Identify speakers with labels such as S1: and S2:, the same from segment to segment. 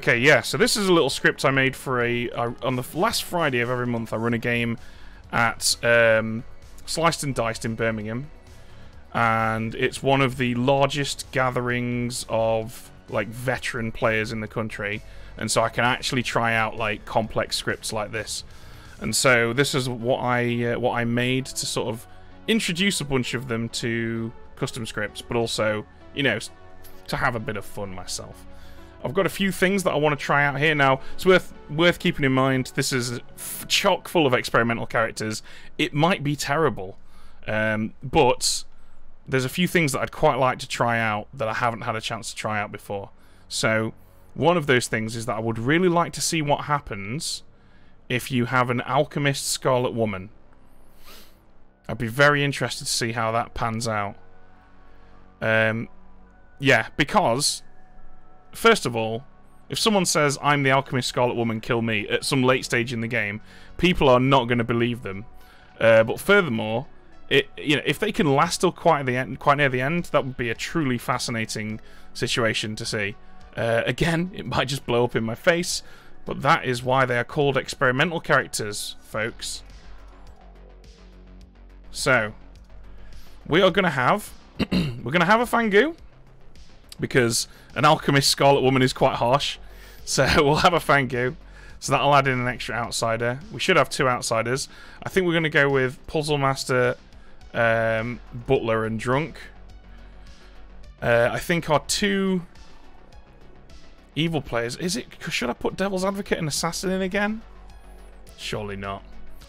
S1: Okay, yeah, so this is a little script I made for a... Uh, on the last Friday of every month, I run a game at um, Sliced and Diced in Birmingham. And it's one of the largest gatherings of, like, veteran players in the country. And so I can actually try out, like, complex scripts like this. And so this is what I uh, what I made to sort of introduce a bunch of them to custom scripts, but also, you know, to have a bit of fun myself. I've got a few things that I want to try out here. Now, it's worth worth keeping in mind. This is chock full of experimental characters. It might be terrible, um, but there's a few things that I'd quite like to try out that I haven't had a chance to try out before. So, one of those things is that I would really like to see what happens if you have an alchemist Scarlet Woman. I'd be very interested to see how that pans out. Um, yeah, because first of all, if someone says I'm the alchemist Scarlet Woman, kill me at some late stage in the game, people are not going to believe them. Uh, but furthermore, it you know if they can last till quite the end, quite near the end, that would be a truly fascinating situation to see. Uh, again, it might just blow up in my face, but that is why they are called experimental characters, folks. So, we are going to have we're going to have a Fang Gu because an alchemist Scarlet Woman is quite harsh. So we'll have a Fang Gu. So that'll add in an extra outsider. We should have two outsiders. I think we're going to go with Puzzle Master, um, Butler, and Drunk. Uh, I think our two evil players. Is it? Should I put Devil's Advocate and Assassin in again? Surely not.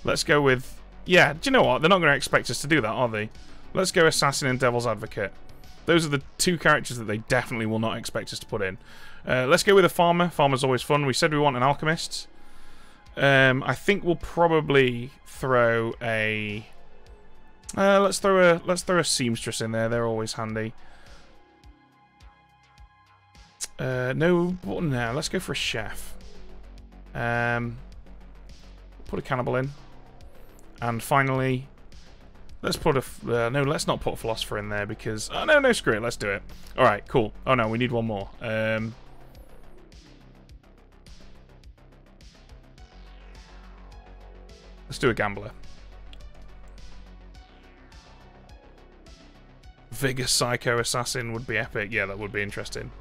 S1: Let's go with. Yeah. Do you know what? They're not going to expect us to do that, are they? Let's go Assassin and Devil's Advocate. Those are the two characters that they definitely will not expect us to put in. Uh, let's go with a farmer. Farmer's always fun. We said we want an alchemist. Um, I think we'll probably throw a. Uh, let's throw a let's throw a seamstress in there. They're always handy. Uh, no, no. Let's go for a chef. Um, put a cannibal in, and finally, Let's put a... Uh, no, let's not put a philosopher in there because... Oh, no, no, screw it. Let's do it. Alright, cool. Oh, no, we need one more. Um... Let's do a gambler. Vigor Psycho Assassin would be epic. Yeah, that would be interesting.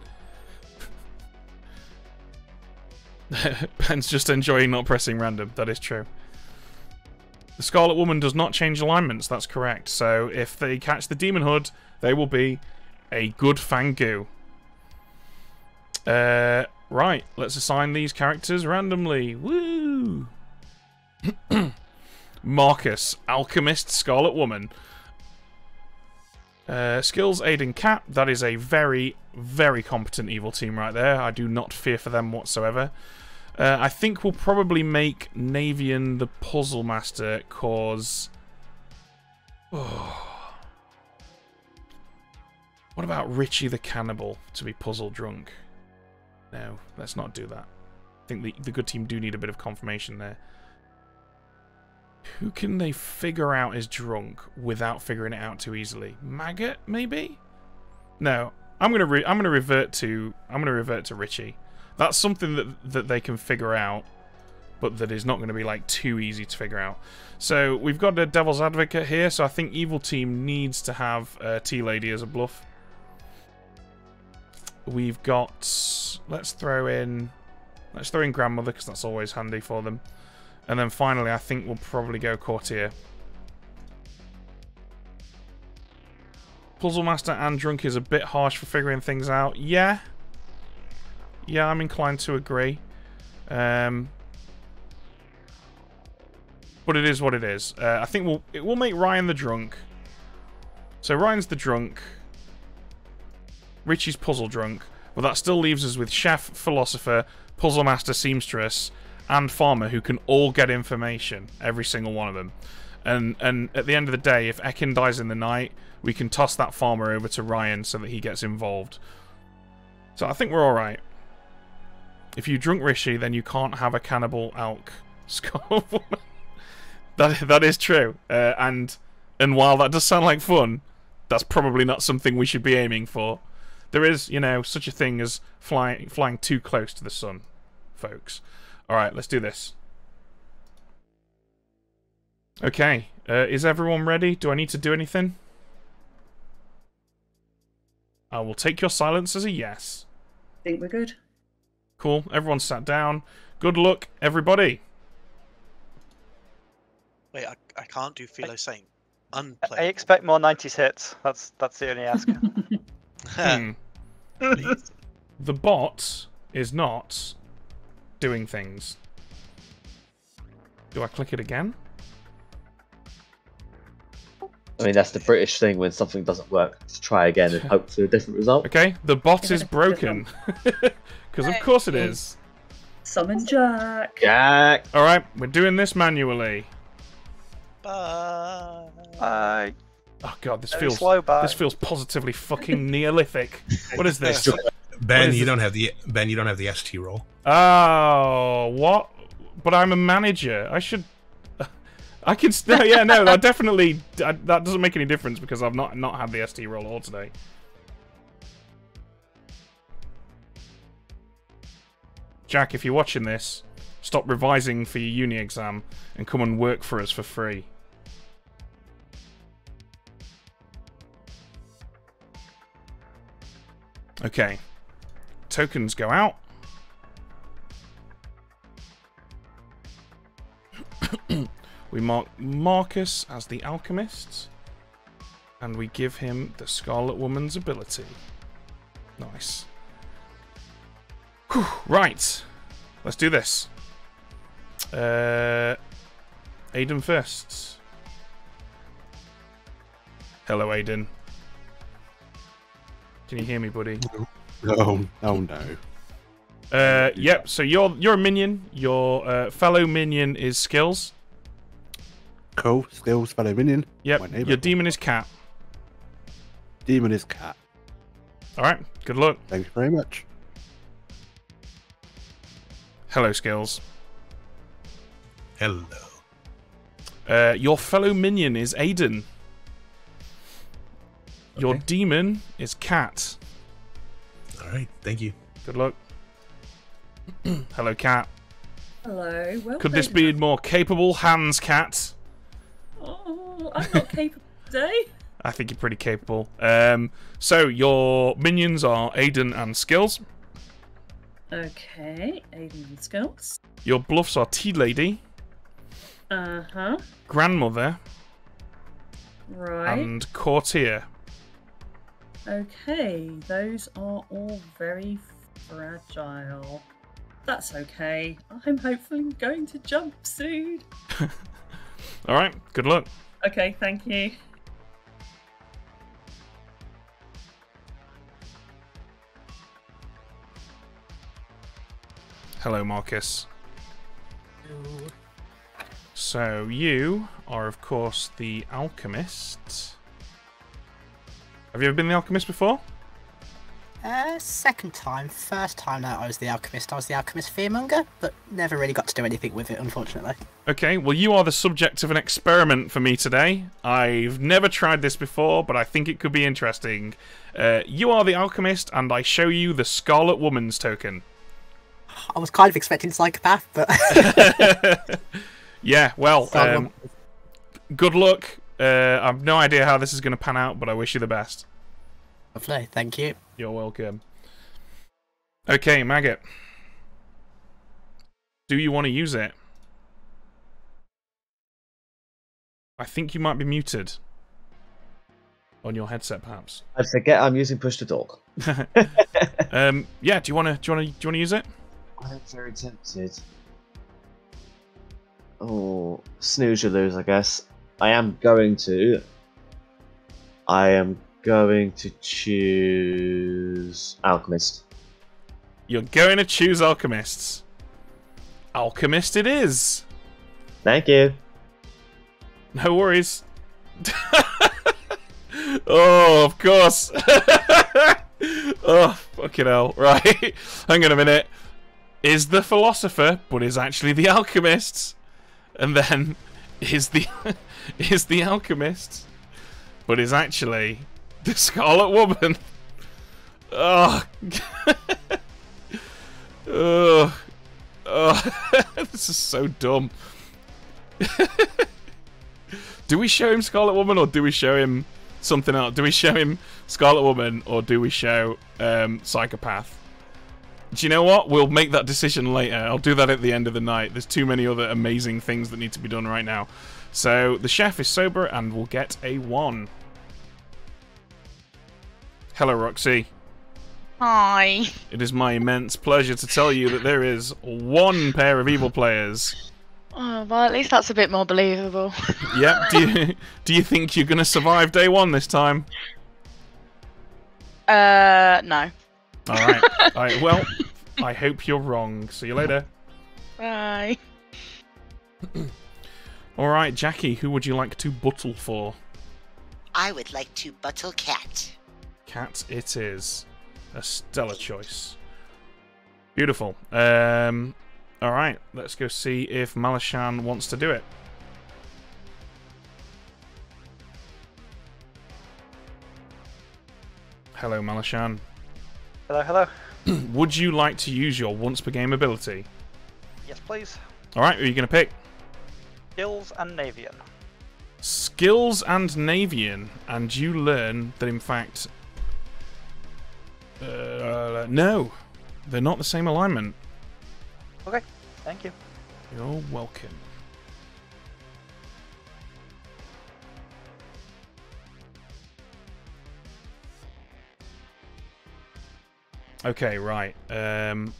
S1: Ben's just enjoying not pressing random. That is true. The Scarlet Woman does not change alignments, that's correct. So if they catch the Demon Hood, they will be a good Fang Gu. Uh, right, let's assign these characters randomly. Woo! Marcus, Alchemist, Scarlet Woman. Uh, skills, Aiden Cap. That is a very, very competent evil team right there. I do not fear for them whatsoever. Uh, I think we'll probably make Navian the Puzzle Master, cause... Oh. What about Richie the Cannibal to be puzzle drunk? No, let's not do that. I think the, the good team do need a bit of confirmation there. Who can they figure out is drunk without figuring it out too easily? Maggot, maybe? No, I'm gonna I'm gonna revert to I'm gonna revert to Richie. That's something that that they can figure out, but that is not going to be like too easy to figure out. So we've got a Devil's Advocate here, so I think Evil Team needs to have a Tea Lady as a bluff. We've got... Let's throw in... Let's throw in Grandmother, because that's always handy for them. And then finally, I think we'll probably go Courtier. Puzzle Master and Drunk is a bit harsh for figuring things out. Yeah, yeah, I'm inclined to agree. Um, but it is what it is. Uh, I think we'll it will make Ryan the drunk. So Ryan's the drunk. Richie's puzzle drunk. But that still leaves us with chef, philosopher, puzzle master, seamstress, and farmer who can all get information. Every single one of them. And and at the end of the day, if Ekin dies in the night, we can toss that farmer over to Ryan so that he gets involved. So I think we're alright. If you drunk Rishi, then you can't have a cannibal elk skull that that is true. Uh, and and while that does sound like fun, that's probably not something we should be aiming for. there is, you know, such a thing as flying flying too close to the sun, folks. All right, let's do this. Okay, uh, is everyone ready? Do I need to do anything? I will take your silence as a yes.
S2: think we're good.
S1: Cool. Everyone sat down. Good luck, everybody.
S3: Wait, I, I can't do Philo Saint.
S4: I expect more 90s hits. That's that's the only ask.
S1: Hmm. The bot is not doing things. Do I click it again?
S5: I mean, that's the British thing when something doesn't work, to try again and hope for a different result.
S1: Okay, the bot is
S2: it a good
S1: broken. Because of course it is.
S2: Summon Jack.
S5: Jack!
S1: Alright, we're doing this manually.
S3: Bye.
S4: uh,
S1: Oh god, this
S4: Very
S1: feels
S4: slow
S1: this feels positively fucking Neolithic. What is this?
S6: Ben,
S1: is
S6: you
S1: this?
S6: don't have the Ben, you don't have the ST role.
S1: Oh, what? But I'm a manager. I should. I can. still. yeah, no, that definitely. That that doesn't make any difference because I've not not had the ST role all today. Jack, if you're watching this, stop revising for your uni exam and come and work for us for free. Okay. Tokens go out. we mark Marcus as the alchemist. And we give him the Scarlet Woman's ability. Nice. Whew, right. Let's do this. Uh, Aiden first. Hello, Aiden. Can you hear me, buddy?
S7: Oh, oh no.
S1: Uh, yep. So you're you're a minion. Your uh, fellow minion is skills.
S7: Cool. Skills, fellow minion.
S1: Yep. Your demon is cat.
S7: Demon is cat.
S1: All right. Good luck.
S7: Thank you very much.
S1: Hello, skills.
S6: Hello.
S1: Uh, your fellow minion is Aiden. Your demon is cat.
S6: All right. Thank you.
S1: Good luck. Hello, cat.
S2: Hello. Well
S1: Could this be
S2: Matt.
S1: more capable hands, cat?
S2: Oh, I'm not capable today.
S1: I think you're pretty capable. Um, so your minions are Aiden and skills.
S2: Okay, Aiden and skills.
S1: Your bluffs are Tea Lady,
S2: Uh huh.
S1: Grandmother,
S2: Right.
S1: and Courtier.
S2: Okay, those are all very fragile. That's okay. I'm hopefully going to jump soon.
S1: All right. Good luck.
S2: Okay, thank you.
S1: Hello, Marcus. So you are, of course, the alchemist. Have you ever been the alchemist before?
S8: Uh, second time. First time that I was the alchemist, I was the alchemist fearmonger, but never really got to do anything with it, unfortunately.
S1: Okay, well, you are the subject of an experiment for me today. I've never tried this before, but I think it could be interesting. Uh, you are the alchemist, and I show you the Scarlet Woman's token.
S8: I was kind of expecting psychopath, but
S1: Yeah, well, um, good luck. Uh, I've no idea how this is going to pan out, but I wish you the best.
S8: lovely. Thank you.
S1: You're welcome. Okay, Maggot. Do you want to use it? I think you might be muted. On your headset, perhaps.
S5: I forget I'm using push to talk.
S1: Um, yeah. Do you want to? Do you want to? Do you want to use it?
S5: I'm very tempted. Oh, snooze or lose, I guess. I am going to. I am going to choose Alchemist.
S1: You're going to choose alchemists. Alchemist, it is.
S5: Thank you.
S1: No worries. oh, of course. oh, fucking hell. Right. Hang on a minute. Is the philosopher, but is actually the alchemist. And then is the is the alchemist, but is actually the Scarlet Woman. Oh, Ugh. oh. this is so dumb. do we show him Scarlet Woman or do we show him something else? Do we show him Scarlet Woman or do we show um, Psychopath? Do you know what? We'll make that decision later. I'll do that at the end of the night. There's too many other amazing things that need to be done right now. So the chef is sober and we'll get a one. Hello, Roxy.
S9: Hi.
S1: It is my immense pleasure to tell you that there is one pair of evil players.
S9: Oh, well, at least that's a bit more believable.
S1: Yep. Do you do you think you're gonna survive day one this time?
S9: Uh, no.
S1: All right. All right. Well, I hope you're wrong. See you later.
S9: Bye.
S1: All right, Jackie. Who would you like to buttle for?
S10: I would like to buttle cat.
S1: Cat. It is a stellar choice. Beautiful. Um. All right. Let's go see if Malashan wants to do it. Hello, Malashan.
S4: Hello, hello.
S1: Would you like to use your once per game ability?
S4: Yes, please.
S1: All right, who are you going to pick?
S4: Skills and Navian.
S1: Skills and Navian, and you learn that in fact, uh, no, they're not the same alignment.
S4: Okay, thank you.
S1: You're welcome. Okay, right. Um,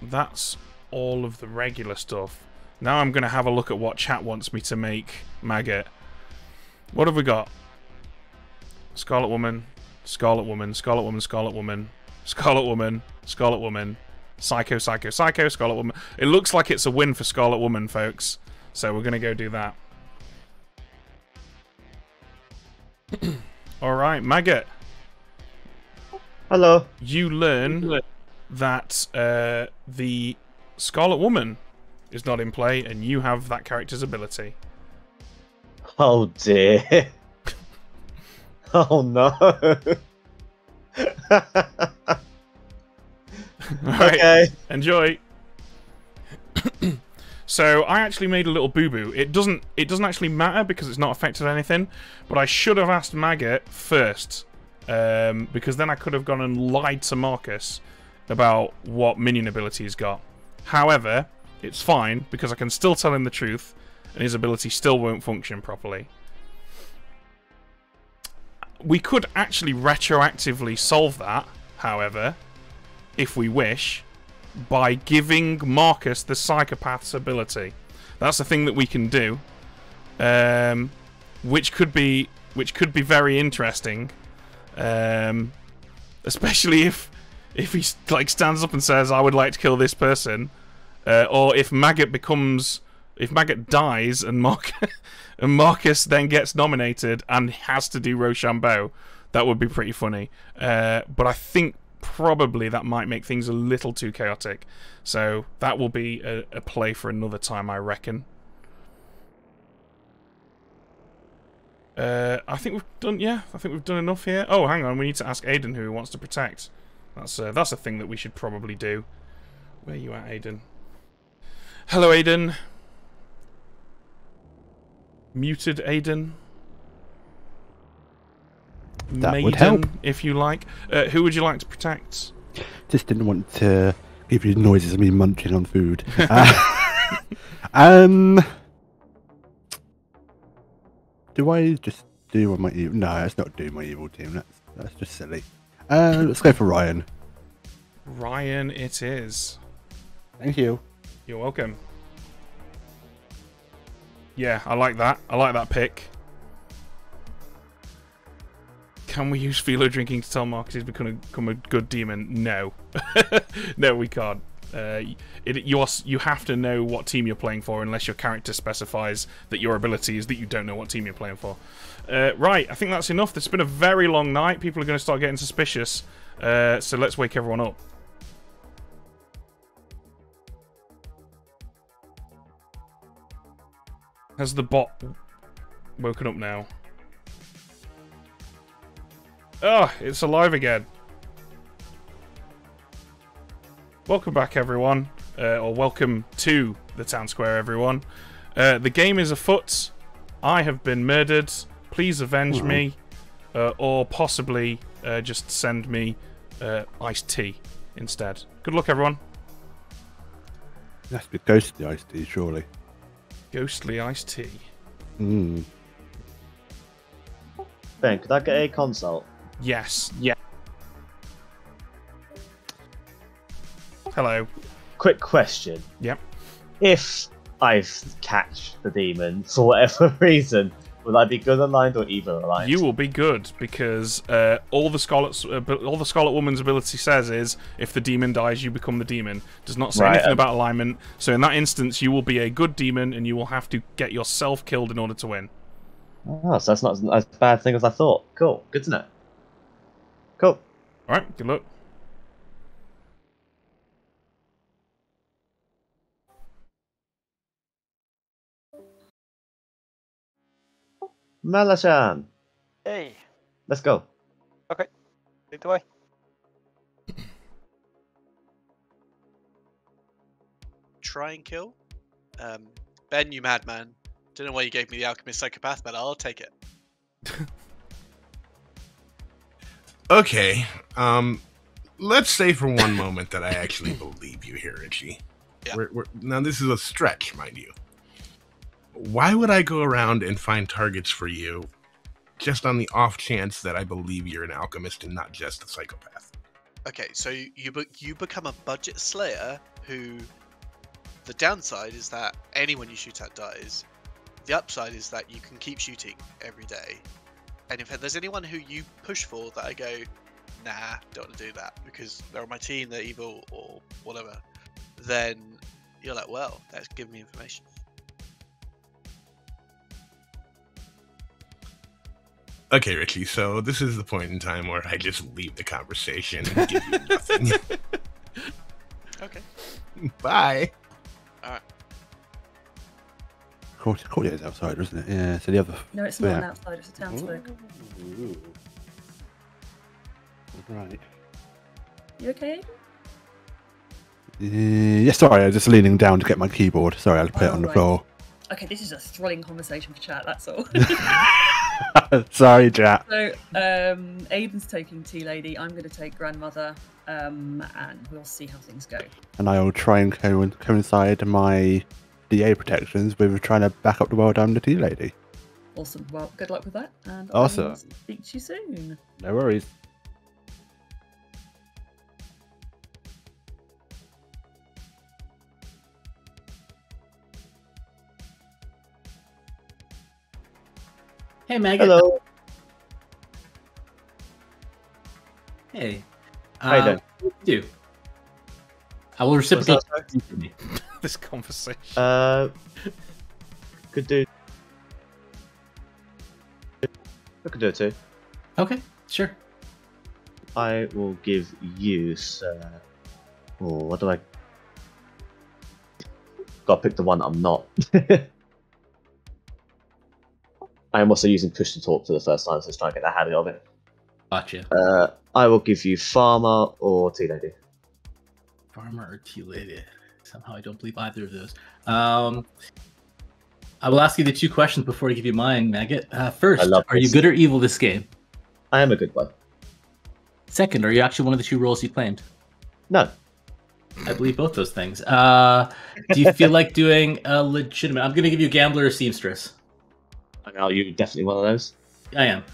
S1: that's all of the regular stuff. Now I'm going to have a look at what chat wants me to make Maggot. What have we got? Scarlet Woman, Scarlet Woman, Scarlet Woman, Scarlet Woman, Scarlet Woman, Scarlet Woman, Psycho, Psycho, Psycho, Scarlet Woman. It looks like it's a win for Scarlet Woman, folks. So we're going to go do that. Alright, Maggot.
S5: Hello.
S1: You learn that uh, the Scarlet Woman is not in play, and you have that character's ability.
S5: Oh dear. oh no.
S1: Alright,
S5: Okay.
S1: Enjoy. so I actually made a little boo boo. It doesn't it doesn't actually matter because it's not affected anything, but I should have asked Maggot first. Um, because then I could have gone and lied to Marcus about what minion ability he's got. However, it's fine because I can still tell him the truth and his ability still won't function properly. We could actually retroactively solve that, however, if we wish, by giving Marcus the psychopath's ability. That's a thing that we can do, um, which could be which could be very interesting, um, especially if if he like stands up and says, "I would like to kill this person," uh, or if Maggot becomes if Maggot dies and Mark and Marcus then gets nominated and has to do Rochambeau, that would be pretty funny. Uh, but I think probably that might make things a little too chaotic. So that will be a, a play for another time, I reckon. Uh, I think we've done. Yeah, I think we've done enough here. Oh, hang on. We need to ask Aiden who he wants to protect. That's uh, that's a thing that we should probably do. Where are you at, Aiden? Hello, Aiden. Muted Aiden.
S7: That
S1: Maiden,
S7: would help.
S1: if you like. Uh, who would you like to protect?
S7: Just didn't want to give you noises of me munching on food. Uh, um, do I just do on my evil? No, let's not do my evil team. That's that's just silly. Uh, let's go for Ryan.
S1: Ryan, it is.
S7: Thank you.
S1: You're welcome. Yeah, I like that. I like that pick. Can we use philo drinking to tell Marcus he's become a, become a good demon? No. no, we can't. Uh, it, you, are, you have to know what team you're playing for unless your character specifies that your ability is that you don't know what team you're playing for. Uh, right, I think that's enough. It's been a very long night. People are going to start getting suspicious. Uh, so let's wake everyone up. Has the bot woken up now? Oh, it's alive again. Welcome back, everyone, uh, or welcome to the town square, everyone. Uh, the game is afoot. I have been murdered. Please avenge me, uh, or possibly uh, just send me uh, iced tea instead. Good luck, everyone.
S7: It has to be ghostly iced tea, surely.
S1: Ghostly iced tea.
S7: Mm.
S5: Ben, could I get a consult?
S1: Yes. Yeah. Hello.
S5: Quick question.
S1: Yep.
S5: If I catch the demon for whatever reason, will I be good aligned or evil aligned?
S1: You will be good because uh, all the Scarlet uh, all the Scarlet Woman's ability says is if the demon dies, you become the demon. Does not say
S5: Right,
S1: anything
S5: um,
S1: about alignment. So in that instance, you will be a good demon, and you will have to get yourself killed in order to win.
S5: Oh, so that's not as bad a thing as I thought. Cool. Good to know. Cool.
S1: All right. Good luck.
S5: Malashan,
S4: Hey,
S5: let's go. Okay.
S4: Lead the way.
S3: Try and kill. Um, ben, you madman. Don't know why you gave me the alchemist psychopath, but I'll take it.
S6: Okay. Um, let's say for one moment that I actually believe you here, Richie.
S3: Yeah.
S6: We're, we're, now this is a stretch, mind you. Why would I go around and find targets for you, just on the off chance that I believe you're an alchemist and not just a psychopath?
S3: Okay, so you you, be- you become a budget slayer who. The downside is that anyone you shoot at dies. The upside is that you can keep shooting every day. And if there's anyone who you push for that I go, nah, don't want to do that because they're on my team, they're evil or whatever, then you're like, well, that's giving me information.
S6: Okay, Richie. So this is the point in time where I just leave the conversation and give you nothing.
S3: Okay.
S6: Bye.
S7: Court- Courtyard's outside, isn't it? Yeah, so the other.
S2: No, it's not
S7: Yeah.
S2: an outside, it's a town townsfolk.
S7: Right.
S2: You okay?
S7: Uh, yeah, sorry, I was just leaning down to get my keyboard. Sorry, I'll put it
S2: Oh,
S7: on the
S2: right.
S7: floor.
S2: Okay, this is a thrilling conversation for chat, that's all.
S7: sorry, Jack.
S2: so, um, Aiden's taking Tea Lady, I'm going to take Grandmother, um, and we'll see how things go.
S7: And I will try and co- coincide my DA protections with trying to back up the world I'm the tea lady.
S2: Awesome. Well, good luck with that, and
S7: Awesome.
S2: I'll speak to you soon.
S7: No worries.
S11: Hey, Maggot.
S5: Hello.
S11: Hey.
S5: Hi, you
S11: Uh, what do you do? I will reciprocate.
S1: this conversation.
S5: Uh, could do. I could do it too.
S11: Okay, sure.
S5: I will give you, sir. Oh, what do I? Got to pick the one I'm not. I am also using push to talk for the first time, so let's try and get the habit of it.
S11: Gotcha.
S5: Uh, I will give you farmer or tea lady.
S11: Farmer or tea lady? Somehow I don't believe either of those. Um, I will ask you the two questions before I give you mine, Maggot. Uh, first, are you good or evil this game?
S5: I am a good one.
S11: Second, are you actually one of the two roles you claimed?
S5: No,
S11: I believe both those things. Uh, do you feel like doing a legitimate? I'm going to give you gambler or seamstress.
S5: And are you definitely one of those?
S11: I am.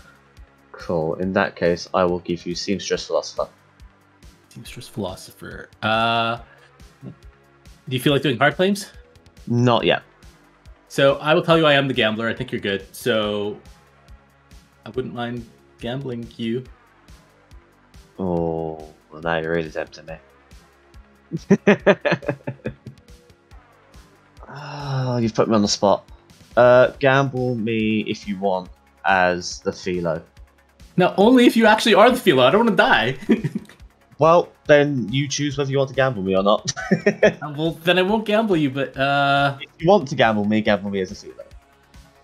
S5: Cool. In that case, I will give you seamstress philosopher.
S11: Seamstress philosopher. Uh, do you feel like doing hard claims?
S5: Not yet.
S11: So I will tell you I am the gambler. I think you're good. So I wouldn't mind gambling you.
S5: Oh, well, now you're really tempting me. oh, you've put me on the spot. Uh, gamble me if you want as the philo.
S11: Now, only if you actually are the philo. I don't want to die.
S5: Well, then you choose whether you want to gamble me or not.
S11: Uh, well, then I won't gamble you. But uh,
S5: if you want to gamble me, gamble me as a philo.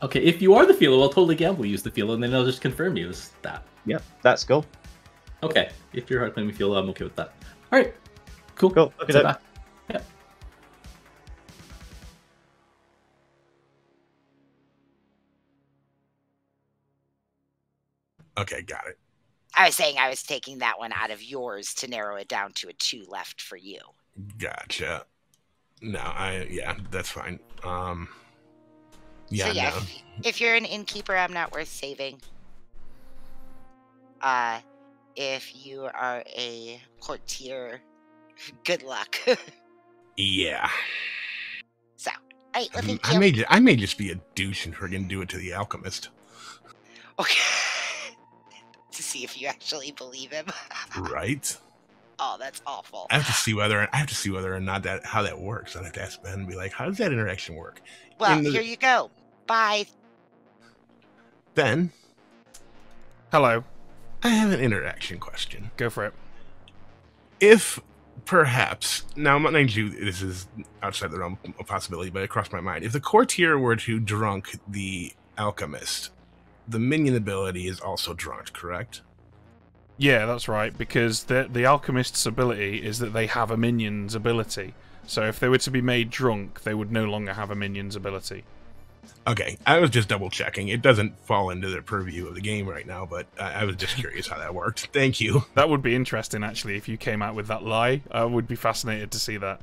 S11: okay, if you are the philo, I'll totally gamble you as the philo, and then I'll just confirm you as that.
S5: Yep, that's cool.
S11: Okay, if you're hard playing claiming philo, I'm okay with that. All right. Cool.
S5: Cool. Okay,
S6: Okay, got it.
S10: I was saying I was taking that one out of yours to narrow it down to a two left for you.
S6: Gotcha. No, I yeah, that's fine. Um Yeah,
S10: so yeah,
S6: no.
S10: if, if you're an innkeeper, I'm not worth saving. Uh, if you are a courtier, good luck.
S6: Yeah.
S10: so, alright, well,
S6: I, I may I may just be a douche and friggin' do it to the alchemist.
S10: Okay. To see if you actually believe him.
S6: Right?
S10: oh, that's awful.
S6: I have to see whether I have to see whether or not that how that works. I have to ask Ben and be like, how does that interaction work?
S10: Well,
S6: the-
S10: here you go. Bye.
S6: Ben,
S1: Hello.
S6: I have an interaction question.
S1: Go for it.
S6: If perhaps now, I'm not mind you, this is outside the realm of possibility, but it crossed my mind. If the courtier were to drunk the alchemist, the minion ability is also drunk, correct?
S1: Yeah, that's right. Because the the alchemist's ability is that they have a minion's ability. So if they were to be made drunk, they would no longer have a minion's ability.
S6: Okay, I was just double checking. It doesn't fall into the purview of the game right now, but I, I was just curious how that worked. Thank you.
S1: That would be interesting, actually, if you came out with that lie. I would be fascinated to see that.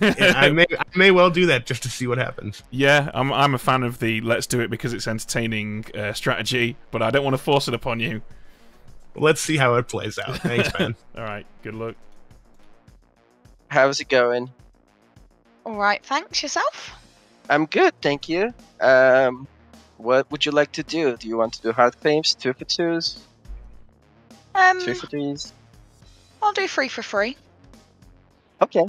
S6: And I may I may well do that just to see what happens.
S1: Yeah, I'm I'm a fan of the let's do it because it's entertaining uh, strategy, but I don't want to force it upon you.
S6: Let's see how it plays out. Thanks, man.
S1: All right, good luck.
S12: How's it going?
S9: All right, thanks yourself.
S12: I'm good, thank you. Um, what would you like to do? Do you want to do hard claims, two for twos,
S9: Um,
S12: three for threes?
S9: I'll do three for free.
S12: Okay.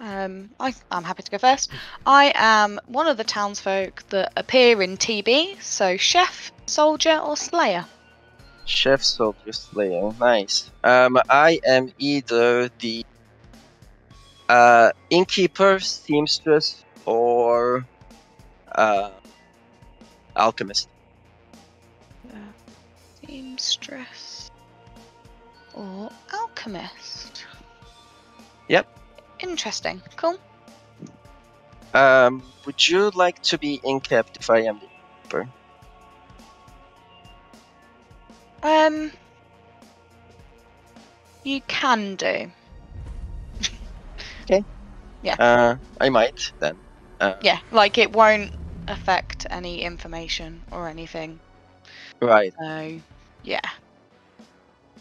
S9: Um, I, I'm happy to go first. I am one of the townsfolk that appear in TB, so chef, soldier, or slayer.
S12: Chef, soldier, slayer. Nice. Um, I am either the uh, innkeeper, seamstress, or uh, alchemist.
S9: Seamstress or alchemist.
S12: Yep.
S9: Interesting. Cool.
S12: Um, would you like to be inkept if I am the innkeeper?
S9: Um, you can do.
S12: Okay.
S9: Yeah.
S12: Uh, I might then. Uh,
S9: Yeah, like it won't affect any information or anything.
S12: Right.
S9: So, yeah.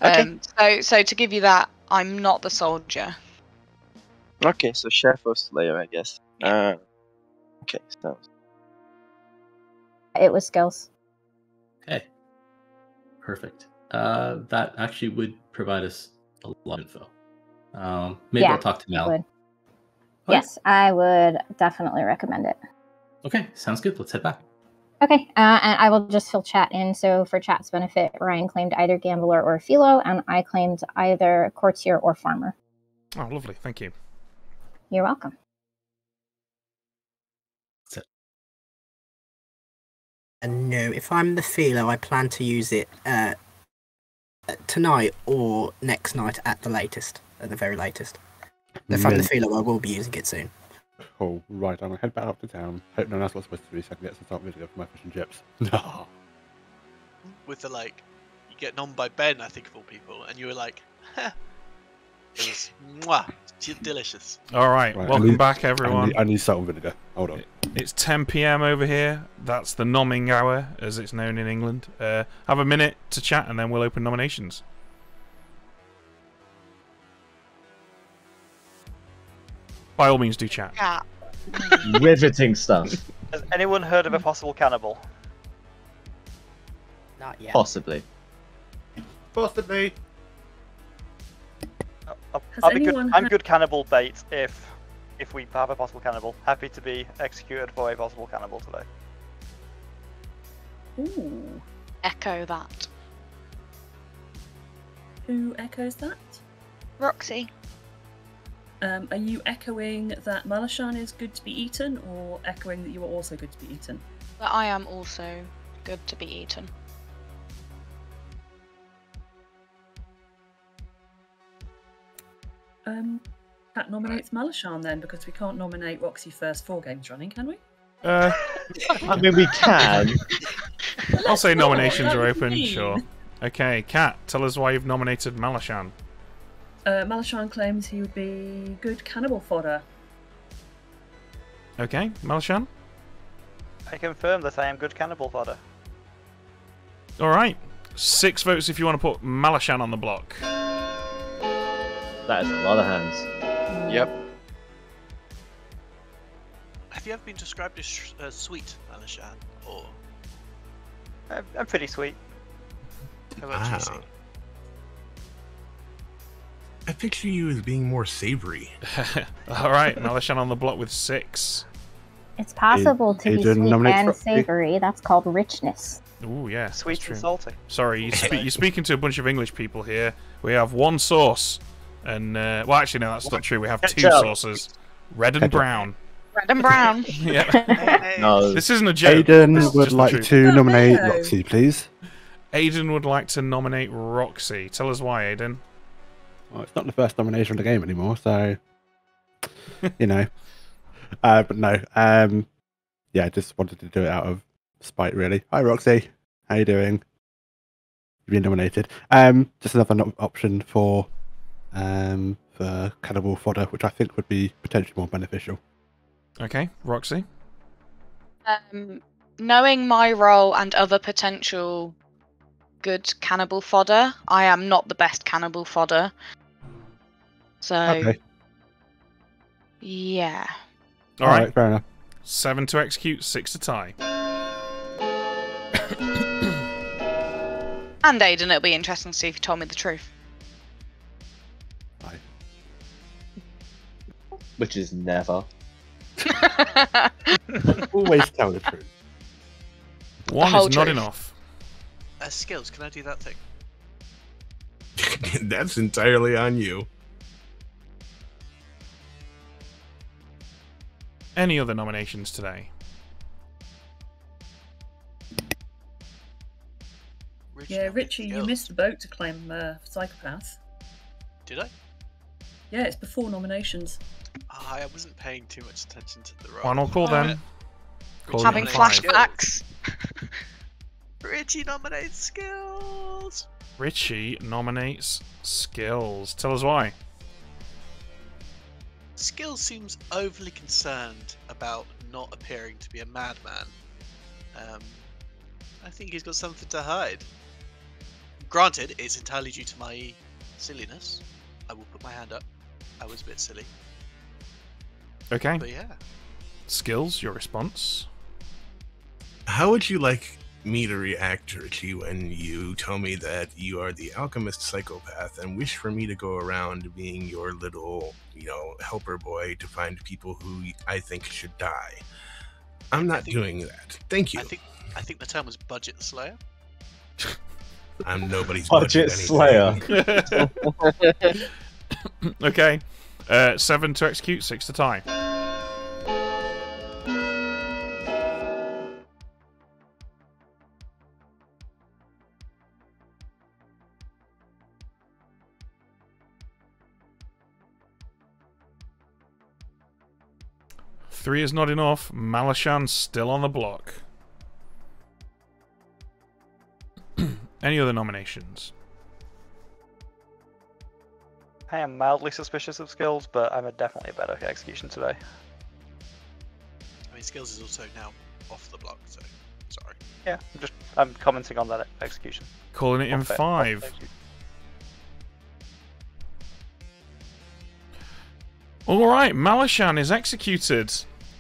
S12: Okay.
S9: Um, so, so to give you that, I'm not the soldier.
S12: Okay, so chef or slayer, I guess. Uh, okay, so
S13: It was skills.
S11: Okay. Perfect. Uh, that actually would provide us a lot of info. Um, maybe
S13: Yeah,
S11: I'll talk to
S13: it
S11: Mel.
S13: would.
S11: Okay.
S13: Yes, I would definitely recommend it.
S11: Okay, sounds good. Let's head back.
S13: Okay, uh, and I will just fill chat in. So for chat's benefit, Ryan claimed either gambler or philo, and I claimed either courtier or farmer.
S1: Oh, lovely. Thank you.
S13: You're welcome.
S8: And no, if I'm the feeler, I plan to use it uh, tonight or next night at the latest, at the very latest. If I'm the feeler, I will be using it soon.
S7: Cool. Right, I'm gonna head back up to town. Hope no one else was supposed to be so I can get some salt vinegar for my fish and chips. No.
S3: With the like, you getting on by Ben, I think of all people, and you were like, it was mwah, delicious.
S1: All right,
S7: Right,
S1: welcome
S7: need-
S1: back,
S7: I
S1: everyone.
S7: need, I need salt and vinegar. Hold on.
S1: It's 10 p.m. over here. That's the nomming hour, as it's known in England. Uh, have a minute to chat, and then we'll open nominations. By all means, do chat.
S9: Yeah.
S5: Riveting stuff.
S4: Has anyone heard of a possible cannibal?
S8: Not yet.
S5: Possibly.
S7: Possibly.
S4: I'll,
S2: Has
S4: I'll be good.
S2: anyone
S4: I'm good cannibal bait if if we have a possible cannibal. Happy to be executed for a possible cannibal today.
S2: Ooh,
S9: Echo that.
S2: who echoes that?
S9: Roxy.
S2: Um, are you echoing that Malashan is good to be eaten, or echoing that you are also good to be eaten?
S9: But I am also good to be eaten.
S2: Um, that nominates Malashan then, because we can't nominate Roxy first four games running, can we?
S1: Uh,
S5: I mean, we can.
S1: I'll say
S2: not,
S1: nominations are open.
S2: mean.
S1: Sure. Okay, Kat, tell us why you've nominated Malashan.
S2: Uh, Malashan claims he would be good cannibal fodder.
S1: Okay, Malashan.
S4: I confirm that I am good cannibal fodder.
S1: All right, six votes if you want to put Malashan on the block.
S5: That is a lot of hands.
S12: Yep.
S3: Have you ever been described as sh- uh, sweet, Malashan? Or
S4: I'm, I'm pretty sweet.
S3: how about
S6: Ah.
S3: juicy?
S6: I picture you as being more savory.
S1: All right, Malishan on the block with six.
S13: It's possible to be
S7: Adrian
S13: sweet
S7: nominates
S13: and
S7: Roxy.
S13: savory. That's called richness.
S1: Ooh, yeah, that's
S4: Sweet
S1: true.
S4: and salty.
S1: Sorry, you spe- you're speaking to a bunch of English people here. We have one sauce, and uh, well, actually, no, that's not true. We have two
S5: Ketchup.
S1: sauces, red and
S7: Ketchup.
S1: brown.
S9: Red and brown.
S1: yeah,
S5: No.
S1: this isn't a joke.
S7: Aiden would like
S1: truth.
S7: to nominate
S2: Mayo.
S7: Roxy, please.
S1: Aiden would like to nominate Roxy. Tell us why, Aiden.
S7: Well, it's not the first nomination of the game anymore, so you know. Uh, but no, um, yeah, I just wanted to do it out of spite, really. Hi, Roxy. How you doing? You've been nominated. Um, just another no- option for um for cannibal fodder, which I think would be potentially more beneficial.
S1: Okay, Roxy.
S9: Um, knowing my role and other potential good cannibal fodder, I am not the best cannibal fodder. So,
S7: Okay,
S9: yeah.
S1: All right.
S7: fair enough.
S1: Seven to execute, six to tie.
S9: And Aiden, it'll be interesting to see if you told me the truth.
S5: Which is never.
S7: Always tell the truth.
S1: One
S9: whole
S1: is not
S9: truth.
S1: enough.
S3: Uh, skills, can I do that thing?
S6: That's entirely on you.
S1: Any other nominations today?
S3: Richie,
S2: Yeah,
S3: how many
S2: Richie, you missed the boat to claim uh, psychopath.
S3: Did I?
S2: Yeah, it's before nominations.
S3: Ah, I wasn't paying too much attention to the roll.
S1: Final call then. Call
S9: Having flashbacks.
S3: Richie nominates skills.
S1: Richie nominates skills. Tell us why.
S3: Skills seems overly concerned about not appearing to be a madman. Um, I think he's got something to hide. Granted, it's entirely due to my silliness. I will put my hand up. I was a bit silly,
S1: Okay.
S3: but yeah.
S1: Skills, your response.
S6: How would you like me to react, Richie, when you tell me that you are the alchemist psychopath and wish for me to go around being your little, you know, helper boy to find people who I think should die? I'm not
S3: think-
S6: doing that. Thank you.
S3: I think I think the term was budget slayer.
S6: I'm nobody's
S5: Budget
S6: budget.
S5: Slayer.
S1: okay. Uh, seven to execute, six to tie. Three is not enough. Malashan's still on the block. Any other nominations?
S4: I am mildly suspicious of skills, but I'm a definitely a better execution today.
S3: I mean, skills is also now off the block, so sorry.
S4: Yeah, I'm just I'm commenting on that execution.
S1: Calling it in
S4: Off it- off
S1: five. All right, Malashan is executed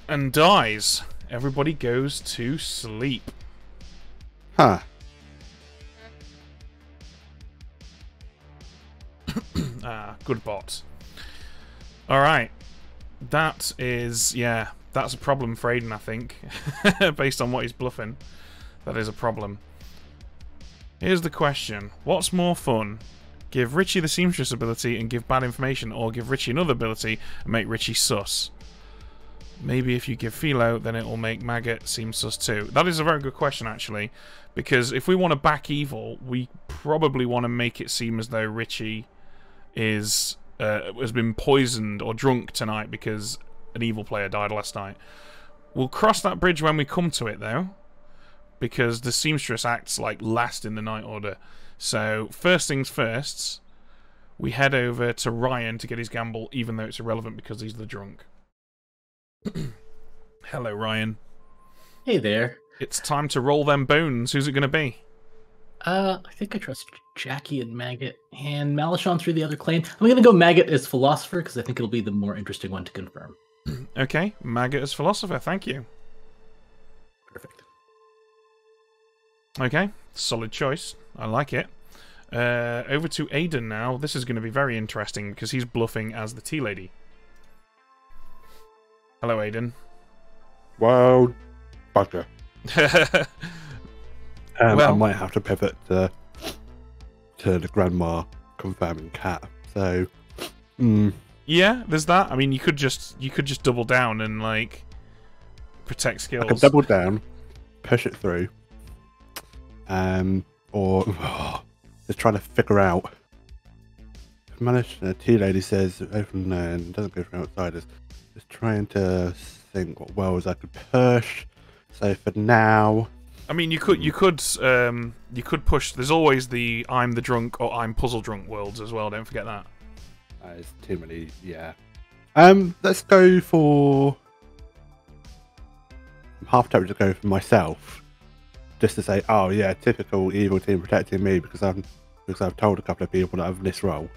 S1: and dies. Everybody goes to sleep.
S7: Huh.
S1: Ah, good bot. All right, that is yeah, that's a problem for Aiden, I think, based on what he's bluffing. That is a problem. Here's the question: What's more fun? Give Richie the seamstress ability and give bad information, or give Richie another ability and make Richie sus? Maybe if you give Philo, then it will make Maggot seem sus too. That is a very good question, actually, because if we want to back evil, we probably want to make it seem as though Richie is uh, has been poisoned or drunk tonight because an evil player died last night. We'll cross that bridge when we come to it, though, because the seamstress acts like last in the night order. So first things first, we head over to Ryan to get his gamble, even though it's irrelevant because he's the drunk. Hello, Ryan.
S11: Hey there.
S1: It's time to roll them bones. Who's it going to be?
S11: Uh, I think I trust Jackie and Maggot and Malachon through the other claim. I'm gonna go Maggot as philosopher because I think it'll be the more interesting one to confirm.
S1: Okay, Maggot as philosopher. Thank you.
S11: Perfect.
S1: Okay, solid choice. I like it. Uh, over to Aiden now. This is going to be very interesting because he's bluffing as the tea lady. Hello, Aiden.
S7: Well, bugger. Um, I might have to pivot to, to the grandma confirming cat. So, mm,
S1: Yeah, there's that. I mean, you could just you could just double down and like protect skills.
S7: I can double down, push it through, um, or just trying to figure out. Managed, uh, tea lady says open and doesn't go for outsiders. Just trying to think what wells I could push. So for now,
S1: I mean, you could you could um you could push. There's always the I'm the drunk or I'm puzzle drunk worlds as well. Don't forget that.
S7: uh, it's too many. Yeah. Um, let's go for. I'm half tempted to go for myself, just to say, oh yeah, typical evil team protecting me because I'm because I've told a couple of people that I've this role.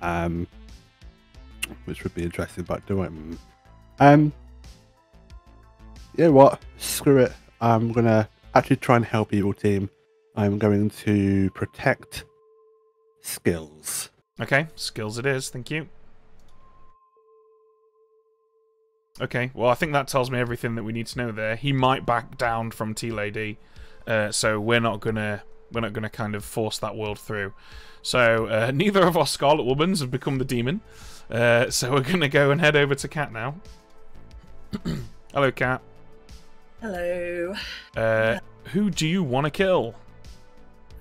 S7: Um, which would be interesting, but do I? mm. Um, you know what? Screw it. I'm gonna actually try and help evil team. I'm going to protect skills.
S1: Okay, skills it is. Thank you. Okay, well, I think that tells me everything that we need to know there. He might back down from Tea Lady, uh, so we're not gonna we're not gonna kind of force that world through. So uh, neither of our Scarlet Womans have become the demon. Uh, so we're gonna go and head over to Cat now. Hello, Cat.
S2: Hello.
S1: Uh, who do you want to kill?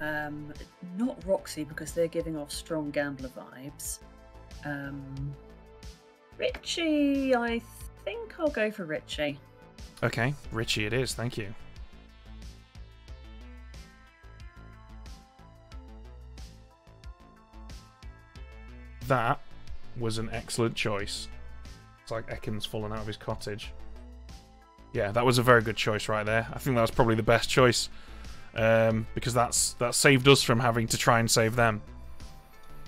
S2: Um, not Roxy because they're giving off strong gambler vibes. Um, Richie, I think I'll go for Richie.
S1: Okay, Richie it is. Thank you. That was an excellent choice. It's like Ekin's fallen out of his cottage. Yeah, that was a very good choice right there. I think that was probably the best choice. Um, because that's that saved us from having to try and save them.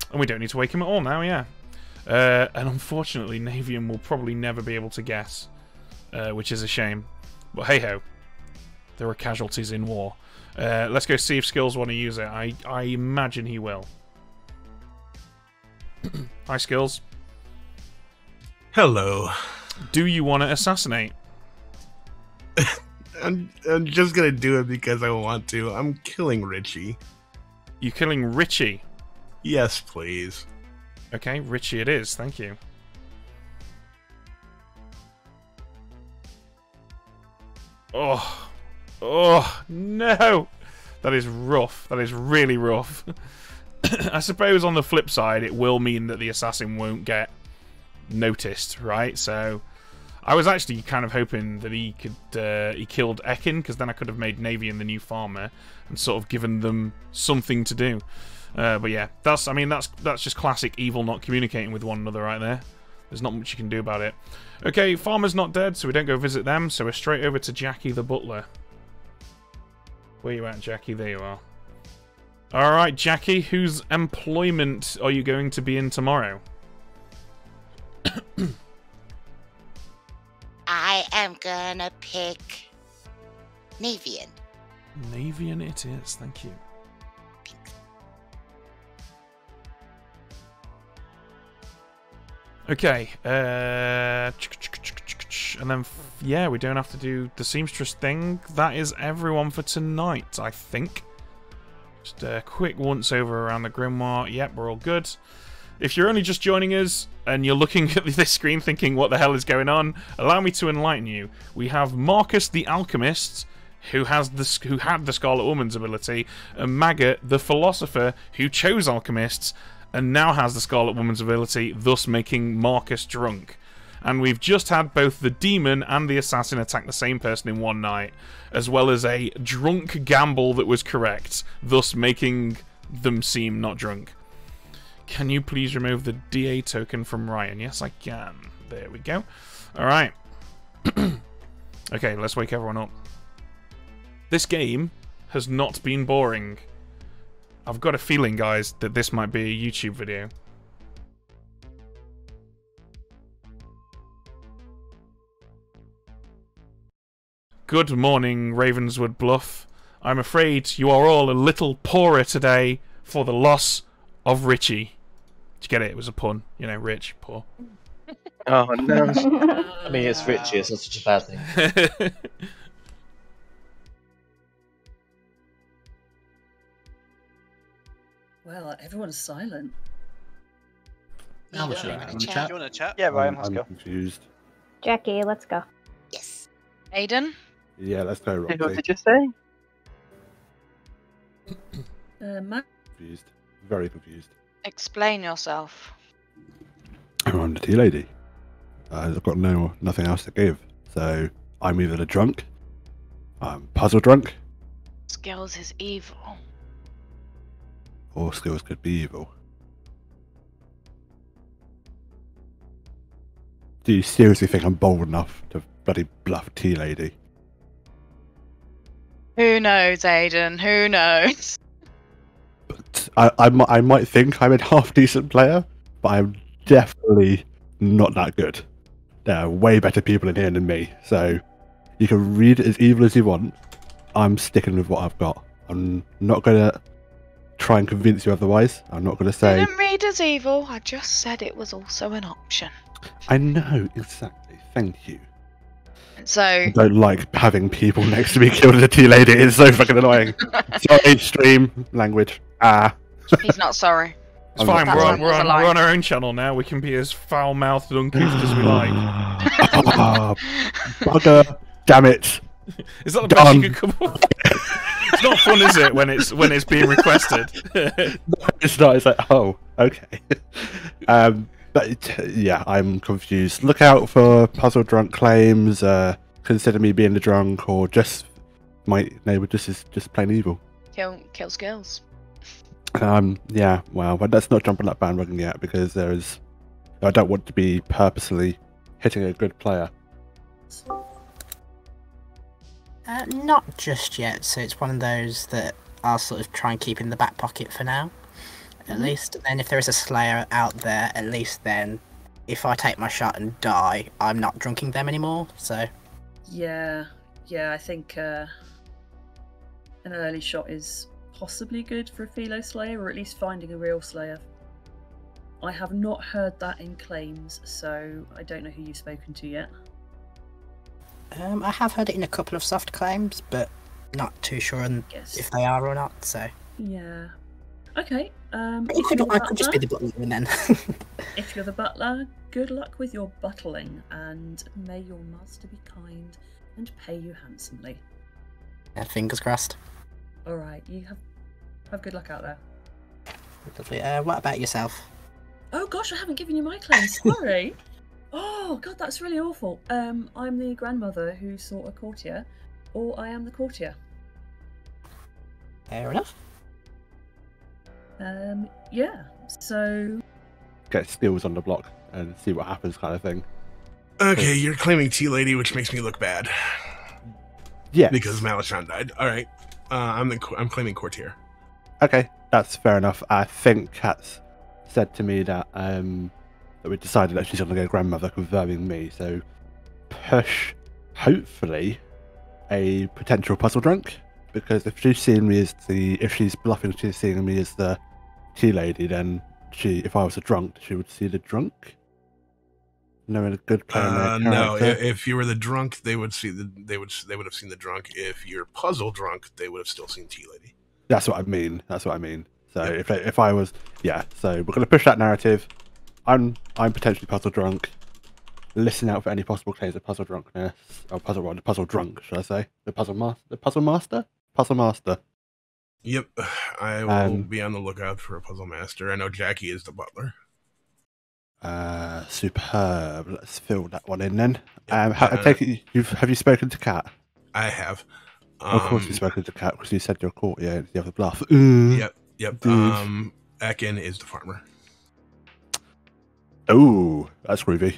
S1: And we don't need to wake him at all now, yeah. Uh, and unfortunately, Navian will probably never be able to guess, uh, which is a shame. But hey ho, there are casualties in war. Uh, let's go see if Skills want to use it. I, I imagine he will. Hi, Skills.
S6: Hello.
S1: Do you want to assassinate?
S6: I'm, I'm just gonna do it because I want to. I'm killing Richie.
S1: You killing Richie?
S6: Yes, please.
S1: Okay, Richie it is. Thank you. Oh, oh no, that is rough. That is really rough. I suppose on the flip side, it will mean that the assassin won't get noticed, right? So, I was actually kind of hoping that he could uh, he killed Ekin because then I could have made Navian the new farmer and sort of given them something to do. Uh, but yeah, that's I mean that's that's just classic evil not communicating with one another right there. There's not much you can do about it. Okay, farmer's not dead, so we don't go visit them. So we're straight over to Jackie the butler. Where you at, Jackie? There you are. All right, Jackie, whose employment are you going to be in tomorrow?
S10: I am gonna pick Navian.
S1: Navian it is. Thank you. Okay, uh, and then yeah, we don't have to do the seamstress thing. That is everyone for tonight, I think. Just a quick once over around the grimoire. Yep, we're all good. If you're only just joining us and you're looking at this screen thinking what the hell is going on, allow me to enlighten you. We have Marcus the Alchemist, who has the who had the Scarlet Woman's ability, and Maggot the Philosopher, who chose Alchemists, and now has the Scarlet Woman's ability, thus making Marcus drunk. And we've just had both the demon and the assassin attack the same person in one night, as well as a drunk gamble that was correct, thus making them seem not drunk. Can you please remove the DA token from Ryan? Yes, I can. There we go. Alright. okay, let's wake everyone up. This game has not been boring. I've got a feeling, guys, that this might be a YouTube video. Good morning, Ravenswood Bluff. I'm afraid you are all a little poorer today for the loss of Richie. Did you get it? It was a pun. You know, rich, poor.
S12: Oh no.
S5: I mean, it's Richie. It's not such a bad thing.
S2: Well, everyone's silent.
S11: Now we're
S10: Yeah,
S11: showing
S10: wanna
S11: it in the
S10: chat?
S11: chat.
S3: You want to chat?
S4: Yeah, Ryan,
S7: I'm,
S4: let's
S7: I'm
S4: go.
S7: confused.
S13: Jackie, let's go.
S10: Yes.
S9: Aiden?
S7: Yeah, let's go,
S12: Hey, what did you say?
S2: Uh, Matt,
S7: Confused. Very confused.
S9: Explain yourself.
S7: I'm the tea lady. Uh, I've got no nothing else to give. So I'm either the drunk, I'm puzzle drunk,
S9: Skills is evil.
S7: or skills could be evil. Do you seriously think I'm bold enough to bloody bluff tea lady?
S9: Who knows, Aiden? Who knows?
S7: I, I, I might think I'm a half decent player, but I'm definitely not that good. There are way better people in here than me. So you can read it as evil as you want. I'm sticking with what I've got. I'm not gonna try and convince you otherwise. I'm not gonna say
S9: Didn't read as evil. I just said it was also an option.
S7: I know exactly. Thank you.
S9: So
S7: I don't like having people next to me killed as a tea lady. It's so fucking annoying. Sorry, stream language. Ah.
S9: he's not sorry.
S1: It's
S7: I'm
S1: fine. We're on, we're, on, we're on our own channel now. We can be as foul mouthed and uncouth as we like.
S7: Ah, bugger. Damn it.
S1: Is that the best you could come up? it's not fun, is it, when it's when it's being requested?
S7: it's not. It's like, oh, okay. um, but yeah, I'm confused. Look out for puzzle drunk claims. Uh, consider me being the drunk, or just my neighbour just is just plain evil.
S9: Kill kill skills.
S7: Um, yeah, well, but let's not jump on that bandwagon yet because there is. I don't want to be purposely hitting a good player.
S8: Uh, not just yet, so it's one of those that I'll sort of try and keep in the back pocket for now, at least. And then if there is a Slayer out there, at least then, if I take my shot and die, I'm not drinking them anymore. So
S2: yeah, yeah, I think uh, an early shot is possibly good for a Philo Slayer, or at least finding a real Slayer. I have not heard that in claims, so I don't know who you've spoken to yet.
S8: um, I have heard it in a couple of soft claims, but not too sure if they are or not. So
S2: Yeah. Okay. Um,
S8: it
S2: if
S8: could, I could just be the butler then.
S2: If you're the butler, good luck with your buttling, and may your master be kind and pay you handsomely.
S8: Yeah, fingers crossed.
S2: All right, you have have good luck out there.
S8: Lovely. Uh, what about yourself?
S2: Oh gosh, I haven't given you my claim. Sorry. oh god, that's really awful. Um, I'm the grandmother who sought a courtier, or I am the courtier.
S8: Fair enough.
S2: Um, yeah. So
S7: Get skills on the block and see what happens, kind of thing.
S6: Okay, you're claiming Tea Lady, which makes me look bad.
S7: Yeah.
S6: Because Malachon died. All right. Uh, I'm the, I'm claiming Courtier.
S7: Okay, that's fair enough. I think Kat's said to me that um that we decided that she's gonna go grandmother confirming me, so push hopefully a potential puzzle drunk. Because if she's seeing me as the if she's bluffing she's seeing me as the tea lady, then she if I was a drunk, she would see the drunk. Knowing a good
S6: Uh, no, if you were the drunk, they would see the they would they would have seen the drunk. If you're puzzle drunk, they would have still seen Tea Lady.
S7: That's what I mean. That's what I mean. So if I, if I was, yeah. So we're gonna push that narrative. I'm I'm potentially puzzle drunk. Listen out for any possible claims of puzzle drunkenness or puzzle the puzzle drunk, should I say? The puzzle master, the puzzle master, puzzle master.
S6: Yep, I will
S7: Um,
S6: be on the lookout for a puzzle master. I know Jackie is the butler.
S7: Uh, superb. Let's fill that one in then. Um, ha- I
S6: uh,
S7: take it you've have you spoken to Kat?
S6: I have.
S7: Of course,
S6: Um,
S7: you've spoken to Kat because you said you're caught. Yeah, you have the bluff. Ooh.
S6: Yep, yep.
S7: Dude.
S6: Um, Ekin is the farmer.
S7: Oh, that's groovy.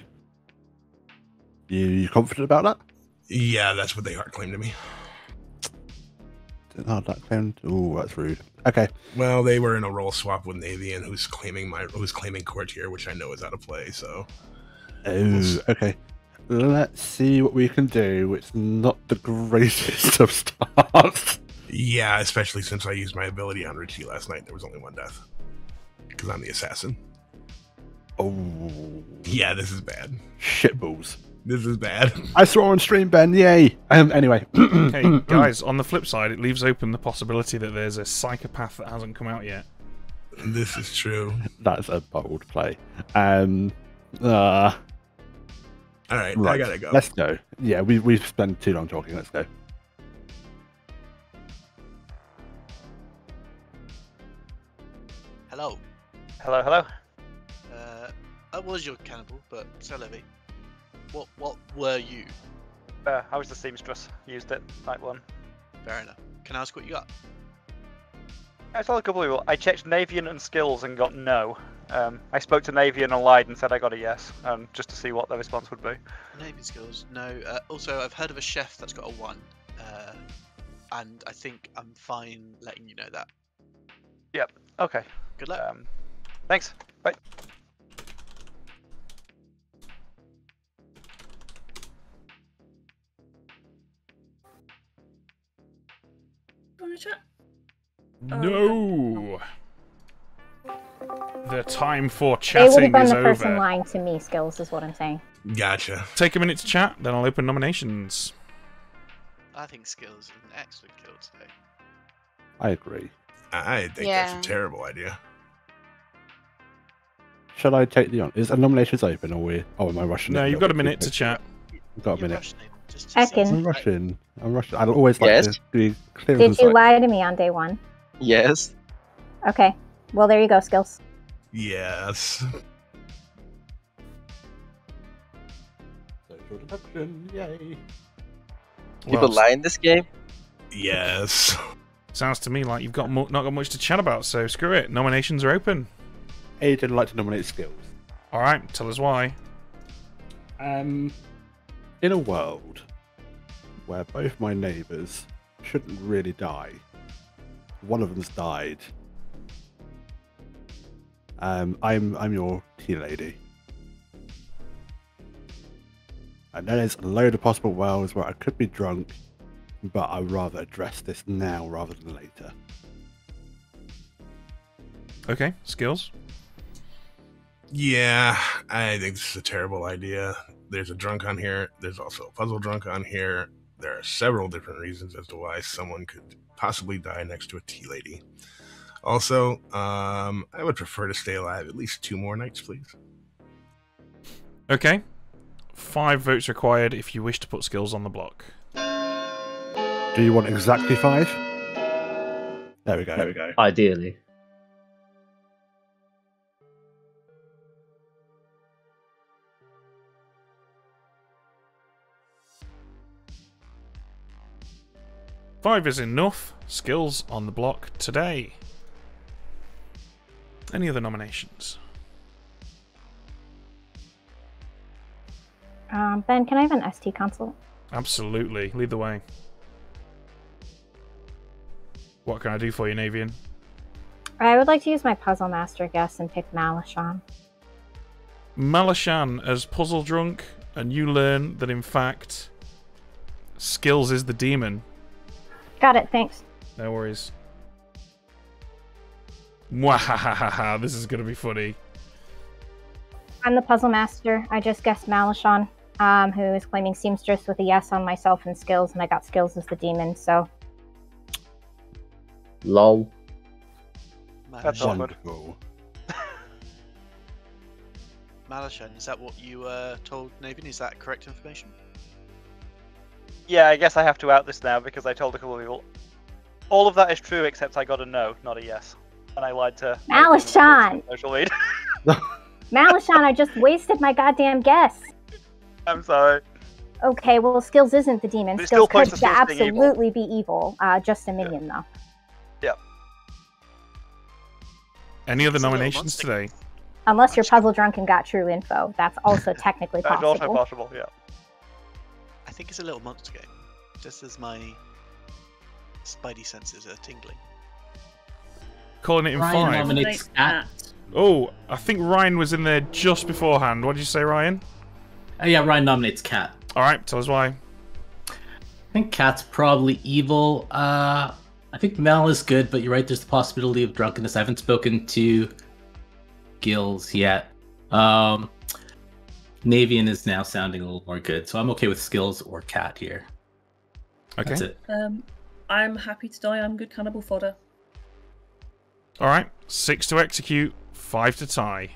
S7: You, you confident about that?
S6: Yeah, that's what they hard claim to me.
S7: Oh, that sound. Oh, that's rude. Okay.
S6: Well, they were in a role swap with Navian, who's claiming my who's claiming courtier, which I know is out of play. So
S7: Oh, okay. Let's see what we can do. It's not the greatest of starts.
S6: yeah, especially since I used my ability on Richie last night. There was only one death because I'm the assassin.
S7: Oh,
S6: Yeah, this is bad.
S7: shitballs.
S6: This is bad.
S7: I saw on stream, Ben. Yay. Um. Anyway.
S1: hey, guys, on the flip side, it leaves open the possibility that there's a psychopath that hasn't come out yet.
S6: This is true.
S7: That's a bold play. Um. Uh,
S6: All right,
S7: right, I
S6: gotta go.
S7: Let's go. Yeah, we we've spent too long talking. Let's go.
S3: Hello.
S4: Hello, hello.
S3: Uh, I was your cannibal, but so Levy. What what were you?
S4: Uh, I was the seamstress. Used it night one.
S3: Fair enough. Can I ask what you got?
S4: I told a couple of people. I checked Navian and skills and got no. Um, I spoke to Navian lied and said I got a yes, um, just to see what their response would be.
S3: Navy skills? No. Uh, also, I've heard of a chef that's got a one, uh, and I think I'm fine letting you know that.
S4: Yep. Okay.
S3: Good luck.
S4: Um, thanks. Bye.
S2: You want to chat?
S1: No. The time for chatting
S13: They would have been
S1: is
S13: the person
S1: over.
S13: lying to me. Skills is what I'm saying.
S6: Gotcha.
S1: Take a minute to chat, then I'll open nominations.
S3: I think skills is an excellent kill today.
S7: I agree.
S6: I think
S9: Yeah.
S6: that's a terrible idea.
S7: Shall I take the on? Is the nominations open or we? Oh, am I rushing?
S1: No, you've got a minute
S7: too
S1: to chat.
S7: quick? You've got a
S3: You're
S7: minute.
S3: rushing it. Just, just
S13: Ekin.
S7: I'm rushing. I'm rushing. I'd always like
S12: Yes?
S7: to be clear
S13: Did you
S7: concise.
S13: lie to me on day one?
S12: Yes.
S13: Okay. Well, there you go. Skills.
S6: Yes.
S7: Social deduction, yay.
S12: People
S1: Well,
S12: lie in this game.
S6: Yes.
S1: Sounds to me like you've got mo- not got much to chat about, so screw it. Nominations are open.
S7: Aiden would like to nominate skills.
S1: All right, tell us why.
S7: Um, in a world where both my neighbours shouldn't really die, one of them's died. Um, I'm I'm your tea lady. And there's a load of possible worlds where I could be drunk, but I'd rather address this now rather than later.
S1: Okay, skills.
S6: Yeah, I think this is a terrible idea. There's a drunk on here. There's also a puzzle drunk on here. There are several different reasons as to why someone could possibly die next to a tea lady. Also, um, I would prefer to stay alive at least two more nights, please.
S1: Okay. Five votes required if you wish to put skills on the block.
S7: Do you want exactly five? There we go. There we go.
S5: Ideally.
S1: Five is enough. Skills on the block today. Any other nominations?
S13: Um, ben, can I have an ST console?
S1: Absolutely. Lead the way. What can I do for you, Navian?
S13: I would like to use my puzzle master guess and pick Malishon.
S1: Malashan as puzzle drunk, and you learn that in fact, skills is the demon.
S13: Got it. Thanks.
S1: No worries. Mwahahaha, this is gonna be funny.
S13: I'm the puzzle master. I just guessed Malishon, um, who is claiming seamstress with a yes on myself and skills, and I got skills as the demon. So
S5: Lol.
S4: That's awkward.
S7: Wonderful.
S3: Malashan, is that what you uh, told Navian? Is that correct information?
S4: Yeah, I guess I have to out this now because I told a couple of people. All of that is true, except I got a no, not a yes, and I lied to
S13: Malashan!
S4: social lead.
S13: Malashan, I just wasted my goddamn guess.
S4: I'm sorry.
S13: Okay, well, Skills isn't the demon.
S4: But it still
S13: Skills could
S4: to Skills being evil.
S13: absolutely be evil. Uh, just a minion, though.
S4: Yep.
S1: Any other nominations today?
S13: Unless you're puzzle drunk and got true info. That's also technically possible.
S4: That's also possible. Yeah.
S3: I think it's a little monster game, just as my spidey senses are tingling.
S1: Calling it in
S11: Ryan
S1: five.
S11: nominates
S1: Oh, I think Ryan was in there just beforehand. What did you say, Ryan?
S11: Uh, yeah, Ryan nominates Cat.
S1: All right, tell us why.
S11: I think Cat's probably evil. Uh, I think Mel is good, but you're right. There's the possibility of drunkenness. I haven't spoken to Gills yet. Um, Navian is now sounding a little more good, so I'm okay with Skills or Cat here.
S1: Okay.
S11: That's it.
S2: Um, I'm happy to die. I'm good cannibal fodder.
S1: All right, six to execute, five to tie.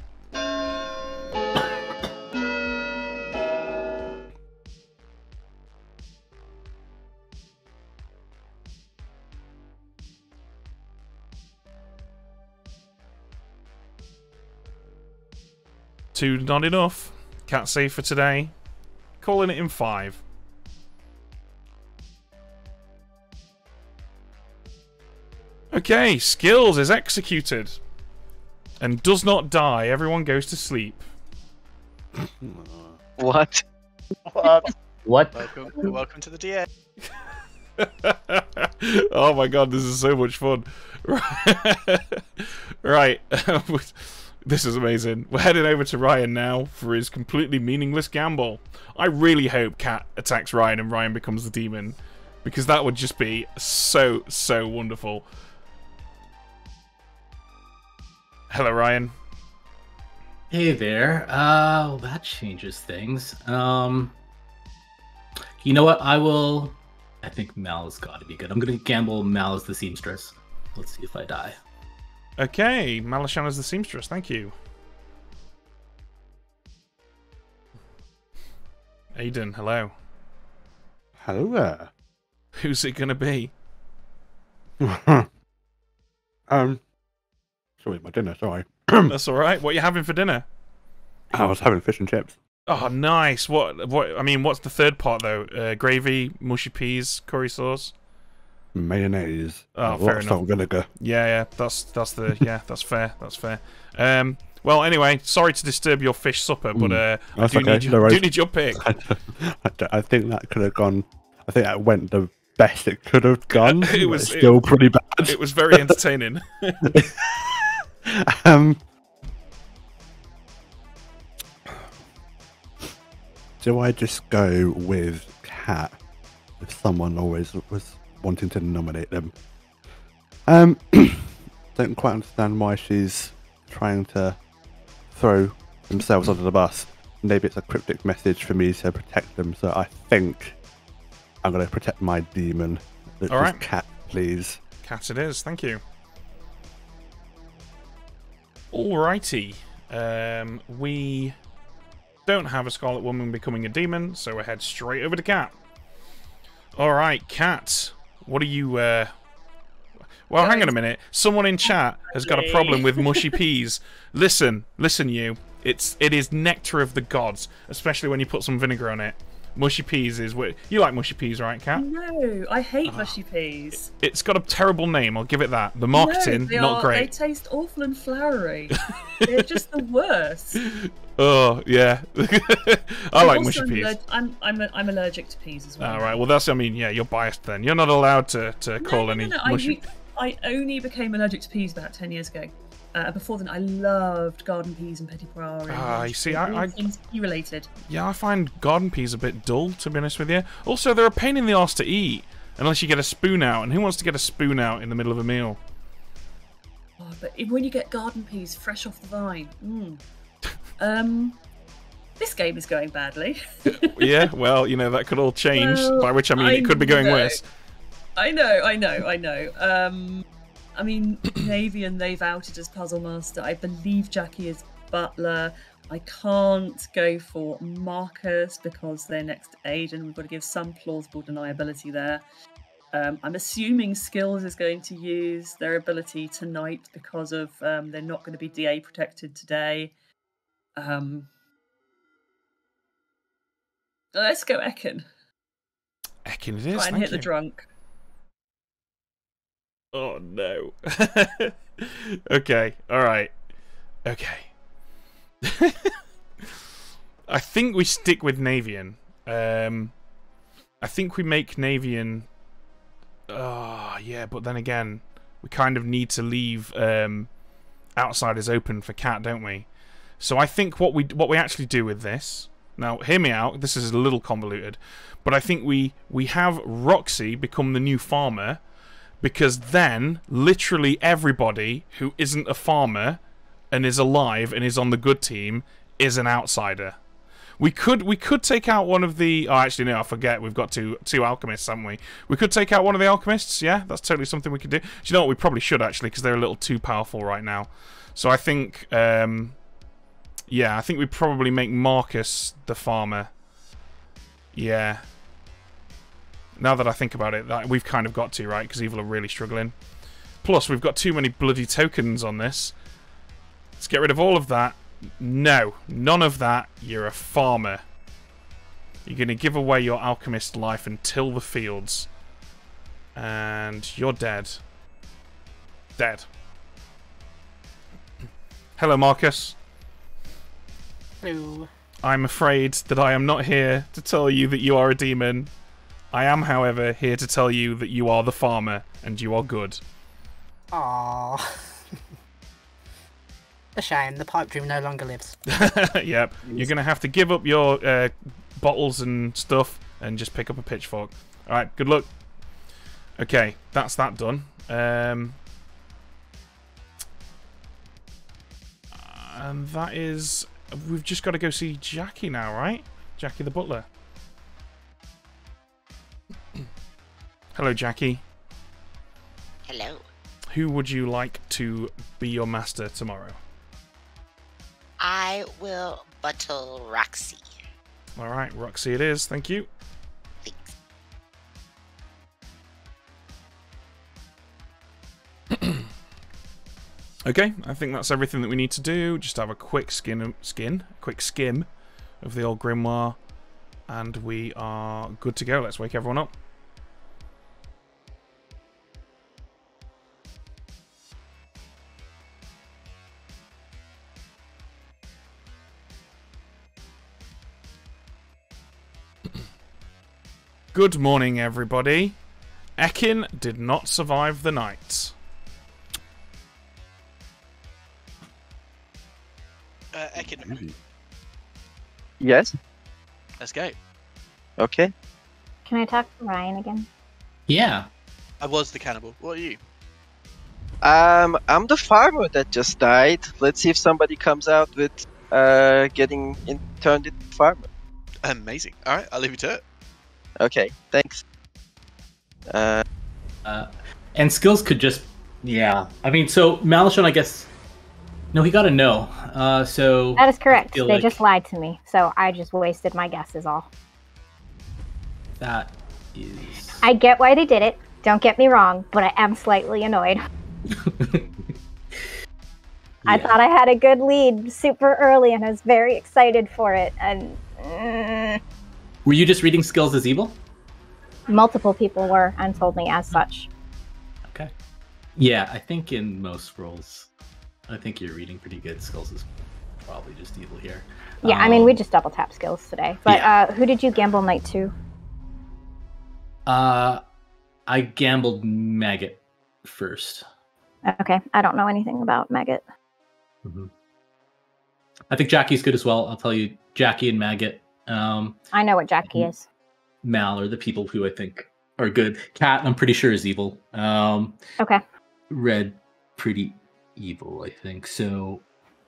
S1: Two not enough. Cat save for today. Calling it in five. Okay, skills is executed. And does not die. Everyone goes to sleep.
S12: What?
S4: What?
S11: What?
S3: Welcome, welcome to the DA.
S1: oh my god, this is so much fun. right. this is amazing. We're heading over to Ryan now for his completely meaningless gamble. I really hope Cat attacks Ryan and Ryan becomes the demon. Because that would just be so, so wonderful. Hello, Ryan.
S11: Hey there. Uh, well, that changes things. Um, you know what? I will. I think Mal has got to be good. I'm gonna gamble Mal as the seamstress. Let's see if I die.
S1: Okay, Malashana's the seamstress. Thank you. Aiden, hello.
S7: Hello there.
S1: Who's it gonna be?
S7: um, sorry, my dinner. Sorry.
S1: That's all right. What are you having for dinner?
S7: I was having fish and chips.
S1: Oh, nice. What? What? I mean, what's the third part though? Uh, gravy, mushy peas, curry sauce.
S7: Mayonnaise.
S1: Oh, fair enough.
S7: salt vinegar.
S1: Yeah, yeah. That's that's the yeah. That's fair. That's fair. Um. Well, anyway, sorry to disturb your fish supper, but
S7: Mm,
S1: uh, I do
S7: okay,
S1: need your, do need your pick.
S7: I, I think that could have gone. I think that went the best it could have gone.
S1: It was-
S7: still
S1: it-
S7: pretty bad.
S1: It was very entertaining.
S7: um, do I just go with Cat if someone always was wanting to nominate them? Um, don't quite understand why she's trying to throw themselves under the bus. Maybe it's a cryptic message for me to protect them, so I think I'm going to protect my demon. Which
S1: All
S7: is
S1: right.
S7: Cat, please.
S1: Cat it is. Thank you. Alrighty. Um, we don't have a Scarlet Woman becoming a demon, so we'll head straight over to Cat. Alright, Cat. What are you, uh... Well, hang on a minute. Someone in chat has got a problem with mushy peas. Listen, listen, you. It's it is nectar of the gods, especially when you put some vinegar on it. Mushy peas is what you like. Mushy peas, right, Cat?
S2: No, I hate
S1: Ah.
S2: mushy peas.
S1: It's got a terrible name. I'll give it that. The marketing,
S2: no,
S1: not
S2: are,
S1: great.
S2: They taste awful and flowery. They're just the worst.
S1: Oh yeah, I
S2: I'm
S1: like mushy peas.
S2: I'm I'm, I'm allergic to peas as well.
S1: All right. Well, that's. I mean, yeah, you're biased then. You're not allowed to to call
S2: no,
S1: any
S2: no, no, I,
S1: mushy.
S2: only became allergic to peas about ten years ago. Uh, before then, I loved garden peas and petit pois.
S1: Ah, you see, I- I-
S2: things pea related.
S1: Yeah, I find garden peas a bit dull, to be honest with you. Also, they're a pain in the arse to eat unless you get a spoon out. And who wants to get a spoon out in the middle of a meal?
S2: Oh, but when you get garden peas fresh off the vine, mm. um, this game is going badly.
S1: yeah. Well, you know that could all change.
S2: Well,
S1: by which I mean it could be going
S2: know.
S1: worse.
S2: I know, I know, I know. Um, I mean, Navian they've outed as Puzzle Master. I believe Jackie is Butler. I can't go for Marcus because they're next to Aiden. We've got to give some plausible deniability there. Um, I'm assuming Skills is going to use their ability tonight because of um, they're not going to be DA protected today. Um, let's go Ekin.
S1: Ekin it is.
S2: Try and hit the drunk.
S1: Oh no. okay, alright. Okay. I think we stick with Navian. Um I think we make Navian Oh yeah, but then again, we kind of need to leave um outsiders open for cat, don't we? So I think what we what we actually do with this now, hear me out. This is a little convoluted, but I think we we have Roxy become the new farmer, because then literally everybody who isn't a farmer and is alive and is on the good team is an outsider. We could we could take out one of the. Oh, actually no, I forget. We've got two two alchemists, haven't we? We could take out one of the alchemists. Yeah, that's totally something we could do. Do you know what? We probably should actually because they're a little too powerful right now. So I think. Um, yeah, I think we probably make Marcus the farmer. Yeah. Now that I think about it, that we've kind of got to, right? Because Evil are really struggling. Plus, we've got too many bloody tokens on this. Let's get rid of all of that. No, none of that. You're a farmer. You're going to give away your alchemist life and till the fields. And you're dead. Dead. Hello, Marcus.
S8: Hello.
S1: I'm afraid that I am not here to tell you that you are a demon. I am, however, here to tell you that you are the farmer and you are good.
S8: Aww. A shame, the pipe dream no longer lives.
S1: yep. You're going to have to give up your uh, bottles and stuff and just pick up a pitchfork. Alright, good luck. Okay, that's that done. Um, and that is. We've just got to go see Jackie now, right? Jackie the butler. Hello, Jackie.
S10: Hello.
S1: Who would you like to be your master tomorrow?
S10: I will buttle Roxy.
S1: All right, Roxy, it is. Thank you. Thanks. okay, I think that's everything that we need to do. Just have a quick skin, skin, quick skim of the old grimoire, and we are good to go. Let's wake everyone up. Good morning, everybody. Ekin did not survive the night.
S3: Uh, Ekin,
S12: Yes.
S3: let's go.
S12: Okay.
S13: Can I talk to Ryan again?
S11: Yeah.
S3: I was the cannibal. What are you?
S12: Um, I'm the farmer that just died. Let's see if somebody comes out with uh getting in, turned into farmer.
S3: Amazing. All right, I'll leave you to it.
S12: Okay. Thanks. Uh,
S11: Uh, and skills could just, yeah. I mean, so Malishon, I guess. No, he got a no. Uh, so
S13: That is correct. They
S11: like-
S13: just lied to me, so I just wasted my guesses all.
S11: that is.
S13: I get why they did it. Don't get me wrong, but I am slightly annoyed. I thought I had a good lead super early, and I was very excited for it. And mm,
S11: Were you just reading skills as evil?
S13: multiple people were and told me as such.
S11: Okay. Yeah, I think in most roles, I think you're reading pretty good. Skills is probably just evil here.
S13: Yeah, I mean, we
S11: Um,
S13: just double tap skills today. But uh, who did you gamble night to?
S11: Uh, I gambled maggot first.
S13: Okay, I don't know anything about Maggot.
S11: I think Jackie's good as well. I'll tell you, Jackie and maggot. Um,
S13: I know what Jackie is.
S11: Mal are the people who I think are good. Cat, I'm pretty sure is evil. Um,
S13: Okay.
S11: Red, pretty evil, I think. So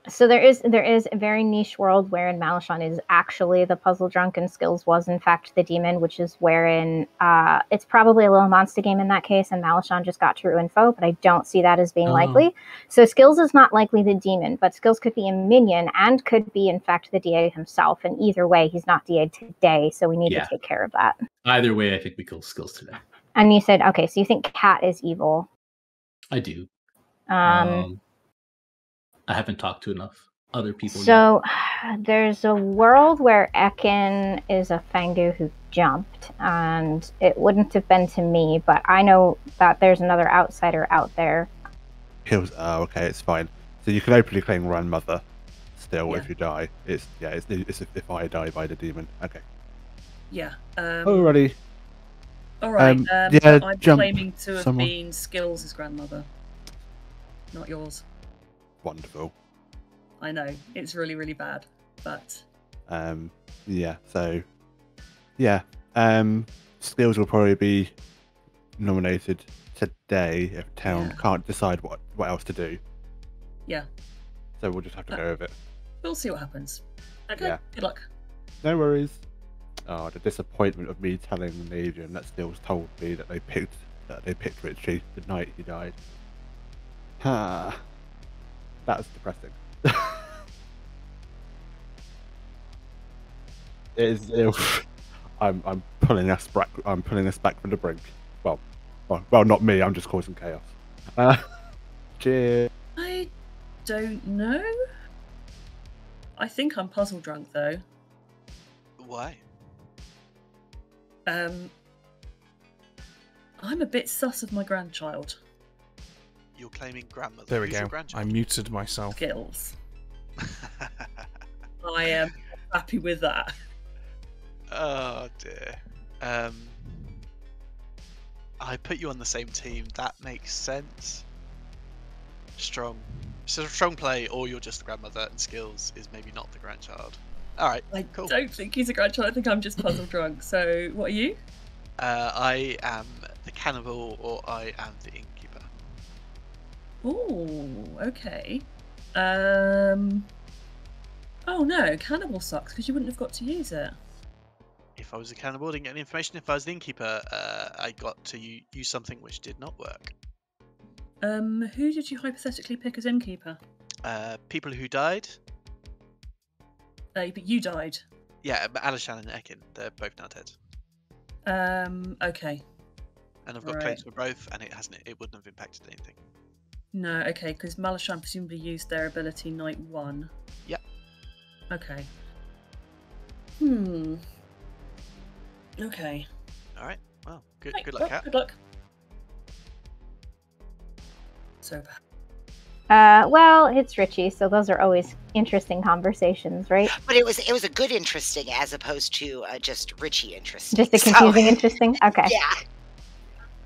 S13: So there is there is a very niche world wherein Malishon is actually the puzzle drunk and Skills was in fact the demon, which is wherein uh, it's probably a little monster game in that case, and Malishon just got true info, but I don't see that as being
S14: Oh.
S13: likely. So Skills is not likely the demon, but Skills could be a minion and could be in fact the DA himself. And either way, he's not DA today, so we need
S11: Yeah.
S13: to take care of that.
S11: either way, I think we kill skills today.
S13: And you said okay, so you think cat is evil.
S11: I do.
S13: Um,
S11: Um, I haven't talked to enough other people. yet.
S13: so there's a world where Ekin is a Fang Gu who jumped, and it wouldn't have been to me, but I know that there's another outsider out there.
S7: Kills. Oh, okay, it's fine. So you can openly claim grandmother. Still,
S2: Yeah.
S7: if you die, it's yeah, it's, it's if, if I die by the demon. Okay.
S2: Yeah. Um,
S7: Alrighty.
S2: All right.
S7: Um,
S2: Um,
S7: yeah,
S2: I'm claiming to have
S7: someone.
S2: been Skills' grandmother, not yours.
S7: Wonderful.
S2: I know it's really, really bad, but
S7: Um, yeah. So, yeah. Um, skills will probably be nominated today if town can't decide what what else to do.
S2: yeah,
S7: So we'll just have to
S2: Uh,
S7: go with it.
S2: we'll see what happens. Okay.
S7: Yeah.
S2: Good luck.
S7: No worries. Oh, the disappointment of me telling Navian that Skills told me that they picked that they picked Richie the night he died. Ha. That's depressing. it is. It, I'm I'm pulling us back. I'm pulling us back from the brink. Well, well, well, not me. I'm just causing chaos. Uh, cheers.
S2: I don't know. I think I'm puzzle drunk though.
S3: Why?
S2: Um, I'm a bit sus of my grandchild.
S3: You're claiming grandmother.
S1: There we
S3: Who's
S1: go. I muted myself.
S2: Skills. I am happy with that.
S3: Oh dear. Um, I put you on the same team. That makes sense. Strong. So strong play, or you're just the grandmother, and skills is maybe not the grandchild. All right.
S2: I
S3: cool.
S2: don't think he's a grandchild. I think I'm just puzzle drunk. So, what are you?
S3: Uh, I am the cannibal, or I am the innkeeper.
S2: Ooh, okay. Um. Oh no, cannibal sucks because you wouldn't have got to use it.
S3: If I was a cannibal, I didn't get any information. If I was the innkeeper, uh, I got to use something which did not work.
S2: Um, who did you hypothetically pick as innkeeper?
S3: Uh, people who died.
S2: Uh, but you died.
S3: Yeah, but Alishan and Ekin, they're both now dead.
S2: Um, okay.
S3: And I've got
S2: Right.
S3: claims for both, and it hasn't. It wouldn't have impacted anything.
S2: No, okay, because Malashan presumably used their ability night one.
S3: Yep.
S2: Okay. Hmm. Okay.
S3: All right. Well, good.
S2: Right,
S3: Good luck,
S2: well, Good luck. So bad.
S13: Uh, well, it's Richie, so those are always interesting conversations, right?
S10: But it was it was a good interesting as opposed to uh, just Richie interesting.
S13: Just a
S10: So-
S13: confusing, interesting. Okay.
S10: Yeah.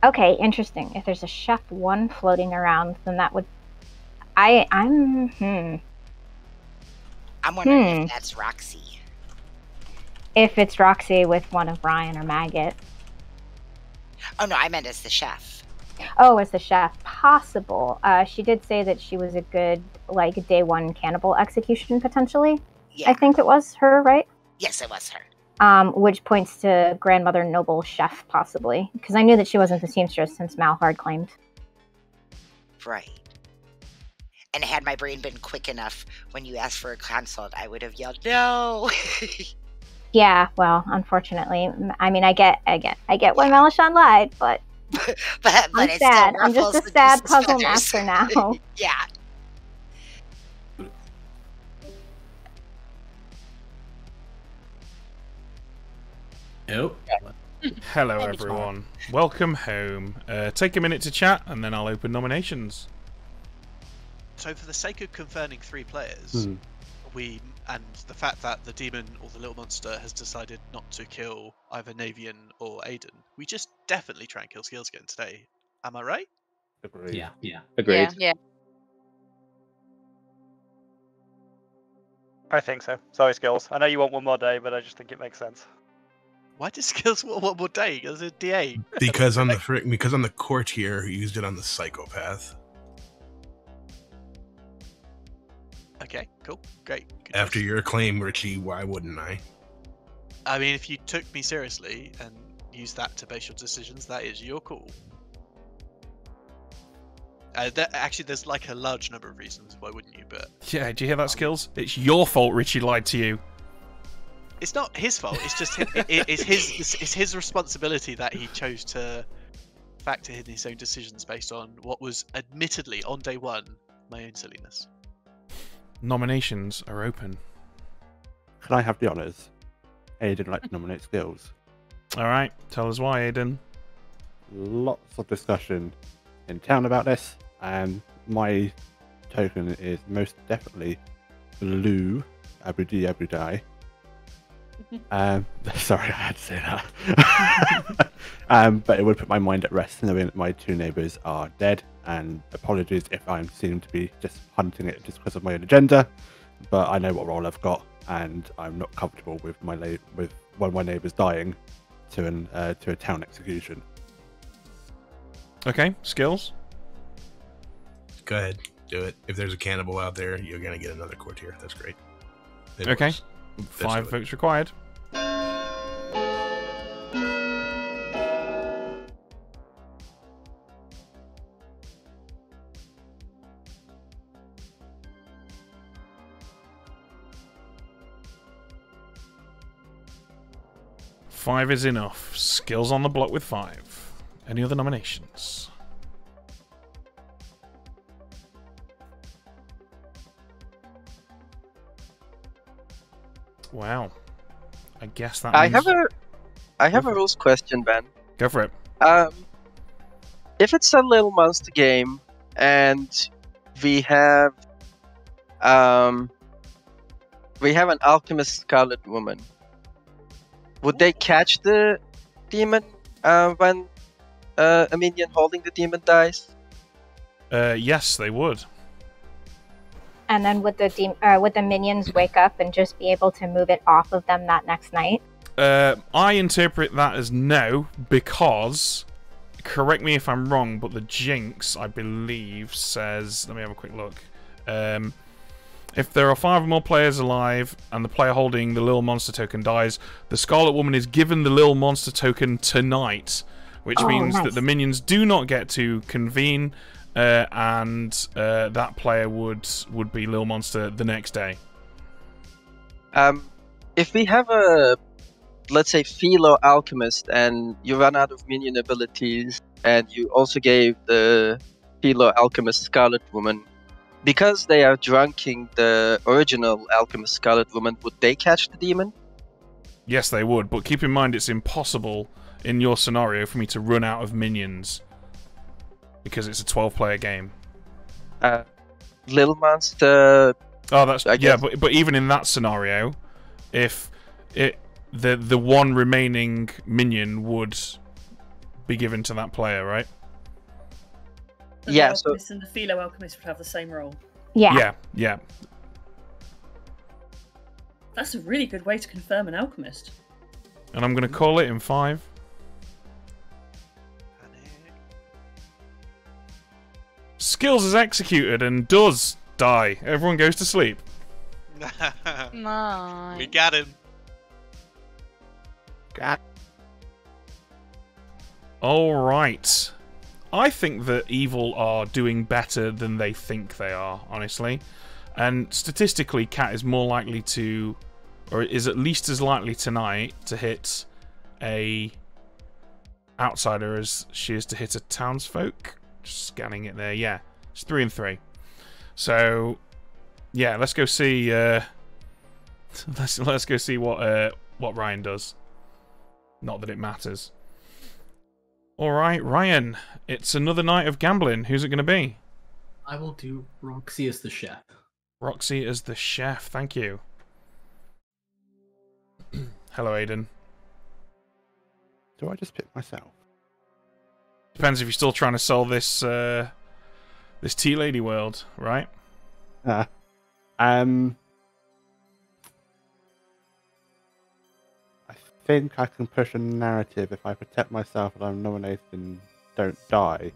S13: Okay, interesting. If there's a chef one floating around, then that would. I I'm hmm.
S10: I'm wondering
S13: Hmm.
S10: if that's Roxy.
S13: If it's Roxy with one of Brian or Maggot.
S10: Oh no, I meant as the chef.
S13: Oh, as the chef, possible. Uh, she did say that she was a good like day one cannibal execution potentially.
S10: Yeah.
S13: I think it was her, right?
S10: Yes, it was her.
S13: Um, which points to grandmother noble chef possibly, because I knew that she wasn't the seamstress since Malhard claimed.
S10: Right. And had my brain been quick enough when you asked for a consult, I would have yelled no.
S13: Yeah, well, unfortunately, i mean, I get, I get, I get why Melishan lied, but
S10: but but
S13: I'm sad. I'm just a sad puzzle
S10: feathers.
S13: master now.
S10: yeah.
S11: Oh.
S1: Hello, everyone. Welcome home. Uh, take a minute to chat, and then I'll open nominations.
S3: So, for the sake of conferring three players,
S7: Hmm.
S3: we and the fact that the demon or the little monster has decided not to kill either Navian or Aiden, we just definitely try and kill Skills again today. Am I right?
S7: Agreed.
S11: Yeah, yeah.
S5: Agreed.
S9: Yeah.
S4: I think so. Sorry, skills. I know you want one more day, but I just think it makes sense.
S3: Why does Skills want one more day? Because a DA.
S6: Because I'm the fr- because I'm the courtier who used it on the psychopath.
S3: Okay, cool, great. good
S6: After
S3: choice.
S6: your claim, Richie, why wouldn't I?
S3: I mean, if you took me seriously and used that to base your decisions, that is your call. Uh, that, actually, there's like a large number of reasons why wouldn't you, but
S1: Yeah, do you hear that, Skills? It's your fault Richie lied to you.
S3: It's not his fault. It's just him, it, it's his it's, it's his responsibility that he chose to factor in his own decisions based on what was admittedly on day one my own silliness.
S1: Nominations are open.
S7: Can I have the honours? Aiden like to nominate skills.
S1: All right, tell us why, Aiden.
S7: Lots of discussion in town about this, and my token is most definitely blue. Abu D Abu Die. Um, sorry, I had to say that. um, but it would put my mind at rest knowing that my two neighbours are dead. And apologies if I'm seen to be just hunting it just because of my own agenda. But I know what role I've got, and I'm not comfortable with my la- with one of my neighbours dying to an uh, to a town execution.
S1: Okay, skills.
S6: Go ahead, do it. If there's a cannibal out there, you're gonna get another courtier. That's great. It
S1: Okay,
S6: works.
S1: Five votes required. Five is enough. Skills on the block with five. Any other nominations? Wow. I guess that
S12: I
S1: means...
S12: have a, I have a rules question, Ben.
S1: Go for it.
S12: Um, if it's a little monster game and we have, um, we have an alchemist scarlet woman, would they catch the demon uh, when uh, a minion holding the demon dies?
S1: Uh, yes, they would.
S13: And then would the de- uh, would the minions wake up and just be able to move it off of them that next night?
S1: Uh, I interpret that as no, because, correct me if I'm wrong, but the Jinx, I believe, says. Let me have a quick look. Um, if there are five or more players alive and the player holding the little monster token dies, the Scarlet Woman is given the little monster token tonight, which
S13: Oh,
S1: means
S13: nice.
S1: that the minions do not get to convene, uh, and uh, that player would would be Lil Monster the next day.
S12: Um, if we have a, let's say, Philo Alchemist, and you run out of minion abilities, and you also gave the Philo Alchemist Scarlet Woman, because they are drunking the original Alchemist Scarlet Woman, would they catch the demon?
S1: Yes, they would, but keep in mind it's impossible in your scenario for me to run out of minions because it's a 12 player game.
S12: Uh, Little Monster.
S1: Oh, that's
S12: I
S1: yeah, but but even in that scenario, if it the the one remaining minion would be given to that player, right?
S2: The
S12: Yeah, so-
S2: and the philo alchemist would have the same role.
S13: Yeah.
S1: Yeah, yeah.
S2: That's a really good way to confirm an alchemist.
S1: And I'm gonna call it in five. Skills is executed and does die. Everyone goes to sleep.
S9: No.
S3: we got him. Got.
S1: All right. I think that evil are doing better than they think they are, honestly. And statistically, Cat is more likely to, or is at least as likely tonight to hit a outsider as she is to hit a townsfolk. Just scanning it there. Yeah, it's three and three. So, yeah, let's go see. Uh, let's let's go see what uh, what Ryan does. Not that it matters. All right, Ryan. It's another night of gambling. Who's it going to be?
S11: I will do Roxy as the chef.
S1: Roxy as the chef. Thank you. Hello, Aiden.
S7: Do I just pick myself?
S1: Depends if you're still trying to sell this uh, this tea lady world, right?
S7: Uh, um, I think I can push a narrative if I protect myself and I'm nominated and don't die.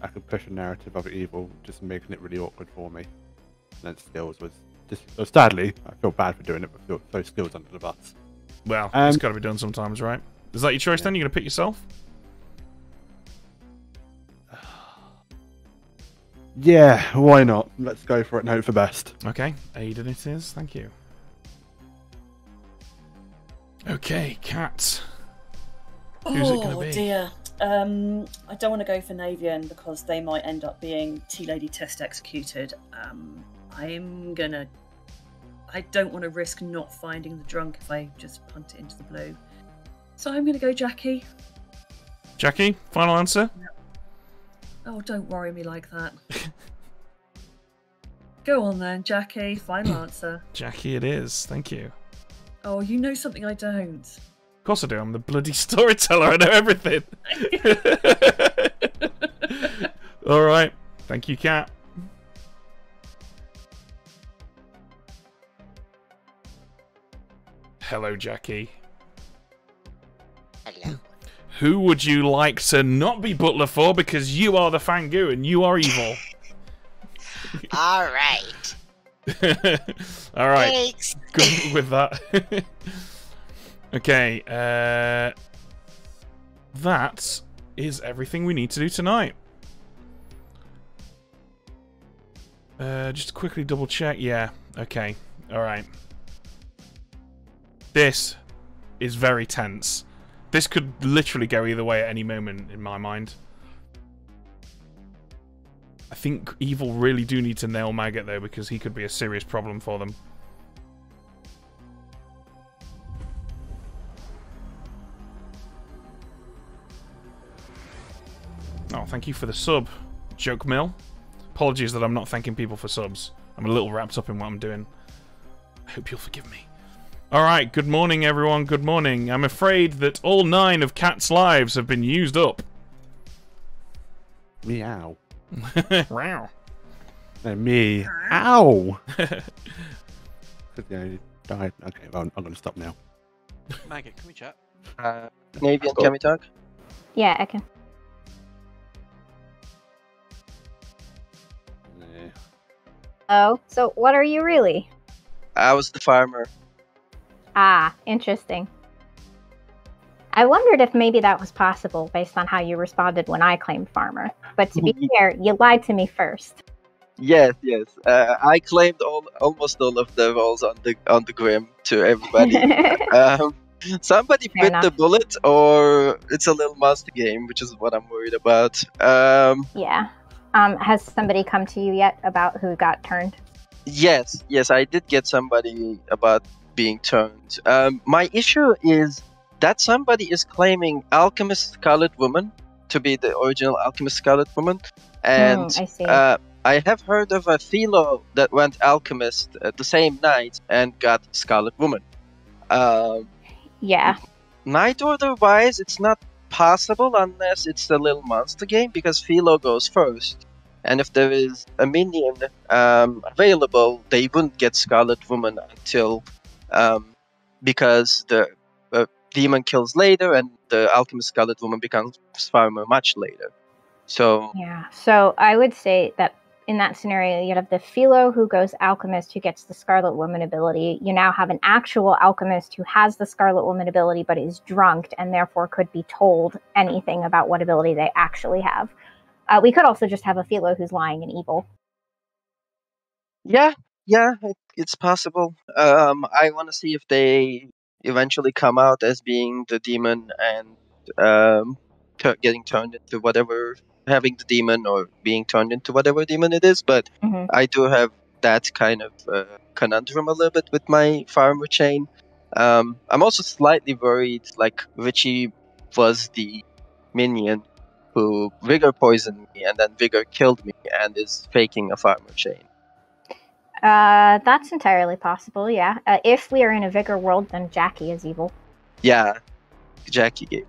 S7: I can push a narrative of evil, just making it really awkward for me. And then skills was just oh, sadly, I feel bad for doing it, but throw- skills under the bus.
S1: Well,
S7: Um,
S1: it's got to be done sometimes, right? Is that your choice then? You're going to pick yourself?
S7: Yeah, why not? Let's go for it and hope for best.
S1: Okay, Aiden it is. Thank you. Okay, Cat. Who's it going to
S2: oh
S1: be?
S2: dear. Um, I don't want to go for Navian because they might end up being Tea Lady test executed. Um, I'm gonna. I don't want to risk not finding the drunk if I just punt it into the blue. So I'm gonna go Jackie.
S1: Jackie, final answer?
S2: Oh, don't worry me like that. go on then, Jackie. Final answer.
S1: Jackie, it is. Thank you.
S2: Oh, you know something I don't.
S1: Of course I do. I'm the bloody storyteller. I know everything. All right. Thank you, Cat. Hello, Jackie. Who would you like to not be butler for because you are the Fang Gu and you are evil?
S10: All right.
S1: All right.
S10: Thanks.
S1: Good with that. okay. Uh, that is everything we need to do tonight. Uh, just quickly double check. Yeah. Okay. All right. This is very tense. This could literally go either way at any moment in my mind. I think Evil really do need to nail Maggot though because he could be a serious problem for them. Oh, thank you for the sub, Joke Mill. Apologies that I'm not thanking people for subs. I'm a little wrapped up in what I'm doing. I hope you'll forgive me. Alright, good morning everyone, good morning. I'm afraid that all nine of Cat's lives have been used up.
S7: Meow.
S1: wow.
S7: No, me. Ow! yeah, died. Okay, well, I'm going to stop now.
S14: Maggot, can we chat?
S12: Uh, Navian, can we talk?
S13: Yeah, I can. Oh, so what are you really?
S12: I was the farmer.
S13: Ah, interesting. I wondered if maybe that was possible based on how you responded when I claimed farmer. But to be fair, you lied to me first.
S12: Yes, yes. Uh, I claimed all, almost all of the roles on the on the grim to everybody. um, somebody
S13: Fair
S12: bit the bullet, or it's a little monster game, which is what I'm worried about. Um,
S13: Yeah. Um, has somebody come to you yet about who got turned?
S12: Yes, yes, I did get somebody about being turned. Um, my issue is that somebody is claiming Alchemist Scarlet Woman to be the original Alchemist Scarlet Woman, and
S13: Hmm, I.
S12: Uh, I have heard of a Philo that went Alchemist at the same night and got Scarlet Woman. Um,
S13: Yeah.
S12: Night Order wise, it's not possible unless it's a little monster game because Philo goes first. And if there is a minion um, available, they wouldn't get Scarlet Woman until um, because the uh, demon kills later and the Alchemist Scarlet Woman becomes Farmer much later. So
S13: Yeah. So I would say that in that scenario, you have the Philo who goes alchemist who gets the Scarlet Woman ability. You now have an actual alchemist who has the Scarlet Woman ability but is drunked and therefore could be told anything about what ability they actually have. Uh, we could also just have a Philo who's lying and evil.
S12: Yeah, yeah, it, it's possible. Um, I want to see if they eventually come out as being the demon and um, getting turned into whatever, having the demon or being turned into whatever demon it is. But
S13: Mhm.
S12: I do have that kind of uh, conundrum a little bit with my farmer chain. Um, I'm also slightly worried, like Richie was the minion who Vigor poisoned me and then Vigor killed me and is faking a farmer chain.
S13: Uh, that's entirely possible, yeah. Uh, if we are in a Vigor world, then Jackie is evil.
S12: Yeah, Jackie gave.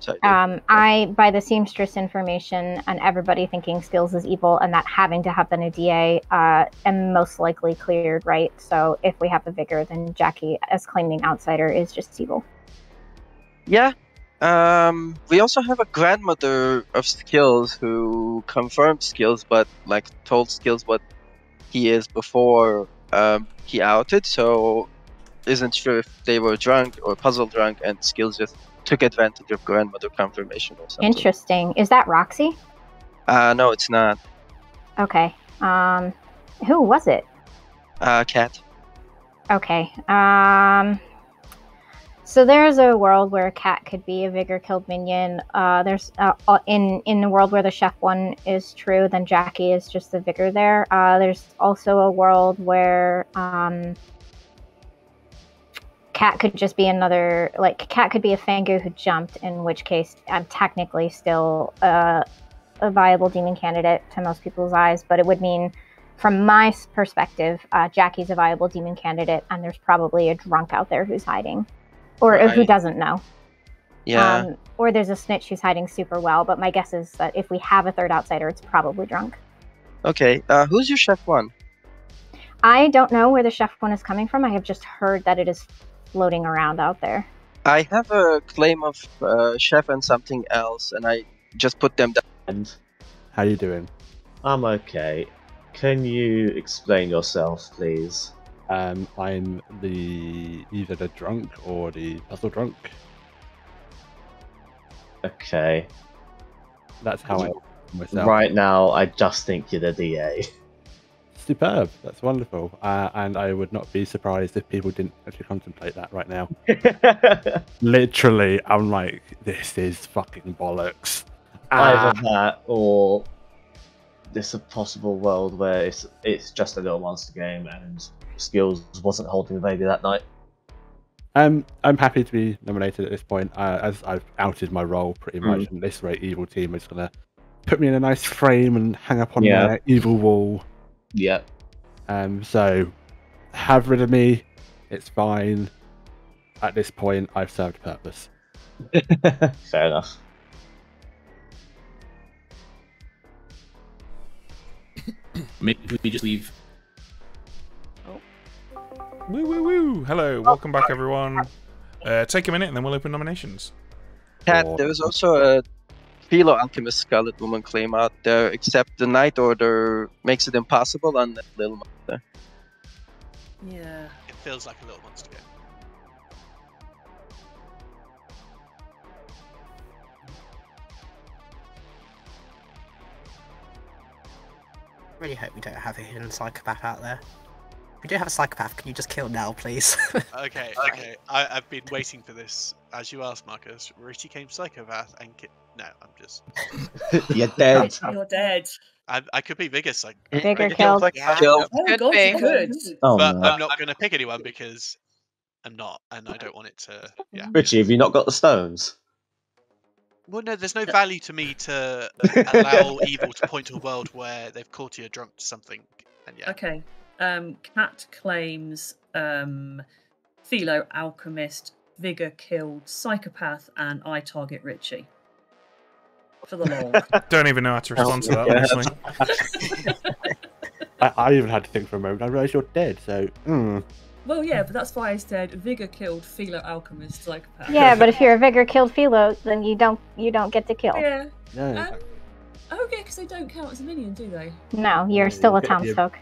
S12: sorry.
S13: Um, I, by the seamstress information and everybody thinking skills is evil and that having to have been a DA, uh, am most likely cleared, right? So if we have a vigor, then Jackie, as claiming outsider, is just evil.
S12: Yeah. Um, we also have a grandmother of skills who confirmed skills, but like told skills what he is before um, he outed. So isn't sure if they were drunk or puzzle drunk, and skills just took advantage of grandmother confirmation or something.
S13: Interesting. Is that Roxy?
S12: Uh, no, it's not.
S13: Okay. Um, who was it?
S12: Uh, cat.
S13: Okay. Um, So there's a world where a cat could be a vigor killed minion. Uh, there's uh, uh, in in the world where the chef one is true, then Jackie is just the vigor there. Uh, there's also a world where um, cat could just be another like cat could be a Fang Gu who jumped, in which case I'm technically still uh, a viable demon candidate to most people's eyes, but it would mean. From my perspective, uh, Jackie's a viable demon candidate, and there's probably a drunk out there who's hiding or who doesn't know.
S12: Yeah.
S13: Um, or there's a snitch who's hiding super well. But my guess is that if we have a third outsider, it's probably drunk.
S12: okay. Uh, who's your chef one?
S13: I don't know where the chef one is coming from. I have just heard that it is floating around out there.
S12: I have a claim of uh, chef and something else, and I just put them down.
S5: And
S7: How are you doing?
S5: I'm okay. Can you explain yourself, please?
S7: Um, I'm the either the drunk or the puzzle drunk.
S5: Okay.
S7: That's how I myself.
S5: Right now, I just think you're the DA.
S7: Superb. That's wonderful. Uh, and I would not be surprised if people didn't actually contemplate that right now. Literally, I'm like, this is fucking bollocks. Ah.
S5: Either that, or there's a possible world where it's it's just a little monster game and skills wasn't holding the baby that night.
S7: Um, I'm happy to be nominated at this point, uh, as I've outed my role pretty much.
S5: Mm.
S7: And this rate, evil team is gonna put me in a nice frame and hang up on
S5: Yeah.
S7: their evil wall.
S5: Yep.
S7: Um, so have rid of me. It's fine. At this point, I've served purpose.
S5: Fair enough.
S11: Maybe we just leave.
S1: Woo woo woo! Hello, welcome back everyone. Uh, take a minute and then we'll open nominations.
S12: Cat, there was also a Philo Alchemist Scarlet Woman claim out there, except the Night Order makes it impossible on that little monster.
S2: Yeah.
S3: It feels like a little monster game.
S8: really hope we don't have a hidden psychopath out there. If we do have a psychopath, can you just kill Nell, please?
S3: Okay, okay. I, I've been waiting for this. As you asked, Marcus, Richie came psychopath and ki- no, I'm just.
S5: You're dead.
S2: You're dead.
S3: I, I could be Vigus. Like,
S13: Vigor killed.
S2: Oh
S9: Could
S2: god,
S9: be.
S2: you could.
S5: Oh
S3: but
S5: no.
S3: I'm not going to pick anyone because I'm not, and I don't want it to. Yeah.
S5: Richie, have you not got the stones?
S3: Well, no, there's no value to me to uh, allow evil to point to a world where they've caught you drunk to something. And yeah,
S2: Okay. Um, Cat claims um, Philo Alchemist, Vigor killed Psychopath, and I target Richie. For the lol.
S1: Don't even know how to respond to that,
S5: Yeah.
S1: honestly.
S7: I, I even had to think for a moment. I realised you're dead, so. Mm.
S2: well, yeah, but that's why I said Vigor killed Philo Alchemist, Psychopath.
S13: Yeah, but if you're a vigor killed Philo, then you don't you don't get to kill.
S2: Yeah.
S7: No.
S2: Um, oh, okay, because they don't count as a minion, do they?
S13: No, you're
S7: Yeah,
S13: still a
S7: you get
S13: townsfolk.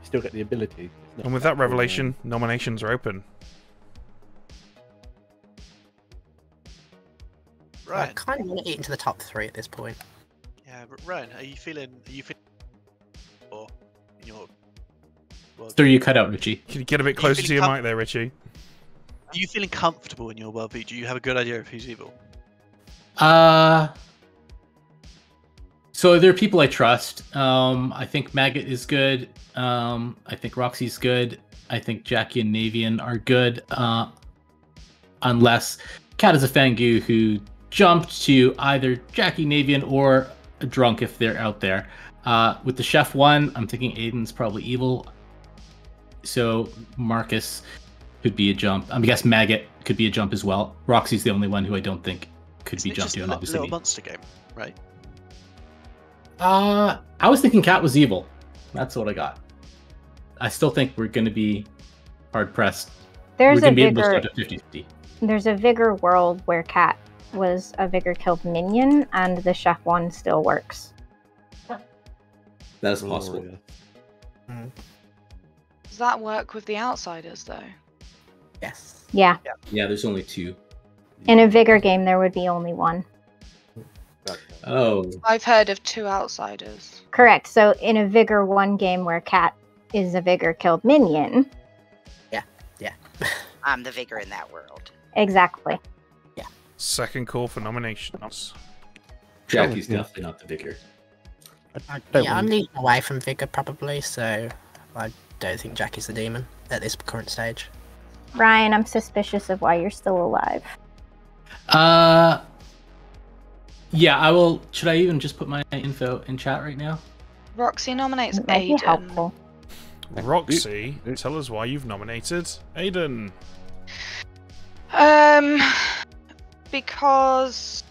S7: You still get the ability.
S1: And with that
S7: actual,
S1: revelation, nominations are open.
S8: Right.
S3: I
S8: kind of want to get into the top three at this point.
S3: Yeah, but Ryan, are you feeling? Are you feeling? Or in your world?
S11: So you cut out, Richie.
S1: Can you get a bit
S3: you
S1: closer to your mic there, Richie?
S3: Are you feeling comfortable in your worldview? Do you have a good idea of who's evil?
S11: Uh so there are people I trust. Um, I think Maggot is good. Um, I think Roxy's good. I think Jackie and Navian are good. Uh, unless Cat is a Fang Gu who jumped to either Jackie, Navian, or a drunk if they're out there. Uh, with the chef one, I'm thinking Aiden's probably evil. So Marcus could be a jump. I guess Maggot could be a jump as well. Roxy's the only one who I don't think could
S3: Isn't
S11: be jumped to, obviously
S3: little monster game, right?
S11: Uh, I was thinking Cat was evil. That's what I got. I still think we're going to be hard pressed.
S13: There's
S11: we're
S13: a
S11: going to be able to
S13: vigor.
S11: start at 50 50.
S13: There's a vigor world where Cat was a vigor killed minion, and the chef one still works.
S11: That is possible.
S9: Does that work with the outsiders though?
S8: Yes.
S13: Yeah.
S11: Yeah, there's only two.
S13: In a vigor game, there would be only one.
S11: Oh,
S9: I've heard of two outsiders.
S13: Correct. So in a vigor one game where Cat is a vigor killed minion, Yeah, yeah.
S10: I'm the vigor in that world.
S13: Exactly. Yeah.
S1: Second call for nominations.
S11: Jackie's definitely not the Vigor.
S7: I don't
S8: yeah, I'm
S7: want-
S8: leaning away from Vigor probably, so I don't think Jackie's the demon at this current stage.
S13: Ryan, I'm suspicious of why you're still alive.
S11: Uh, yeah, I will. Should I even just put my info in chat right now?
S9: Roxy nominates
S13: It might be
S9: Aiden.
S13: helpful.
S1: Roxy, tell us why you've nominated Aiden.
S9: Um, because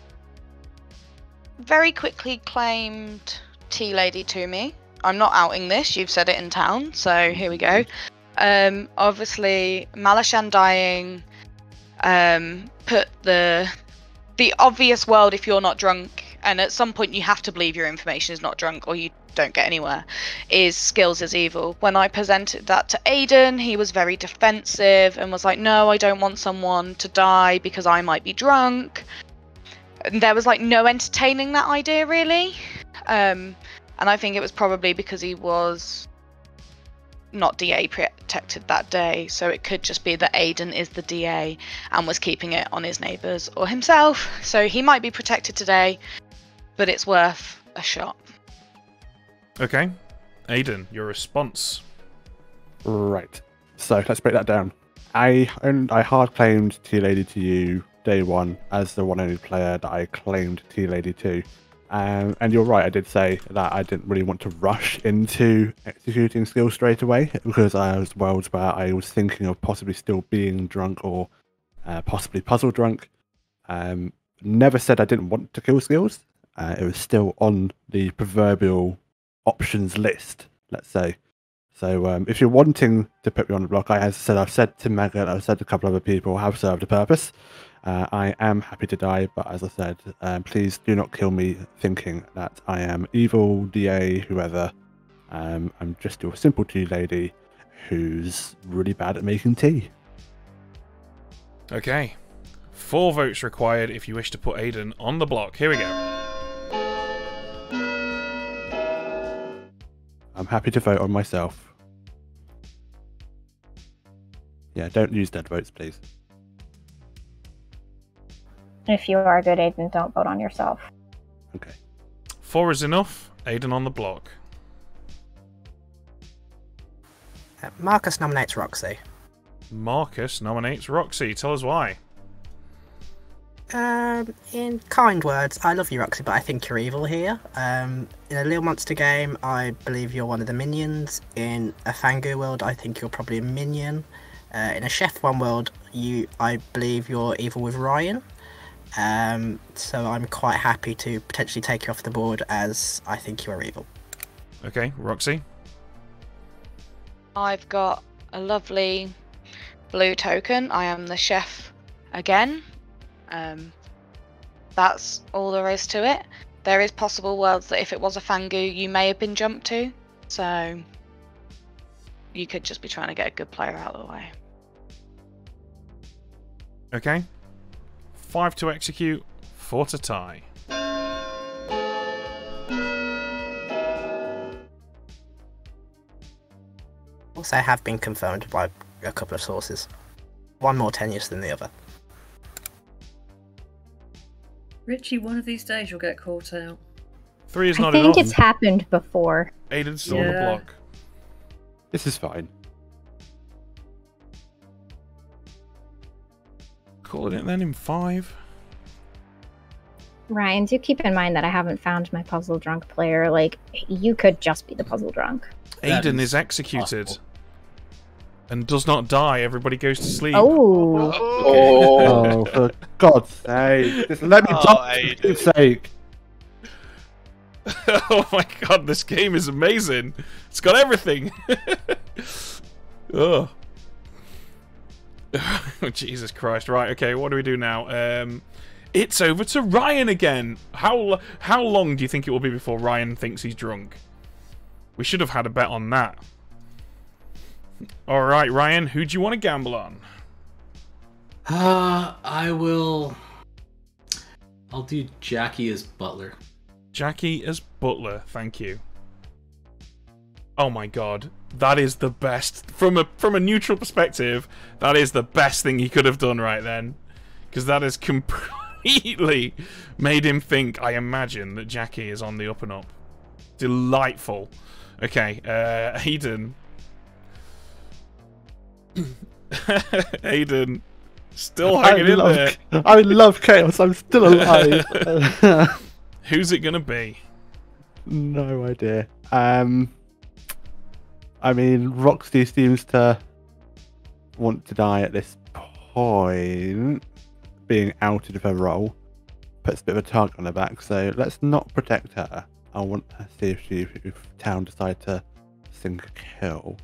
S9: very quickly claimed Tea Lady to me. I'm not outing this. You've said it in town, so here we go. Um, obviously, Malashan dying. Um, put the the obvious world if you're not drunk, and at some point you have to believe your information is not drunk, or you don't get anywhere. Is skills is evil. When I presented that to Aiden, he was very defensive and was like, "No, I don't want someone to die because I might be drunk." And there was like no entertaining that idea really, um, and I think it was probably because he was not DA protected that day, so it could just be that Aiden is the DA and was keeping it on his neighbours or himself. So he might be protected today, but it's worth a shot.
S1: Okay. Aiden, your response.
S7: Right. So let's break that down. I owned, I hard claimed Tea Lady to you day one as the one only player that I claimed Tea Lady to. Um, and you're right, I did say that I didn't really want to rush into executing skills straight away because I was worlds where I was thinking of possibly still being drunk or uh, possibly puzzle drunk. Um, never said I didn't want to kill skills. Uh, it was still on the proverbial options list, let's say. So um, if you're wanting to put me on the block, I, as I said, I've said to Megan, I've said to a couple other people, have served a purpose. Uh, I am happy to die, but as I said, um, please do not kill me thinking that I am evil, DA, whoever. Um, I'm just your simple tea lady who's really bad at making tea.
S1: Okay. Four votes required if you wish to put Aiden on the block. Here we go.
S7: I'm happy to vote on myself. Yeah, don't use dead votes, please.
S13: If you are good, Aiden, don't vote on yourself.
S7: Okay.
S1: Four is enough. Aiden on the block.
S8: Uh, Marcus nominates Roxy.
S1: Marcus nominates Roxy. Tell us why.
S8: Um, in kind words, I love you, Roxy, but I think you're evil here. Um, in a Little Monster game, I believe you're one of the minions. In a Fang Gu world, I think you're probably a minion. Uh, in a Chef One world, you, I believe you're evil with Ryan. Um, so I'm quite happy to potentially take you off the board as I think you are evil.
S1: Okay, Roxy.
S9: I've got a lovely blue token. I am the chef again. Um, that's all there is to it. There is possible worlds that if it was a Fang Gu, you may have been jumped to. So you could just be trying to get a good player out of the way.
S1: Okay. Five to execute, four to tie.
S8: Also, have been confirmed by a couple of sources. One more tenuous than the other.
S2: Richie, one of these days you'll get caught out.
S1: Three is not enough.
S13: I think
S1: enough.
S13: it's happened before.
S1: Aiden's still on the block.
S7: This is fine.
S1: Calling it then in five.
S13: Ryan, do keep in mind that I haven't found my puzzle drunk player. Like, you could just be the puzzle drunk.
S1: Aiden
S11: is
S1: is executed
S11: possible.
S1: and does not die. Everybody goes to sleep.
S13: Oh,
S7: Oh, oh for God's sake. Just let me
S3: Oh,
S7: die for God's sake.
S1: oh my god, this game is amazing. It's got everything. oh. Jesus Christ. Right, okay, what do we do now? Um it's over to Ryan again. How how long do you think it will be before Ryan thinks he's drunk? We should have had a bet on that. All right, Ryan, who do you want to gamble on?
S11: Uh, I will. I'll do Jackie as Butler.
S1: Jackie as Butler, thank you. Oh my god, that is the best from a from a neutral perspective. That is the best thing he could have done right then. because that has completely made him think. I imagine that Jackie is on the up and up. Delightful. Okay, uh, Aiden. Aiden, still
S7: I
S1: hanging in
S7: love,
S1: there.
S7: I love chaos. I'm still alive.
S1: Who's it gonna be?
S7: no idea. Um, I mean, Roxy seems to want to die at this point, being outed of her role. Puts a bit of a target on her back, so let's not protect her. I want to see if she, if Town decide to sink a kill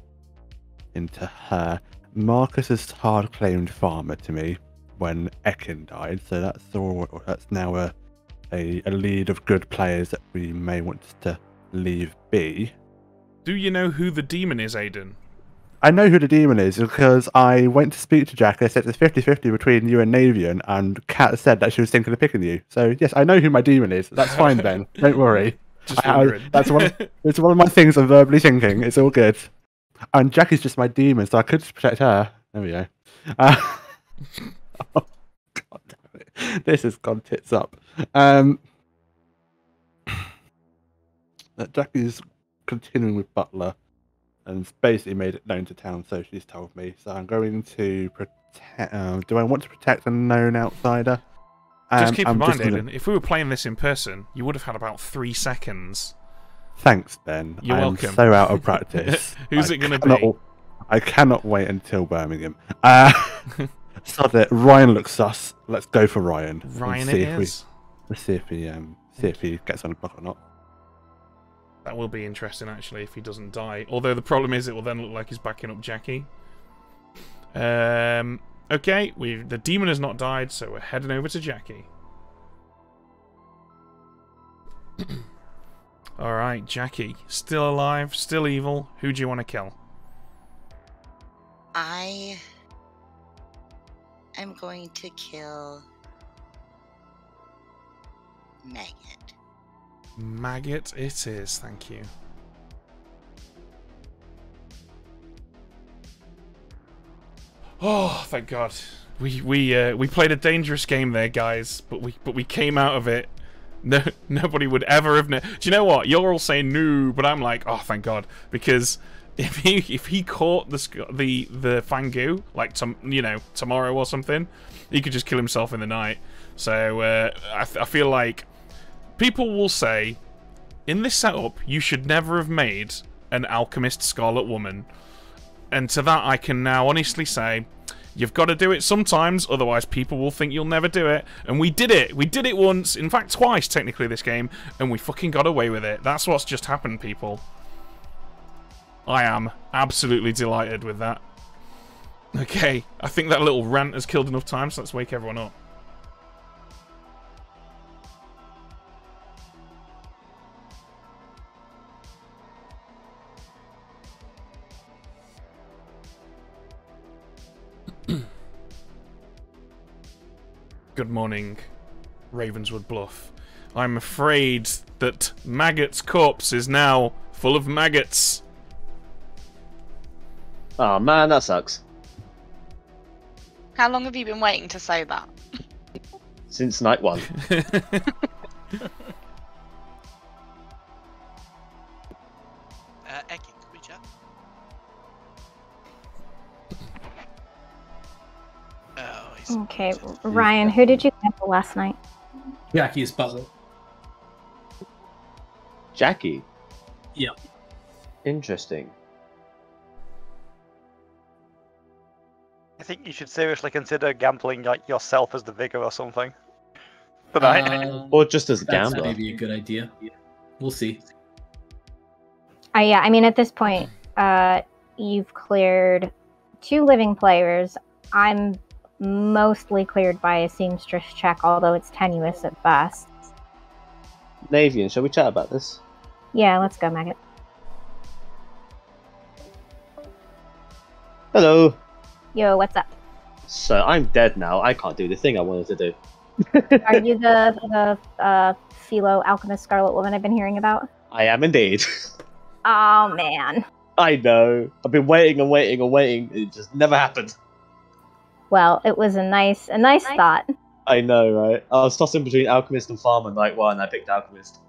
S7: into her. Marcus is hard claimed farmer to me when Ekin died, so that's all. That's now a, a a lead of good players that we may want to leave be.
S1: Do you know who the demon is, Aiden?
S7: I know who the demon is because I went to speak to Jack. I said it's 50 50 between you and Navian, and Cat said that she was thinking of picking you. So, yes, I know who my demon is. That's fine, Ben. Don't worry.
S1: Just
S7: I- I- that's, one of, it's one of my things I'm verbally thinking. It's all good. And Jack is just my demon, so I could protect her. There we go. Uh, oh, God damn it. This has gone tits up. Um, that Jackie's continuing with Butler and basically made it known to town, so she's told me. So I'm going to protect. Um, do I want to protect a known outsider?
S1: Just
S7: Um,
S1: keep
S7: I'm
S1: in mind,
S7: gonna-
S1: Aiden, if we were playing this in person, you would have had about three seconds.
S7: Thanks, Ben.
S1: You're
S7: I
S1: welcome.
S7: so out of practice.
S1: Who's
S7: I
S1: it gonna
S7: cannot-
S1: be?
S7: I cannot wait until Birmingham. Uh, sod it. Ryan looks sus. Let's go for Ryan.
S1: Ryan
S7: see
S1: it
S7: if we-
S1: is.
S7: let's see if he um see if he gets on the block or not.
S1: That will be interesting, actually, if he doesn't die. Although the problem is, it will then look like he's backing up Jackie. Um. Okay, we the demon has not died, so we're heading over to Jackie. All right, Jackie, still alive, still evil. Who do you want to kill?
S10: I am going to kill Maggot.
S1: Maggot, it is. Thank you. Oh, thank God. We we uh, we played a dangerous game there, guys, but we but we came out of it. No, nobody would ever have. Do you know what? You're all saying no, but I'm like, oh, thank God, because if he if he caught the the the Fang Gu like tom- you know tomorrow or something, he could just kill himself in the night. So uh, I, I feel like people will say in this setup, you should never have made an alchemist Scarlet Woman. And to that, I can now honestly say, you've got to do it sometimes, otherwise people will think you'll never do it. And we did it. We did it once, in fact, twice, technically, this game, and we fucking got away with it. That's what's just happened, people. I am absolutely delighted with that. Okay, I think that little rant has killed enough time, so let's wake everyone up. Good morning, Ravenswood Bluff. I'm afraid that Maggot's corpse is now full of maggots.
S5: Oh man, that sucks.
S9: How long have you been waiting to say that?
S5: Since night one.
S13: Okay, Ryan, who did you cancel last night?
S11: Jackie's is Butler.
S5: Jackie.
S11: Yeah.
S5: Interesting.
S4: I think you should seriously consider gambling like yourself as the vicar or something. Tonight.
S11: Um,
S5: Or just as a
S11: that's
S5: gambler.
S11: maybe a good idea. We'll see.
S13: Uh, yeah, I mean, at this point, uh, you've cleared two living players. I'm mostly cleared by a seamstress check, although it's tenuous at best.
S5: Navian, shall we chat about this?
S13: Yeah, let's go, Maggot.
S5: Hello.
S13: Yo, what's up?
S5: So I'm dead now. I can't do the thing I wanted to do.
S13: Are you the the uh, Philo alchemist Scarlet Woman I've been hearing about?
S5: I am indeed.
S13: Oh man.
S5: I know. I've been waiting and waiting and waiting. It just never happened.
S13: Well, it was a nice, a nice thought.
S5: I know, right? I was tossing between Alchemist and Farmer night one, and I picked Alchemist.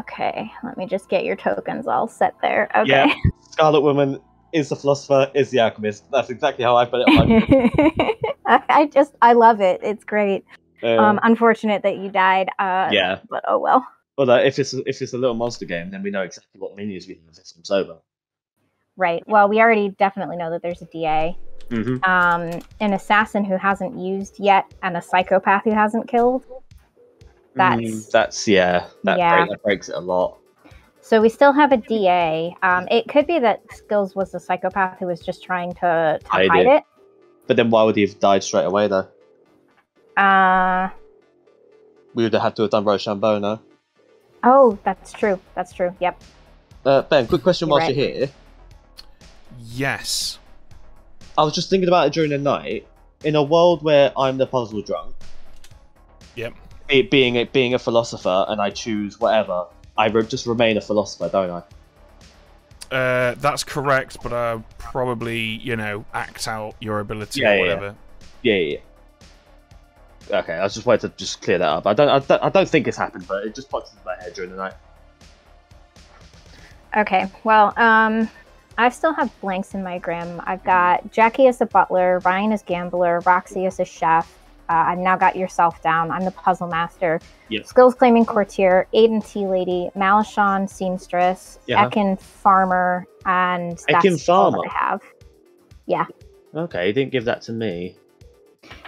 S13: Okay, let me just get your tokens all set there. Okay.
S5: Yeah, Scarlet Woman is the philosopher, is the alchemist. That's exactly how I put it on
S13: I I just, I love it. It's great.
S5: Um,
S13: Um, unfortunate that you died. Uh,
S5: Yeah.
S13: But oh well.
S5: Well, uh, if it's if it's a little monster game, then we know exactly what minions we can if it's over.
S13: Right. Well, we already definitely know that there's a DA,
S5: Mm-hmm.
S13: um, an assassin who hasn't used yet, and a psychopath who hasn't killed. That's
S5: Mm, that's yeah. That,
S13: Yeah.
S5: break- that breaks it a lot.
S13: so we still have a DA. Um, it could be that Skills was the psychopath who was just trying to, to
S5: Hide
S13: hide,
S5: it.
S13: it.
S5: But then why would he have died straight away though?
S13: Uh,
S5: We would have had to have done Rochambeau, no?
S13: oh, that's true. That's true. Yep.
S5: Uh, ben, quick question
S13: You're
S5: whilst
S13: right.
S5: you're here.
S1: Yes.
S5: I was just thinking about it during the night. In a world where I'm the puzzle drunk,
S1: Yep.
S5: be, being a, being a philosopher, and I choose whatever, I re- just remain a philosopher, don't I?
S1: Uh, that's correct, but uh, probably you know act out your ability
S5: Yeah,
S1: or
S5: yeah,
S1: whatever.
S5: Yeah, yeah. yeah. Okay, I was just wanted to just clear that up. I don't, I don't, I don't think it's happened, but it just popped into my head during the night.
S13: Okay. Well, um, I still have blanks in my grim. I've got Jackie as a butler, Ryan as gambler, Roxy as a chef. Uh, I've now got yourself down. I'm the puzzle master.
S5: Yep.
S13: Skills claiming courtier, Aiden tea lady, Malishon seamstress,
S5: Yeah.
S13: Ekin farmer, and that's
S5: Ekin
S13: all that
S5: farmer?
S13: I have. Yeah.
S5: Okay, he didn't give that to me.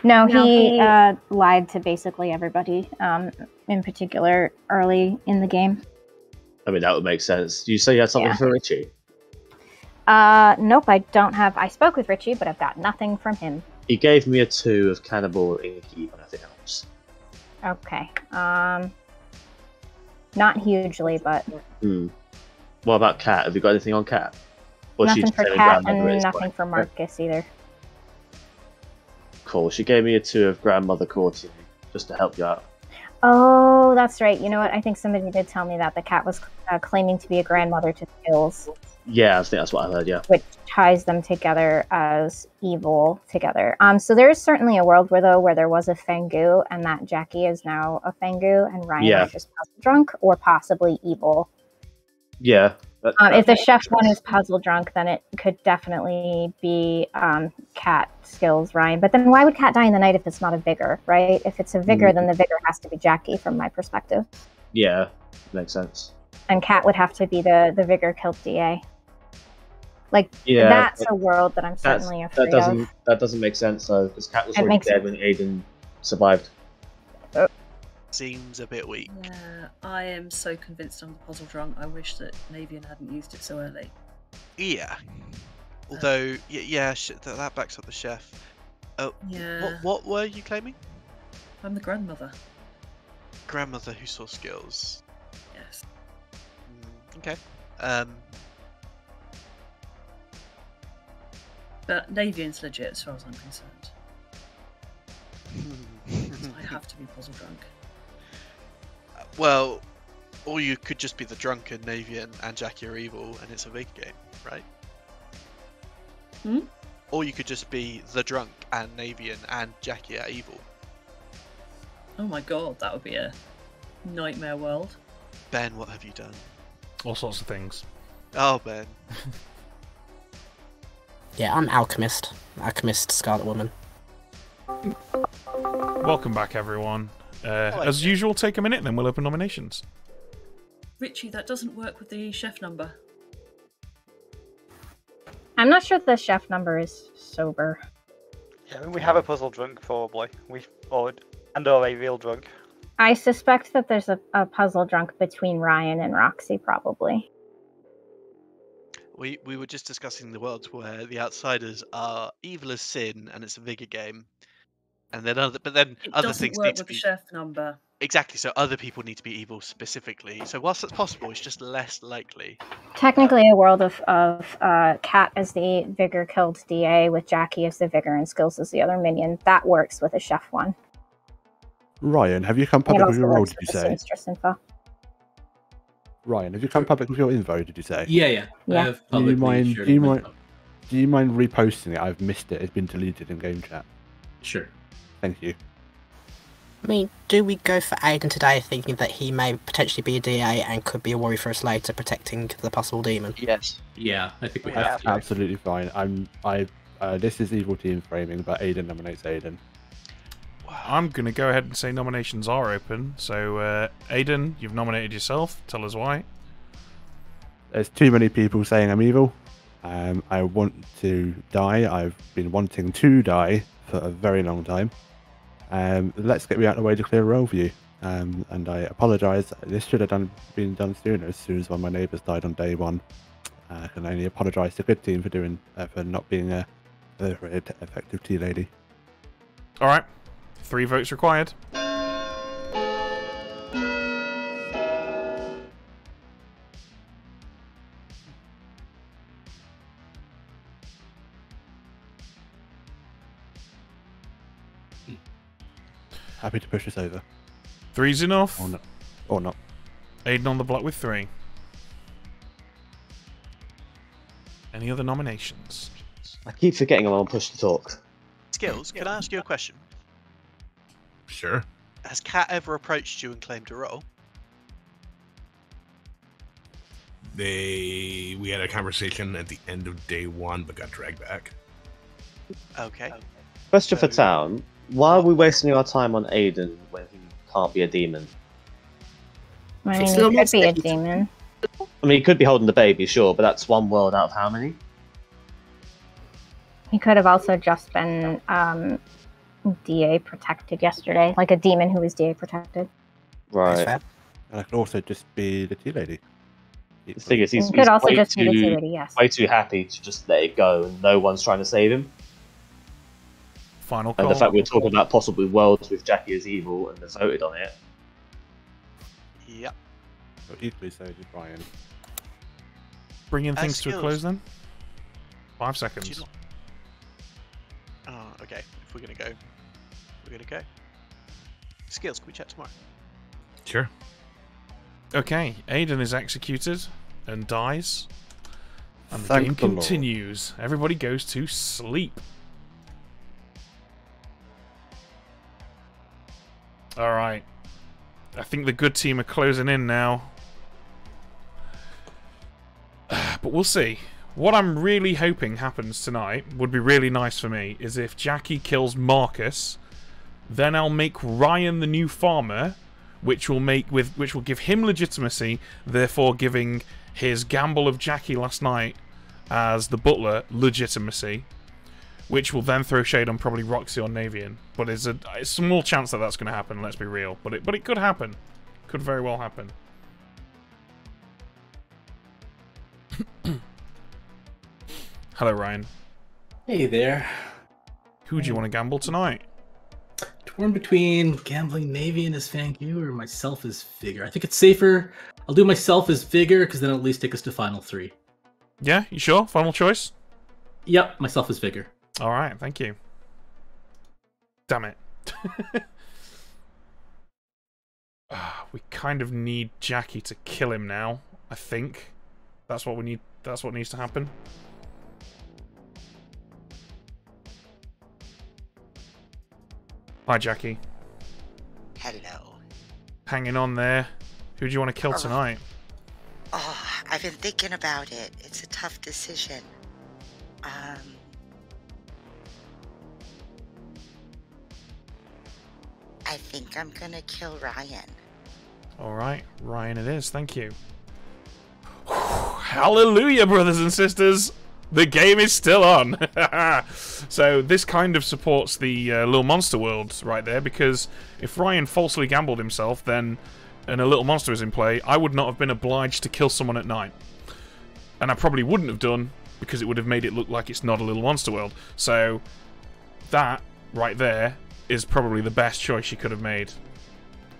S13: No,
S2: No,
S13: he
S2: he-
S13: uh, lied to basically everybody, um, in particular early in the game.
S5: I mean, that would make sense. You say you had something
S13: Yeah.
S5: for Richie.
S13: Uh, nope, I don't have. I spoke with Richie, but I've got nothing from him.
S5: He gave me a two of Cannibal Inky, but nothing else.
S13: Okay. Um, not hugely, but
S5: Hmm. What about Cat? Have you got anything on Cat? Or
S13: nothing for Cat and nothing
S5: point?
S13: for Marcus either.
S5: Cool. She gave me a two of Grandmother Courtier just to help you out.
S13: Oh, that's right. You know what? I think somebody did tell me that the cat was uh, claiming to be a grandmother to the Skills,
S5: Yeah, I think that's what I heard. Yeah.
S13: which ties them together as evil together. Um, so there is certainly a world where though where there was a Fang Gu, and that Jackie is now a Fang Gu, and Ryan
S5: Yeah.
S13: is just drunk or possibly evil.
S5: Yeah. That-
S13: Um, if the chef one is puzzle drunk, then it could definitely be um, Cat skills Ryan. But then why would Cat die in the night if it's not a vigor, right? If it's a vigor,
S5: Mm.
S13: then the vigor has to be Jackie from my perspective,
S5: Yeah, makes sense.
S13: and Cat would have to be the the vigor killed DA. Like
S5: Yeah,
S13: that's a world that I'm certainly
S5: that doesn't
S13: of.
S5: that doesn't make sense though, because Cat was
S13: It
S5: already dead when Aiden survived.
S3: Seems a bit weak.
S2: Yeah, I am so convinced I'm the puzzle drunk. I wish that Navian hadn't used it so early.
S3: Yeah. Although, yeah, yeah sh- that, that backs up the chef. Oh,
S2: Yeah.
S3: what what were you claiming?
S2: I'm the grandmother.
S3: Grandmother who saw skills.
S2: Yes.
S3: Mm, okay. Um.
S2: But Navian's legit as far as I'm concerned. I have to be puzzle drunk.
S3: Well, or you could just be the drunken Navian and Jackie are evil, and it's a big game, right?
S2: Hmm?
S3: Or you could just be the drunk and Navian and Jackie are evil.
S2: Oh my god, that would be a nightmare world.
S3: Ben, what have you done?
S1: All sorts of things.
S3: Oh, Ben.
S8: Yeah, I'm Alchemist. Alchemist Scarlet Woman.
S1: Welcome back, everyone. Uh,
S2: Hello.
S1: as usual, take a minute, then we'll open nominations.
S2: Richie, that doesn't work with the chef number.
S13: I'm not sure the chef number is sober.
S4: Yeah, I mean, we have a puzzle drunk probably. We or and or a real drunk.
S13: I suspect that there's a, a puzzle drunk between Ryan and Roxy, probably.
S3: We we were just discussing the worlds where the outsiders are evil as sin, and it's a vigor game, and then other but then
S2: It
S3: other
S2: doesn't
S3: things
S2: work
S3: need to
S2: with the
S3: be
S2: chef number.
S3: exactly. So other people need to be evil specifically. So whilst that's possible, it's just less likely.
S13: Technically, a world of of uh, Cat as the vigor killed DA with Jackie as the vigor and Skills as the other minion. That works with a chef one.
S7: Ryan, have you come public with your role? Did you say? Ryan, have you come public with your info? Did you say?
S11: Yeah, yeah. I
S13: Yeah.
S11: have
S7: Do you mind? Do you mind? do you mind reposting it? I've missed it. It's been deleted in game chat.
S11: Sure.
S7: Thank you.
S8: I mean, do we go for Aiden today, thinking that he may potentially be a DA and could be a warrior for us later, protecting the possible demon?
S12: Yes.
S11: Yeah, I think we
S7: That's
S11: have to.
S7: absolutely fine. I'm I. Uh, this is evil team framing, but Aiden nominates Aiden.
S1: I'm going to go ahead and say nominations are open. So, uh, Aiden, you've nominated yourself. Tell us why.
S7: There's too many people saying I'm evil. Um, I want to die. I've been wanting to die for a very long time. Um, let's get me out of the way to clear a for you. Um, and I apologise. This should have done been done sooner. As soon as one of my neighbours died on day one, uh, I can only apologise to good team for doing uh, for not being a, a effective tea lady.
S1: All right. Three votes required.
S7: Happy to push this over.
S1: Three's enough.
S7: Or not. Or not.
S1: Aiden on the block with three. Any other nominations?
S5: I keep forgetting I'm on push to talk.
S3: Skills, can I ask you a question?
S6: Sure.
S3: Has Cat ever approached you and claimed a role?
S6: They we had a conversation at the end of day one, but got dragged back.
S3: Okay.
S5: Question for town: Why are we wasting our time on Aiden when he can't be a demon?
S13: I mean, he could be a demon.
S5: I mean, he could be holding the baby, sure, but that's one world out of how many?
S13: He could have also just been um, DA protected yesterday, like a demon who was DA protected.
S5: Right.
S7: And I could also just be the tea lady.
S5: The thing is, he's,
S13: He could
S5: he's
S13: also
S5: way
S13: just be the tea lady, yes.
S5: way too happy to just let it go, and no one's trying to save him.
S1: Final
S5: And the fact we're talking about possibly worlds with Jackie as evil, and they voted on it.
S3: Yep.
S7: Or equally so did Brian.
S1: Bringing
S3: Uh,
S1: things to a close then. Five seconds.
S3: you not- Oh, okay. If we're gonna go, we're gonna go. Skills, can we chat tomorrow?
S6: Sure.
S1: Okay, Aiden is executed and dies. And the
S7: Thank
S1: game
S7: the Lord.
S1: continues. Everybody goes to sleep. Alright. I think the good team are closing in now. But we'll see. What I'm really hoping happens tonight would be really nice for me is if Jackie kills Marcus, then I'll make Ryan the new farmer, which will make with which will give him legitimacy, therefore giving his gamble of Jackie last night as the butler legitimacy, which will then throw shade on probably Roxy or Navian. But it's a, a small chance that that's going to happen. Let's be real, but it but it could happen, could very well happen. Hello, Ryan.
S11: Hey there.
S1: Who do you want to gamble tonight?
S11: Torn between gambling Navian as Fang Gu or myself as Vigor. I think it's safer. I'll do myself as Vigor because then it'll at least take us to final three.
S1: Yeah, you sure? Final choice?
S11: Yep, myself as Vigor.
S1: All right, thank you. Damn it. Ah, we kind of need Jackie to kill him now, I think. That's what we need that's what needs to happen. Hi Jackie.
S10: Hello.
S1: Hanging on there. Who do you want to kill
S10: Uh,
S1: tonight?
S10: Oh, I've been thinking about it. It's a tough decision. Um. I think I'm gonna kill Ryan.
S1: Alright, Ryan it is, thank you. Hallelujah, brothers and sisters! The game is still on! so, this kind of supports the uh, Little Monster world right there, because if Ryan falsely gambled himself, then, and a Little Monster is in play, I would not have been obliged to kill someone at night. And I probably wouldn't have done, because it would have made it look like it's not a Little Monster world. So, that, right there, is probably the best choice you could have made.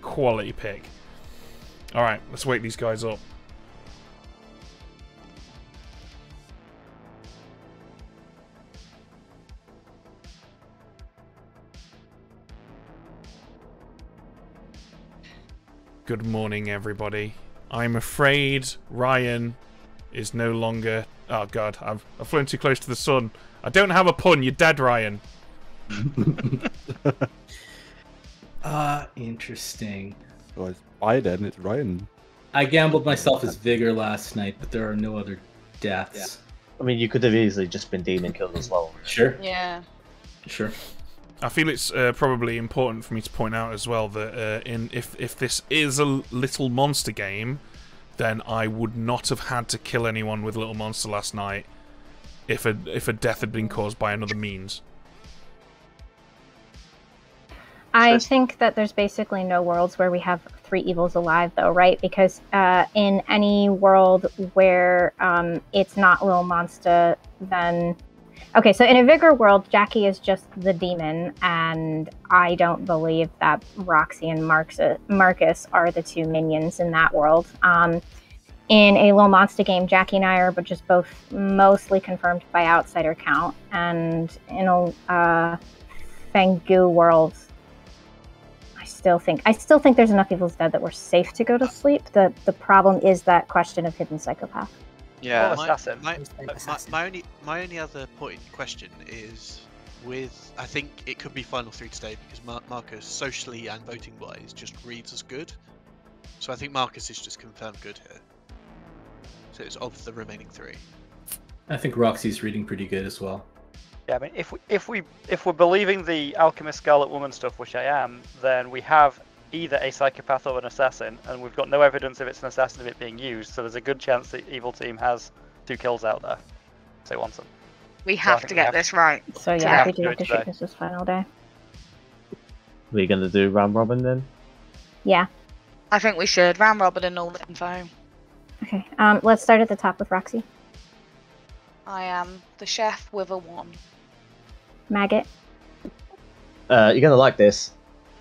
S1: Quality pick. Alright, let's wake these guys up. Good morning, everybody. I'm afraid Ryan is no longer Oh god, I've, I've flown too close to the sun. I don't have a pun. You're dead, Ryan.
S11: Uh, interesting.
S7: Well, it's Biden, it's Ryan.
S11: I gambled myself as Vigor last night, but there are no other deaths.
S5: I mean, you could have easily just been demon killed as well.
S11: Sure.
S9: Yeah.
S11: Sure.
S1: I feel it's uh, probably important for me to point out as well that uh, in if if this is a little monster game, then I would not have had to kill anyone with little monster last night if a if a death had been caused by another means.
S13: I think that there's basically no worlds where we have three evils alive, though, right? Because uh, in any world where um, it's not Lil' Monsta, then. Okay, so in a Vigor world, Jackie is just the demon, and I don't believe that Roxy and Marcus are the two minions in that world. Um, in a Lil' Monsta game, Jackie and I are but just both mostly confirmed by outsider count, and in a uh, Fang Gu world, still think I still think there's enough evils dead that we're safe to go to sleep. The the problem is that question of hidden psychopath.
S4: Yeah,
S3: my,
S4: assassin.
S3: My, uh, my, my only my only other point in question is with I think it could be final three today because Mar- Marcus socially and voting wise just reads as good. So I think Marcus is just confirmed good here. So it's of the remaining three.
S11: I think Roxy's reading pretty good as well.
S4: Yeah, I mean, if we if we if we're believing the alchemist Scarlet Woman stuff, which I am, then we have either a psychopath or an assassin, and we've got no evidence if it's an assassin of it being used. So there's a good chance the evil team has two kills out there. So wants them.
S9: We have
S4: think
S9: to
S4: we
S9: get
S4: have-
S9: this right.
S13: So
S4: We
S13: yeah,
S4: have
S13: we
S4: to
S13: do
S4: do
S13: have
S4: it
S13: to
S4: today.
S13: shoot this this final day.
S5: We're gonna do round robin then.
S13: Yeah.
S9: I think we should round robin and all the info.
S13: Okay. Um, let's start at the top with Roxy.
S9: I am the chef with a one.
S13: Maggot.
S5: Uh, you're gonna like this.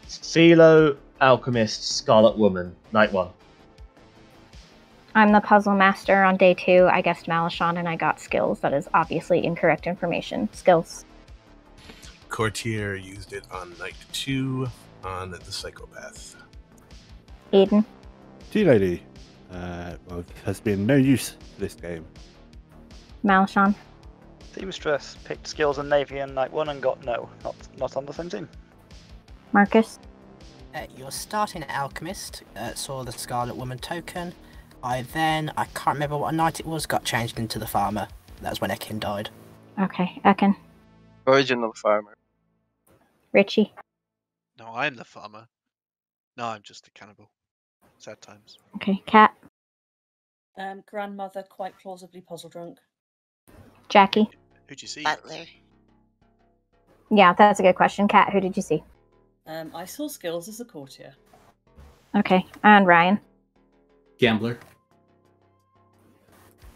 S5: Philo, Alchemist, Scarlet Woman, night one.
S13: I'm the puzzle master on day two. I guessed Malishon and I got skills. That is obviously incorrect information. Skills.
S6: Courtier used it on night two on the psychopath.
S13: Aiden.
S7: Tea Lady. Uh, well, has been no use for this game.
S13: Malishon.
S4: Seamstress picked skills and Navian night one and got no, not not on the same team.
S13: Marcus.
S8: Uh, your starting alchemist uh, saw the Scarlet Woman token. I then, I can't remember what night it was, got changed into the farmer. That was when Ekin died.
S13: Okay. Ekin.
S12: Original farmer.
S13: Richie.
S3: No, I'm the farmer. No, I'm just a cannibal. Sad times.
S13: Okay. Cat.
S2: Um, grandmother, quite plausibly puzzle drunk.
S13: Jackie.
S3: Who'd you see?
S10: Butler.
S13: Yeah, that's a good question. Cat, Who did you see?
S2: Um, I saw skills as a courtier.
S13: Okay. And Ryan.
S11: Gambler.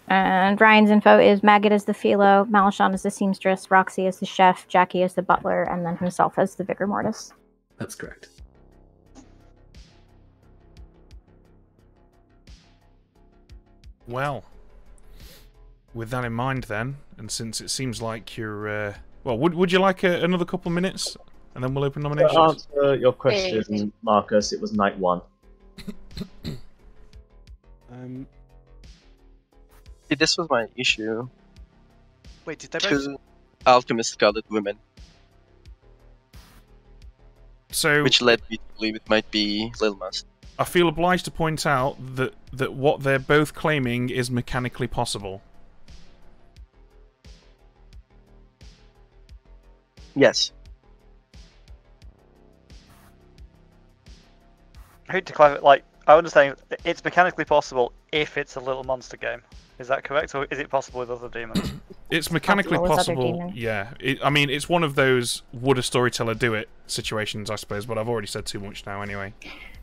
S13: And Ryan's info is Maggot as the Philo, Malishon as the seamstress, Roxy as the chef, Jackie as the butler, and then himself as the vigor mortis.
S11: That's correct.
S1: Well, with that in mind, then, and since it seems like you're, uh, well, would would you like a, another couple of minutes, and then we'll open nominations?
S5: To
S1: nominations?
S5: answer your question, Marcus, it was night one.
S7: Um,
S12: See, this was my issue.
S3: Wait, did they both?
S12: Two alchemist Scarlet Women,
S1: So
S12: which led me to believe it might be Lil Must.
S1: I feel obliged to point out that that what they're both claiming is mechanically possible.
S12: Yes.
S4: I hate to clarify, like, I understand it's mechanically possible if it's a little monster game. Is that correct, or is it possible with other demons?
S1: It's mechanically
S13: Possible
S1: possible. Yeah, it, I mean, it's one of those would a storyteller do it situations, I suppose. But I've already said too much now, anyway.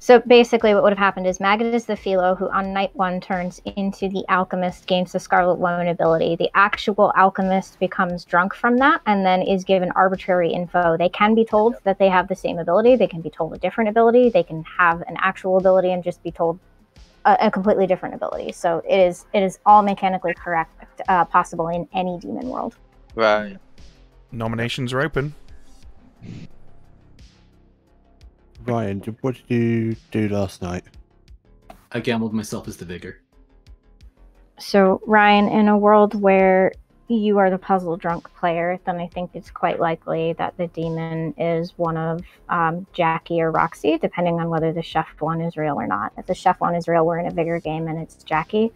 S13: So basically, what would have happened is Maggot is the Philo, who on night one turns into the alchemist, gains the Scarlet Woman ability. The actual alchemist becomes drunk from that and then is given arbitrary info. They can be told that they have the same ability, they can be told a different ability, they can have an actual ability and just be told a, a completely different ability. So it is it is all mechanically correct, uh, possible in any demon world.
S12: Right.
S1: Nominations are open.
S7: Ryan, what did you do last night?
S11: I gambled myself as the vigor.
S13: So, Ryan, in a world where you are the puzzle drunk player, then I think it's quite likely that the demon is one of um, Jackie or Roxy, depending on whether the chef one is real or not. If the chef one is real, we're in a Vigor game and it's Jackie,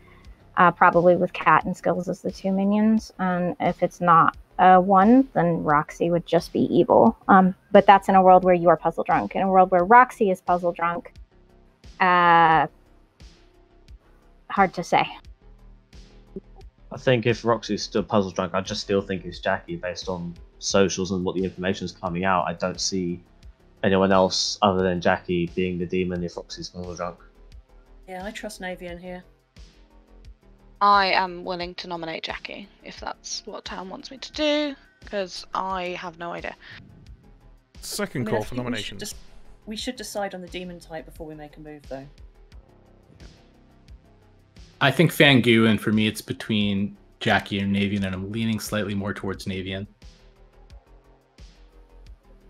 S13: uh, probably with Cat and Skills as the two minions. And if it's not uh, one, then Roxy would just be evil. Um, but that's in a world where you are puzzle drunk. In a world where Roxy is puzzle drunk, uh, hard to say.
S5: I think if Roxy's still puzzle drunk, I just still think it's Jackie based on socials and what the information is coming out. I don't see anyone else other than Jackie being the demon if Roxy's puzzle drunk.
S2: Yeah, I trust Navian here.
S9: I am willing to nominate Jackie if that's what Town wants me to do, because I have no idea.
S1: Second
S2: I mean,
S1: call for
S2: think we should just- We should decide on the demon type before we make a move, though.
S11: I think Fang Gu, and for me, it's between Jackie and Navian, and I'm leaning slightly more towards Navian.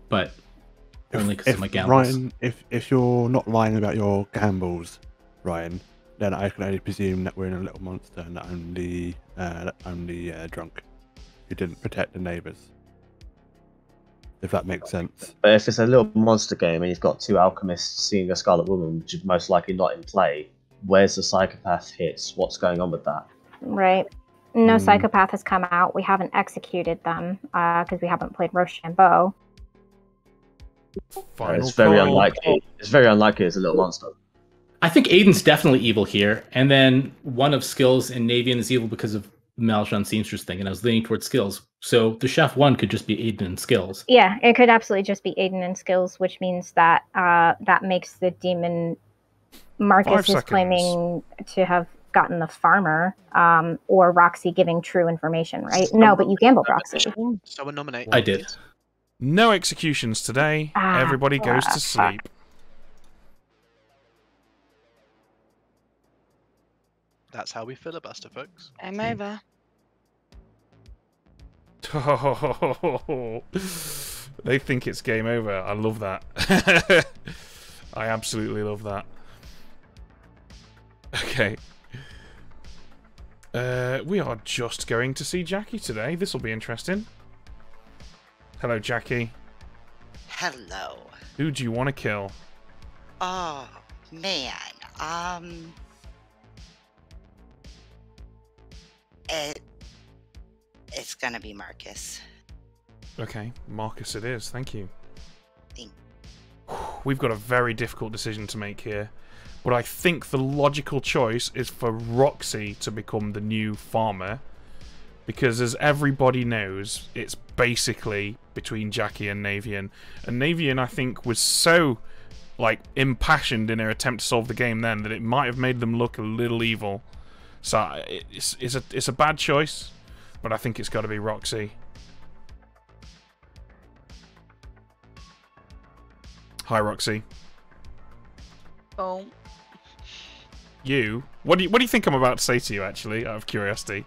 S11: But only because of
S7: if
S11: my gambles.
S7: Ryan, if if you're not lying about your gambles, Ryan, then I can only presume that we're in a little monster and that I'm the uh, that I'm the uh, drunk who didn't protect the neighbours. If that makes sense.
S5: But if it's a little monster game and you've got two alchemists seeing a Scarlet Woman, which is most likely not in play, where's the psychopath hits? What's going on with that?
S13: Right. No
S5: Hmm.
S13: psychopath has come out. We haven't executed them because we haven't played Rochambeau.
S1: Final
S5: it's very
S1: call.
S5: unlikely. It's very unlikely it's a little monster.
S11: I think Aiden's definitely evil here, and then one of Skills and Navian is evil because of Malchon Seamstress thing, and I was leaning towards Skills. So the chef one could just be Aiden and Skills.
S13: Yeah, it could absolutely just be Aiden and Skills, which means that uh, that makes the demon Marcus
S1: Five
S13: is
S1: seconds.
S13: claiming to have gotten the farmer, um, or Roxy giving true information, right? No, but you gambled Roxy.
S3: So we nominate.
S11: I did.
S1: No executions today.
S13: Ah,
S1: Everybody goes to sleep.
S3: That's how we filibuster, folks.
S9: Game over.
S1: they think it's game over. I love that. I absolutely love that. Okay. Uh, we are just going to see Jackie today. This will be interesting. Hello, Jackie.
S10: Hello.
S1: Who do you want to kill?
S10: Oh man. Um. It. It's gonna be Marcus.
S1: Okay, Marcus it is. Thank you.
S10: Thank-
S1: We've got a very difficult decision to make here. But I think the logical choice is for Roxy to become the new farmer. Because as everybody knows, it's basically between Jackie and Navian. And Navian, I think, was so like impassioned in her attempt to solve the game then that it might have made them look a little evil. So it's, it's a it's a bad choice, but I think it's got to be Roxy. Hi, Roxy.
S9: Boom.
S1: You. What do you What do you think I'm about to say to you? Actually, out of curiosity.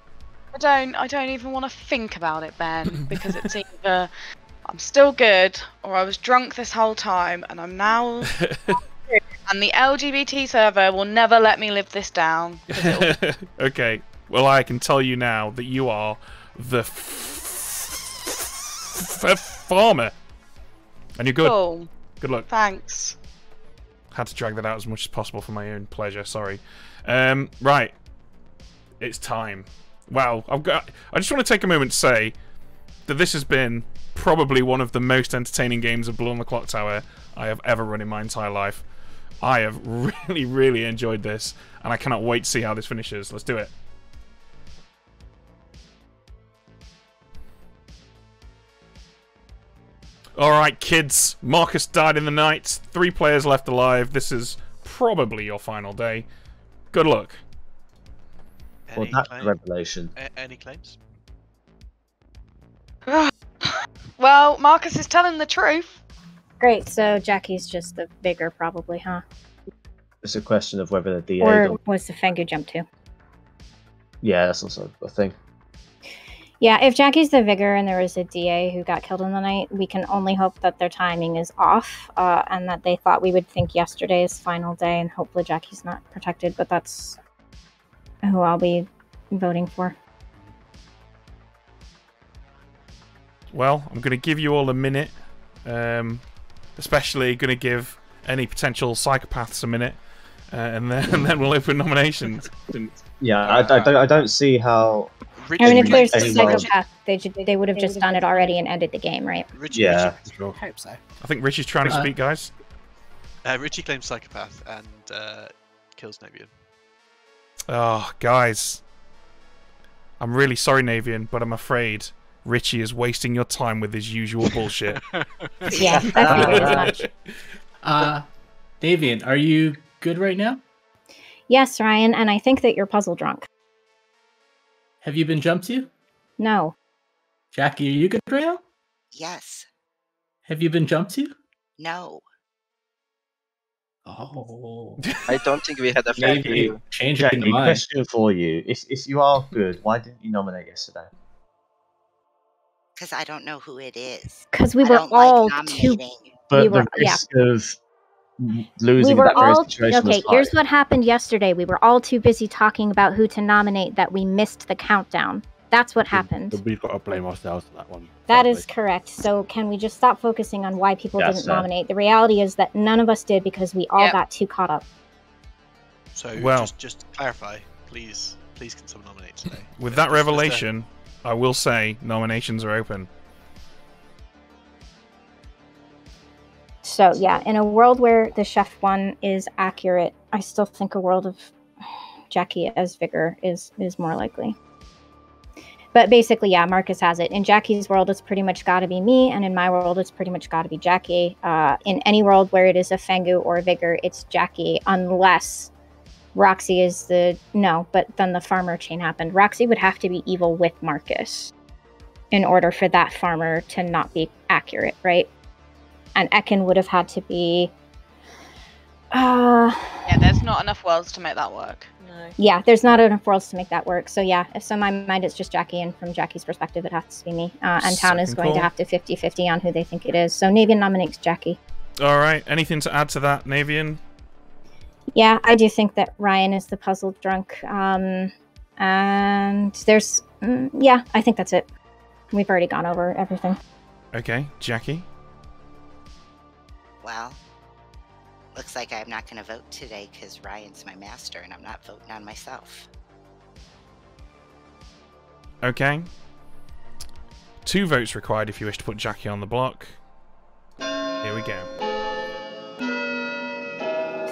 S9: I don't. I don't even want to think about it, Ben, because it's either I'm still good or I was drunk this whole time and I'm now. and the LGBT server will never let me live this down.
S1: okay. Well, I can tell you now that you are the farmer, and you're good.
S9: Cool.
S1: Good luck.
S9: Thanks.
S1: Had to drag that out as much as possible for my own pleasure. Sorry. Um, right. It's time. Wow. I've got. I just want to take a moment to say that this has been probably one of the most entertaining games of Blood on the Clocktower I have ever run in my entire life. I have really, really enjoyed this, and I cannot wait to see how this finishes. Let's do it. Alright, kids. Marcus died in the night. Three players left alive. This is probably your final day. Good luck.
S5: Well,
S3: Any
S5: that's
S3: claim-
S5: revelation.
S3: A- any claims?
S9: well, Marcus is telling the truth.
S13: Great. So Jackie's just the Vigor, probably, huh?
S5: It's a question of whether the DA.
S13: Or
S5: don't-
S13: was the Fang Gu jump to?
S5: Yeah, that's also a thing.
S13: Yeah, if Jackie's the vigor and there was a DA who got killed in the night, we can only hope that their timing is off uh, and that they thought we would think yesterday's final day and hopefully Jackie's not protected, but that's who I'll be voting for.
S1: Well, I'm going to give you all a minute. Um, especially going to give any potential psychopaths a minute, uh, and then and then we'll open nominations.
S5: Yeah, I, I don't. I don't see how.
S13: I mean, if there's a psychopath, they they would have just done it already and ended the game, right?
S3: Richie,
S5: Yeah.
S8: i Hope so.
S1: I think Richie's trying to
S3: Uh,
S1: speak, guys.
S3: Uh, Richie claims psychopath and uh, kills Navian.
S1: Oh, guys. I'm really sorry, Navian, but I'm afraid Richie is wasting your time with his usual bullshit.
S13: Yeah, I figured much.
S11: Uh, Navian, are you good right now?
S13: Yes, Ryan, and I think that you're puzzle drunk.
S11: Have you been jumped to?
S13: No.
S11: Jackie, are you good right now?
S10: Yes.
S11: Have you been jumped to?
S10: No.
S11: Oh.
S12: I don't think we had a fair
S11: Maybe
S12: deal.
S11: change your mind.
S5: question for you: If if you are good, why didn't you nominate yesterday?
S10: Because I don't know who it is.
S13: Because we
S10: I
S13: were
S10: don't like
S13: all too.
S10: nominating.
S5: But
S13: We
S5: the
S13: were- yeah.
S5: of losing
S13: we were
S5: that very
S13: all
S5: situation
S13: okay. Here's what happened yesterday. We were all too busy talking about who to nominate that we missed the countdown. That's what happened.
S7: We've got to blame ourselves for that one.
S13: That is correct. So can we just stop focusing on why people
S5: Yes,
S13: didn't
S5: sir.
S13: nominate? The reality is that none of us did because we all
S9: Yep.
S13: got too caught up.
S3: So
S1: Well-
S3: just just to clarify, please, please can someone nominate today?
S1: With that revelation, I will say nominations are open.
S13: So yeah, in a world where the chef one is accurate, I still think a world of Jackie as Vigor is is more likely. But basically, yeah, Marcus has it. In Jackie's world, it's pretty much got to be me, and in my world, it's pretty much got to be Jackie. Uh, in any world where it is a Fang Gu or a Vigor, it's Jackie, unless Roxy is the no. But then the farmer chain happened. Roxy would have to be evil with Marcus in order for that farmer to not be accurate, right? And Ekin would have had to be. Uh,
S9: Yeah, there's not enough worlds to make that work.
S2: No.
S13: yeah, there's not enough worlds to make that work. So yeah, so in my mind, it's just Jackie, and from Jackie's perspective, it has to be me. Uh, and Town is
S1: Second
S13: going to have to 50-50 on who they think it is. So Navian nominates Jackie.
S1: All right. Anything to add to that, Navian?
S13: Yeah, I do think that Ryan is the puzzle drunk. Um, and there's, mm, yeah, I think that's it. We've already gone over everything.
S1: Okay, Jackie.
S10: Well, looks like I'm not going to vote today because Ryan's my master and I'm not voting on myself.
S1: Okay. Two votes required if you wish to put Jackie on the block. Here we go.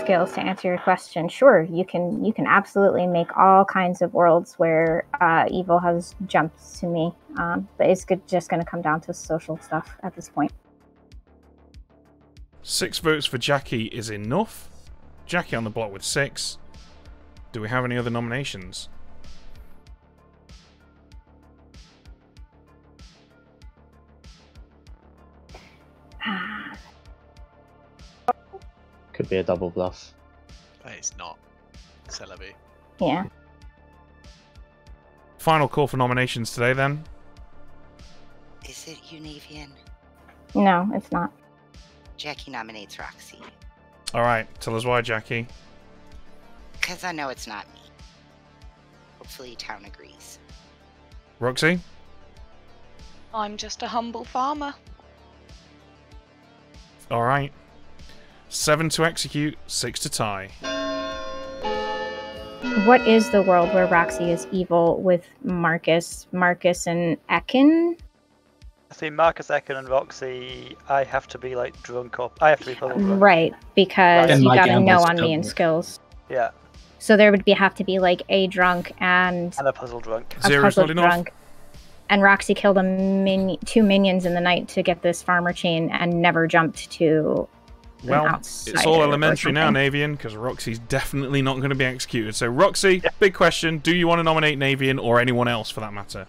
S13: skills to answer your question sure you can you can absolutely make all kinds of worlds where uh, evil has jumped to me um, but it's good, just going to come down to social stuff at this point
S1: Six votes for Jackie is enough. Jackie on the block with six. Do we have any other nominations?
S5: Could be a double bluff.
S3: It's not. Celebi.
S13: yeah
S1: Final call for nominations today, then.
S10: Is it Univian?
S13: no it's not
S10: Jackie nominates Roxy.
S1: All right, tell us why, Jackie.
S10: Because I know it's not me. Hopefully, Town agrees.
S1: Roxy?
S9: I'm just a humble farmer.
S1: All right. Seven to execute, six to tie.
S13: what is the world where roxy is evil with marcus marcus and ekin
S4: I see Marcus Ekin and Roxy. I have to be like drunk up. I have to be puzzle drunk.
S13: right because
S11: And
S13: you
S11: my
S13: got to
S11: gamble
S13: know on me and skills
S4: Yeah,
S13: so there would be have to be like a drunk and
S4: and a puzzle drunk.
S13: a
S1: Zero's
S13: puzzle
S1: not enough.
S13: drunk. And Roxy killed a min- two minions in the night to get this farmer chain and never jumped to
S1: Well, it's all elementary now,
S13: something.
S1: Navian, because Roxy's definitely not going to be executed. So, Roxy, big question: Do you want to nominate Navian or anyone else for that matter?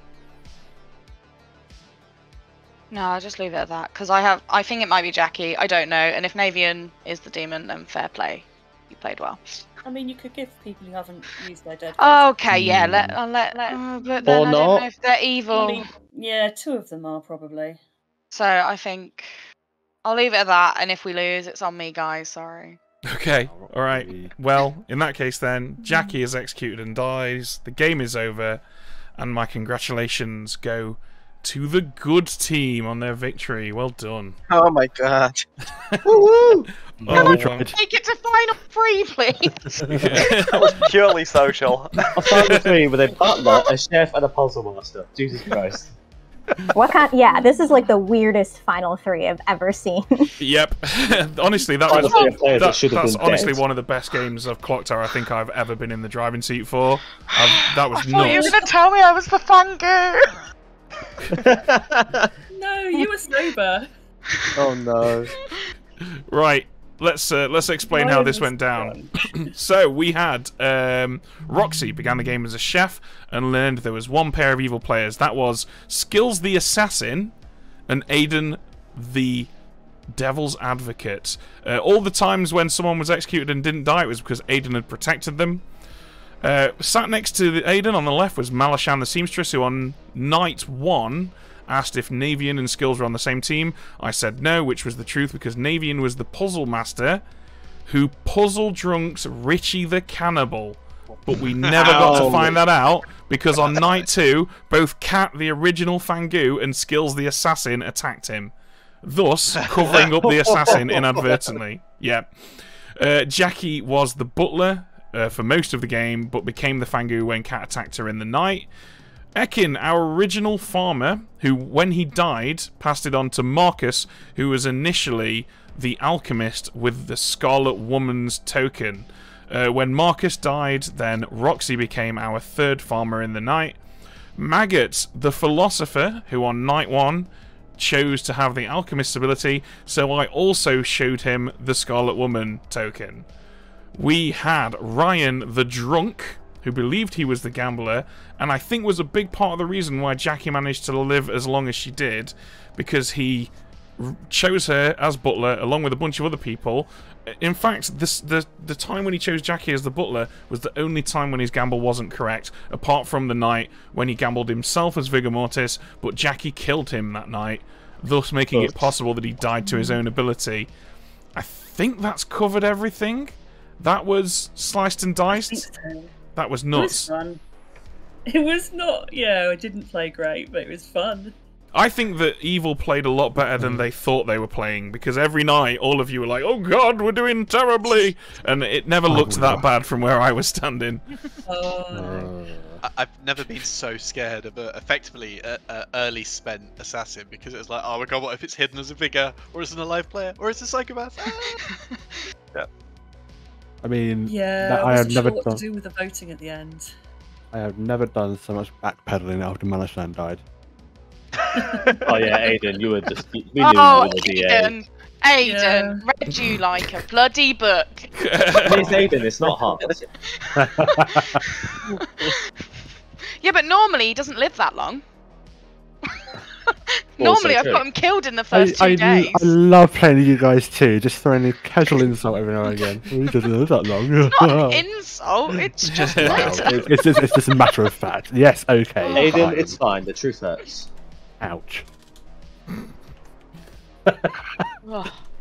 S9: No, I'll just leave it at that because I have. I think it might be Jackie. I don't know. And if Navian is the demon, then fair play. You played well.
S2: I mean, you could give people who haven't used their dead.
S9: Okay, yeah. Let I'll let. let uh, but then
S5: Or
S9: I
S5: not.
S9: don't know if they're evil.
S2: I mean, yeah, two of them are probably.
S9: So I think I'll leave it at that. And if we lose, it's on me, guys. Sorry.
S1: Okay, all right. Well, in that case, then Jackie is executed and dies. The game is over, and my congratulations go to the good team on their victory. Well done.
S12: Oh my god.
S1: Oh,
S7: we tried.
S9: Take it to final three, please.
S4: that was purely social.
S5: I found the three with a butler, a chef, and a puzzle master. Jesus Christ.
S13: What kind? Yeah, this is like the weirdest final three I've ever seen.
S1: Yep. honestly, that was
S5: three of players that
S1: that-
S5: should have
S1: that's
S5: been
S1: honestly
S5: dead.
S1: one of the best games of Clock Tower I think I've ever been in the driving seat for. I've, that was
S9: I thought you were
S1: nuts.
S9: going to tell me I was the fun Fang Gu.
S2: No, you were sober.
S5: Oh no.
S1: Right. Let's uh, let's explain
S2: Why
S1: how
S2: is
S1: this
S2: this
S1: went down. so we had um, Roxy began the game as a chef and learned there was one pair of evil players. That was Skills the assassin and Aiden the devil's advocate. Uh, all the times when someone was executed and didn't die, it was because Aiden had protected them. Uh, sat next to the Aiden on the left was Malashan the seamstress, who on night one asked if Navian and Skills were on the same team. I said no, which was the truth because Navian was the puzzle master who puzzle drunks Richie the cannibal. But we never got to find that out because on night two, both Cat the original Fang Gu and Skills the assassin attacked him, thus covering up the assassin inadvertently. Yeah. Uh, Jackie was the butler uh, for most of the game, but became the Fang Gu when Cat attacked her in the night. Ekin, our original farmer, who, when he died, passed it on to Marcus, who was initially the alchemist with the Scarlet Woman's token. Uh, when Marcus died, then Roxy became our third farmer in the night. Maggot, the philosopher, who on night one chose to have the alchemist ability, so I also showed him the Scarlet Woman token. We had Ryan the drunk, who believed he was the gambler, and I think was a big part of the reason why Jackie managed to live as long as she did, because he chose her as butler along with a bunch of other people. In fact, this the the time when he chose Jackie as the butler was the only time when his gamble wasn't correct, apart from the night when he gambled himself as Vigor Mortis, but Jackie killed him that night, thus making it possible that he died to his own ability. I think that's covered everything. That was sliced and diced.
S2: So,
S1: That was nuts.
S2: It was
S1: nuts.
S2: fun. It was not. Yeah, I didn't play great, but it was fun.
S1: I think that Evil played a lot better than hmm. they thought they were playing because every night all of you were like, "Oh God, we're doing terribly," and it never oh, looked that bad from where I was standing.
S2: Oh.
S3: I- I've never been so scared of a effectively a, a early spent assassin because it was like, oh my god, what if it's hidden as a figure, or as an alive player or as a psychopath? Ah!
S7: I mean,
S2: Yeah,
S7: that
S2: I
S7: I have never
S2: sure
S7: done.
S2: to do with the voting at the end.
S7: I have never done so much backpedaling after Malashan died.
S5: Oh yeah, Aiden, you were just we knew
S9: Oh,
S5: you were the DA.
S9: Aiden. Aiden, read you like a bloody book.
S5: It's Aiden, it's not hard.
S9: Yeah, but normally he doesn't live that long. normally I've got him killed in the
S7: I,
S9: first two
S7: I,
S9: days.
S7: I love playing with you guys too, just throwing a casual insult every now and again. Oh, he doesn't live that long.
S9: It's Not an insult, it's just
S7: Well,
S9: later.
S7: it's, it's, just, it's just a matter of fact. Yes, okay.
S5: Aiden,
S7: fine.
S5: it's fine. The truth hurts.
S7: Ouch.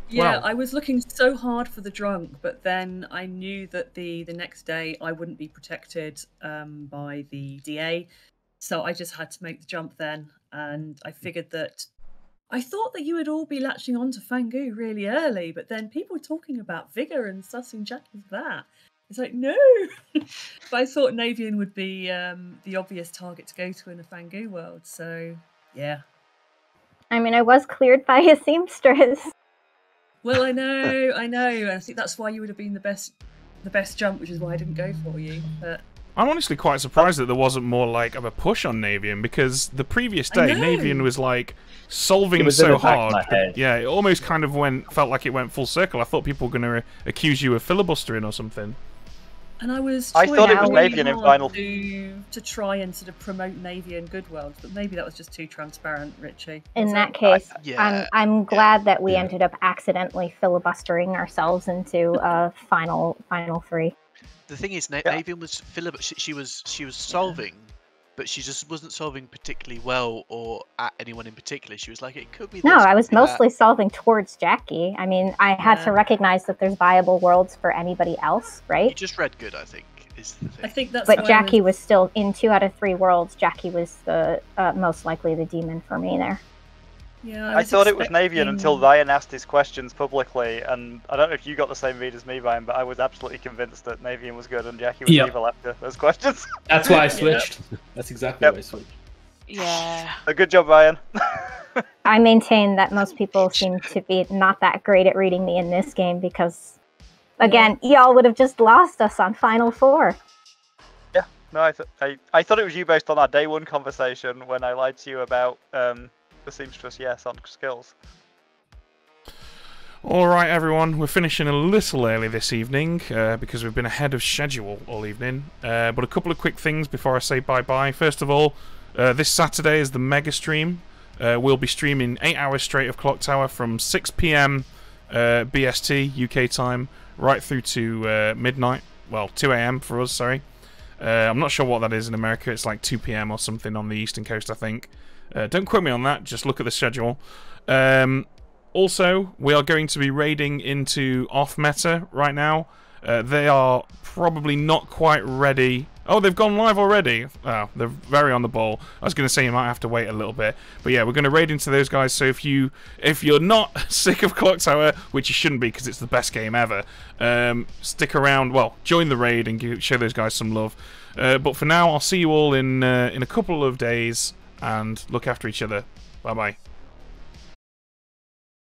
S2: Yeah,
S1: Well-
S2: I was looking so hard for the drunk, but then I knew that the the next day I wouldn't be protected um, by the DA, so I just had to make the jump then, and I figured that I thought that you would all be latching on to Fang Gu really early, but then people were talking about vigor and sussing Jack as that. It's like no, but I thought Navian would be um, the obvious target to go to in a Fang Gu world. So yeah,
S13: I mean, I was cleared by a seamstress.
S2: Well, I know, I know, and I think that's why you would have been the best, the best jump, which is why I didn't go for you. But
S1: I'm honestly quite surprised that there wasn't more like of a push on Navian because the previous day
S2: know.
S1: Navian was like solving
S5: It was in
S1: so
S5: the back of
S1: hard.
S5: my head.
S1: Yeah, it almost kind of went felt like it went full circle. I thought people were going to accuse you of filibustering or something.
S2: and I was.
S4: I thought it was
S2: really
S4: Navian in final-
S2: to to try and sort of promote Navian Good Worlds, but maybe that was just too transparent, Richie.
S13: In that
S2: it?
S13: case,
S3: yeah,
S13: I'm I'm glad that we
S7: Yeah.
S13: ended up accidentally filibustering ourselves into a final final three.
S3: The thing is, Na-
S4: Yeah.
S3: Navian was filib- she, she was she was solving but she just wasn't solving particularly well or at anyone in particular. She was like, it could be.
S13: No,
S3: this,
S13: I was
S3: be that."
S13: mostly solving towards Jackie. I mean, I had to recognize that there's viable worlds for anybody else,
S3: You
S13: right?
S3: just read good, I think, is the thing.
S2: I think that's.
S13: But
S2: why I
S13: Jackie
S2: was-
S13: was still in two out of three worlds. Jackie was the uh, most likely the demon for me there.
S2: Yeah,
S4: I,
S2: was
S4: thought it was Navian until Ryan asked his questions publicly, and I don't know if you got the same read as me, Ryan, but I was absolutely convinced that Navian was good and Jackie was
S11: Yeah.
S4: evil after those questions.
S11: That's why I
S2: Yeah.
S11: switched. That's exactly
S4: Yep.
S11: why I switched.
S9: Yeah.
S4: a good job, Ryan.
S13: I maintain that most people seem to be not that great at reading me in this game because, again, y'all would have just lost us on Final Four.
S4: Yeah, no, I, th- I I thought it was you based on our day one conversation when I lied to you about um, the seamstress yes on skills.
S1: All right, everyone, we're finishing a little early this evening uh, because we've been ahead of schedule all evening. Uh, but a couple of quick things before I say bye bye. First of all, uh, this Saturday is the mega stream. Uh, we'll be streaming eight hours straight of Clock Tower from 6 p.m. Uh, BST UK time right through to uh, midnight. Well, 2 a.m. for us. Sorry. I'm not sure what that is in America. It's like 2 p.m. or something on the eastern coast, I think. Uh, don't quote me on that. Just look at the schedule. Um, also, we are going to be raiding into off meta right now. Uh, they are probably not quite ready. Oh, they've gone live already. Oh, they're very on the ball. I was going to say you might have to wait a little bit, but yeah, we're going to raid into those guys. So if you if you're not sick of Clock Tower, which you shouldn't be because it's the best game ever, um, stick around. Well, join the raid and give, show those guys some love. Uh, but for now, I'll see you all in uh, in a couple of days and look after each other. Bye bye.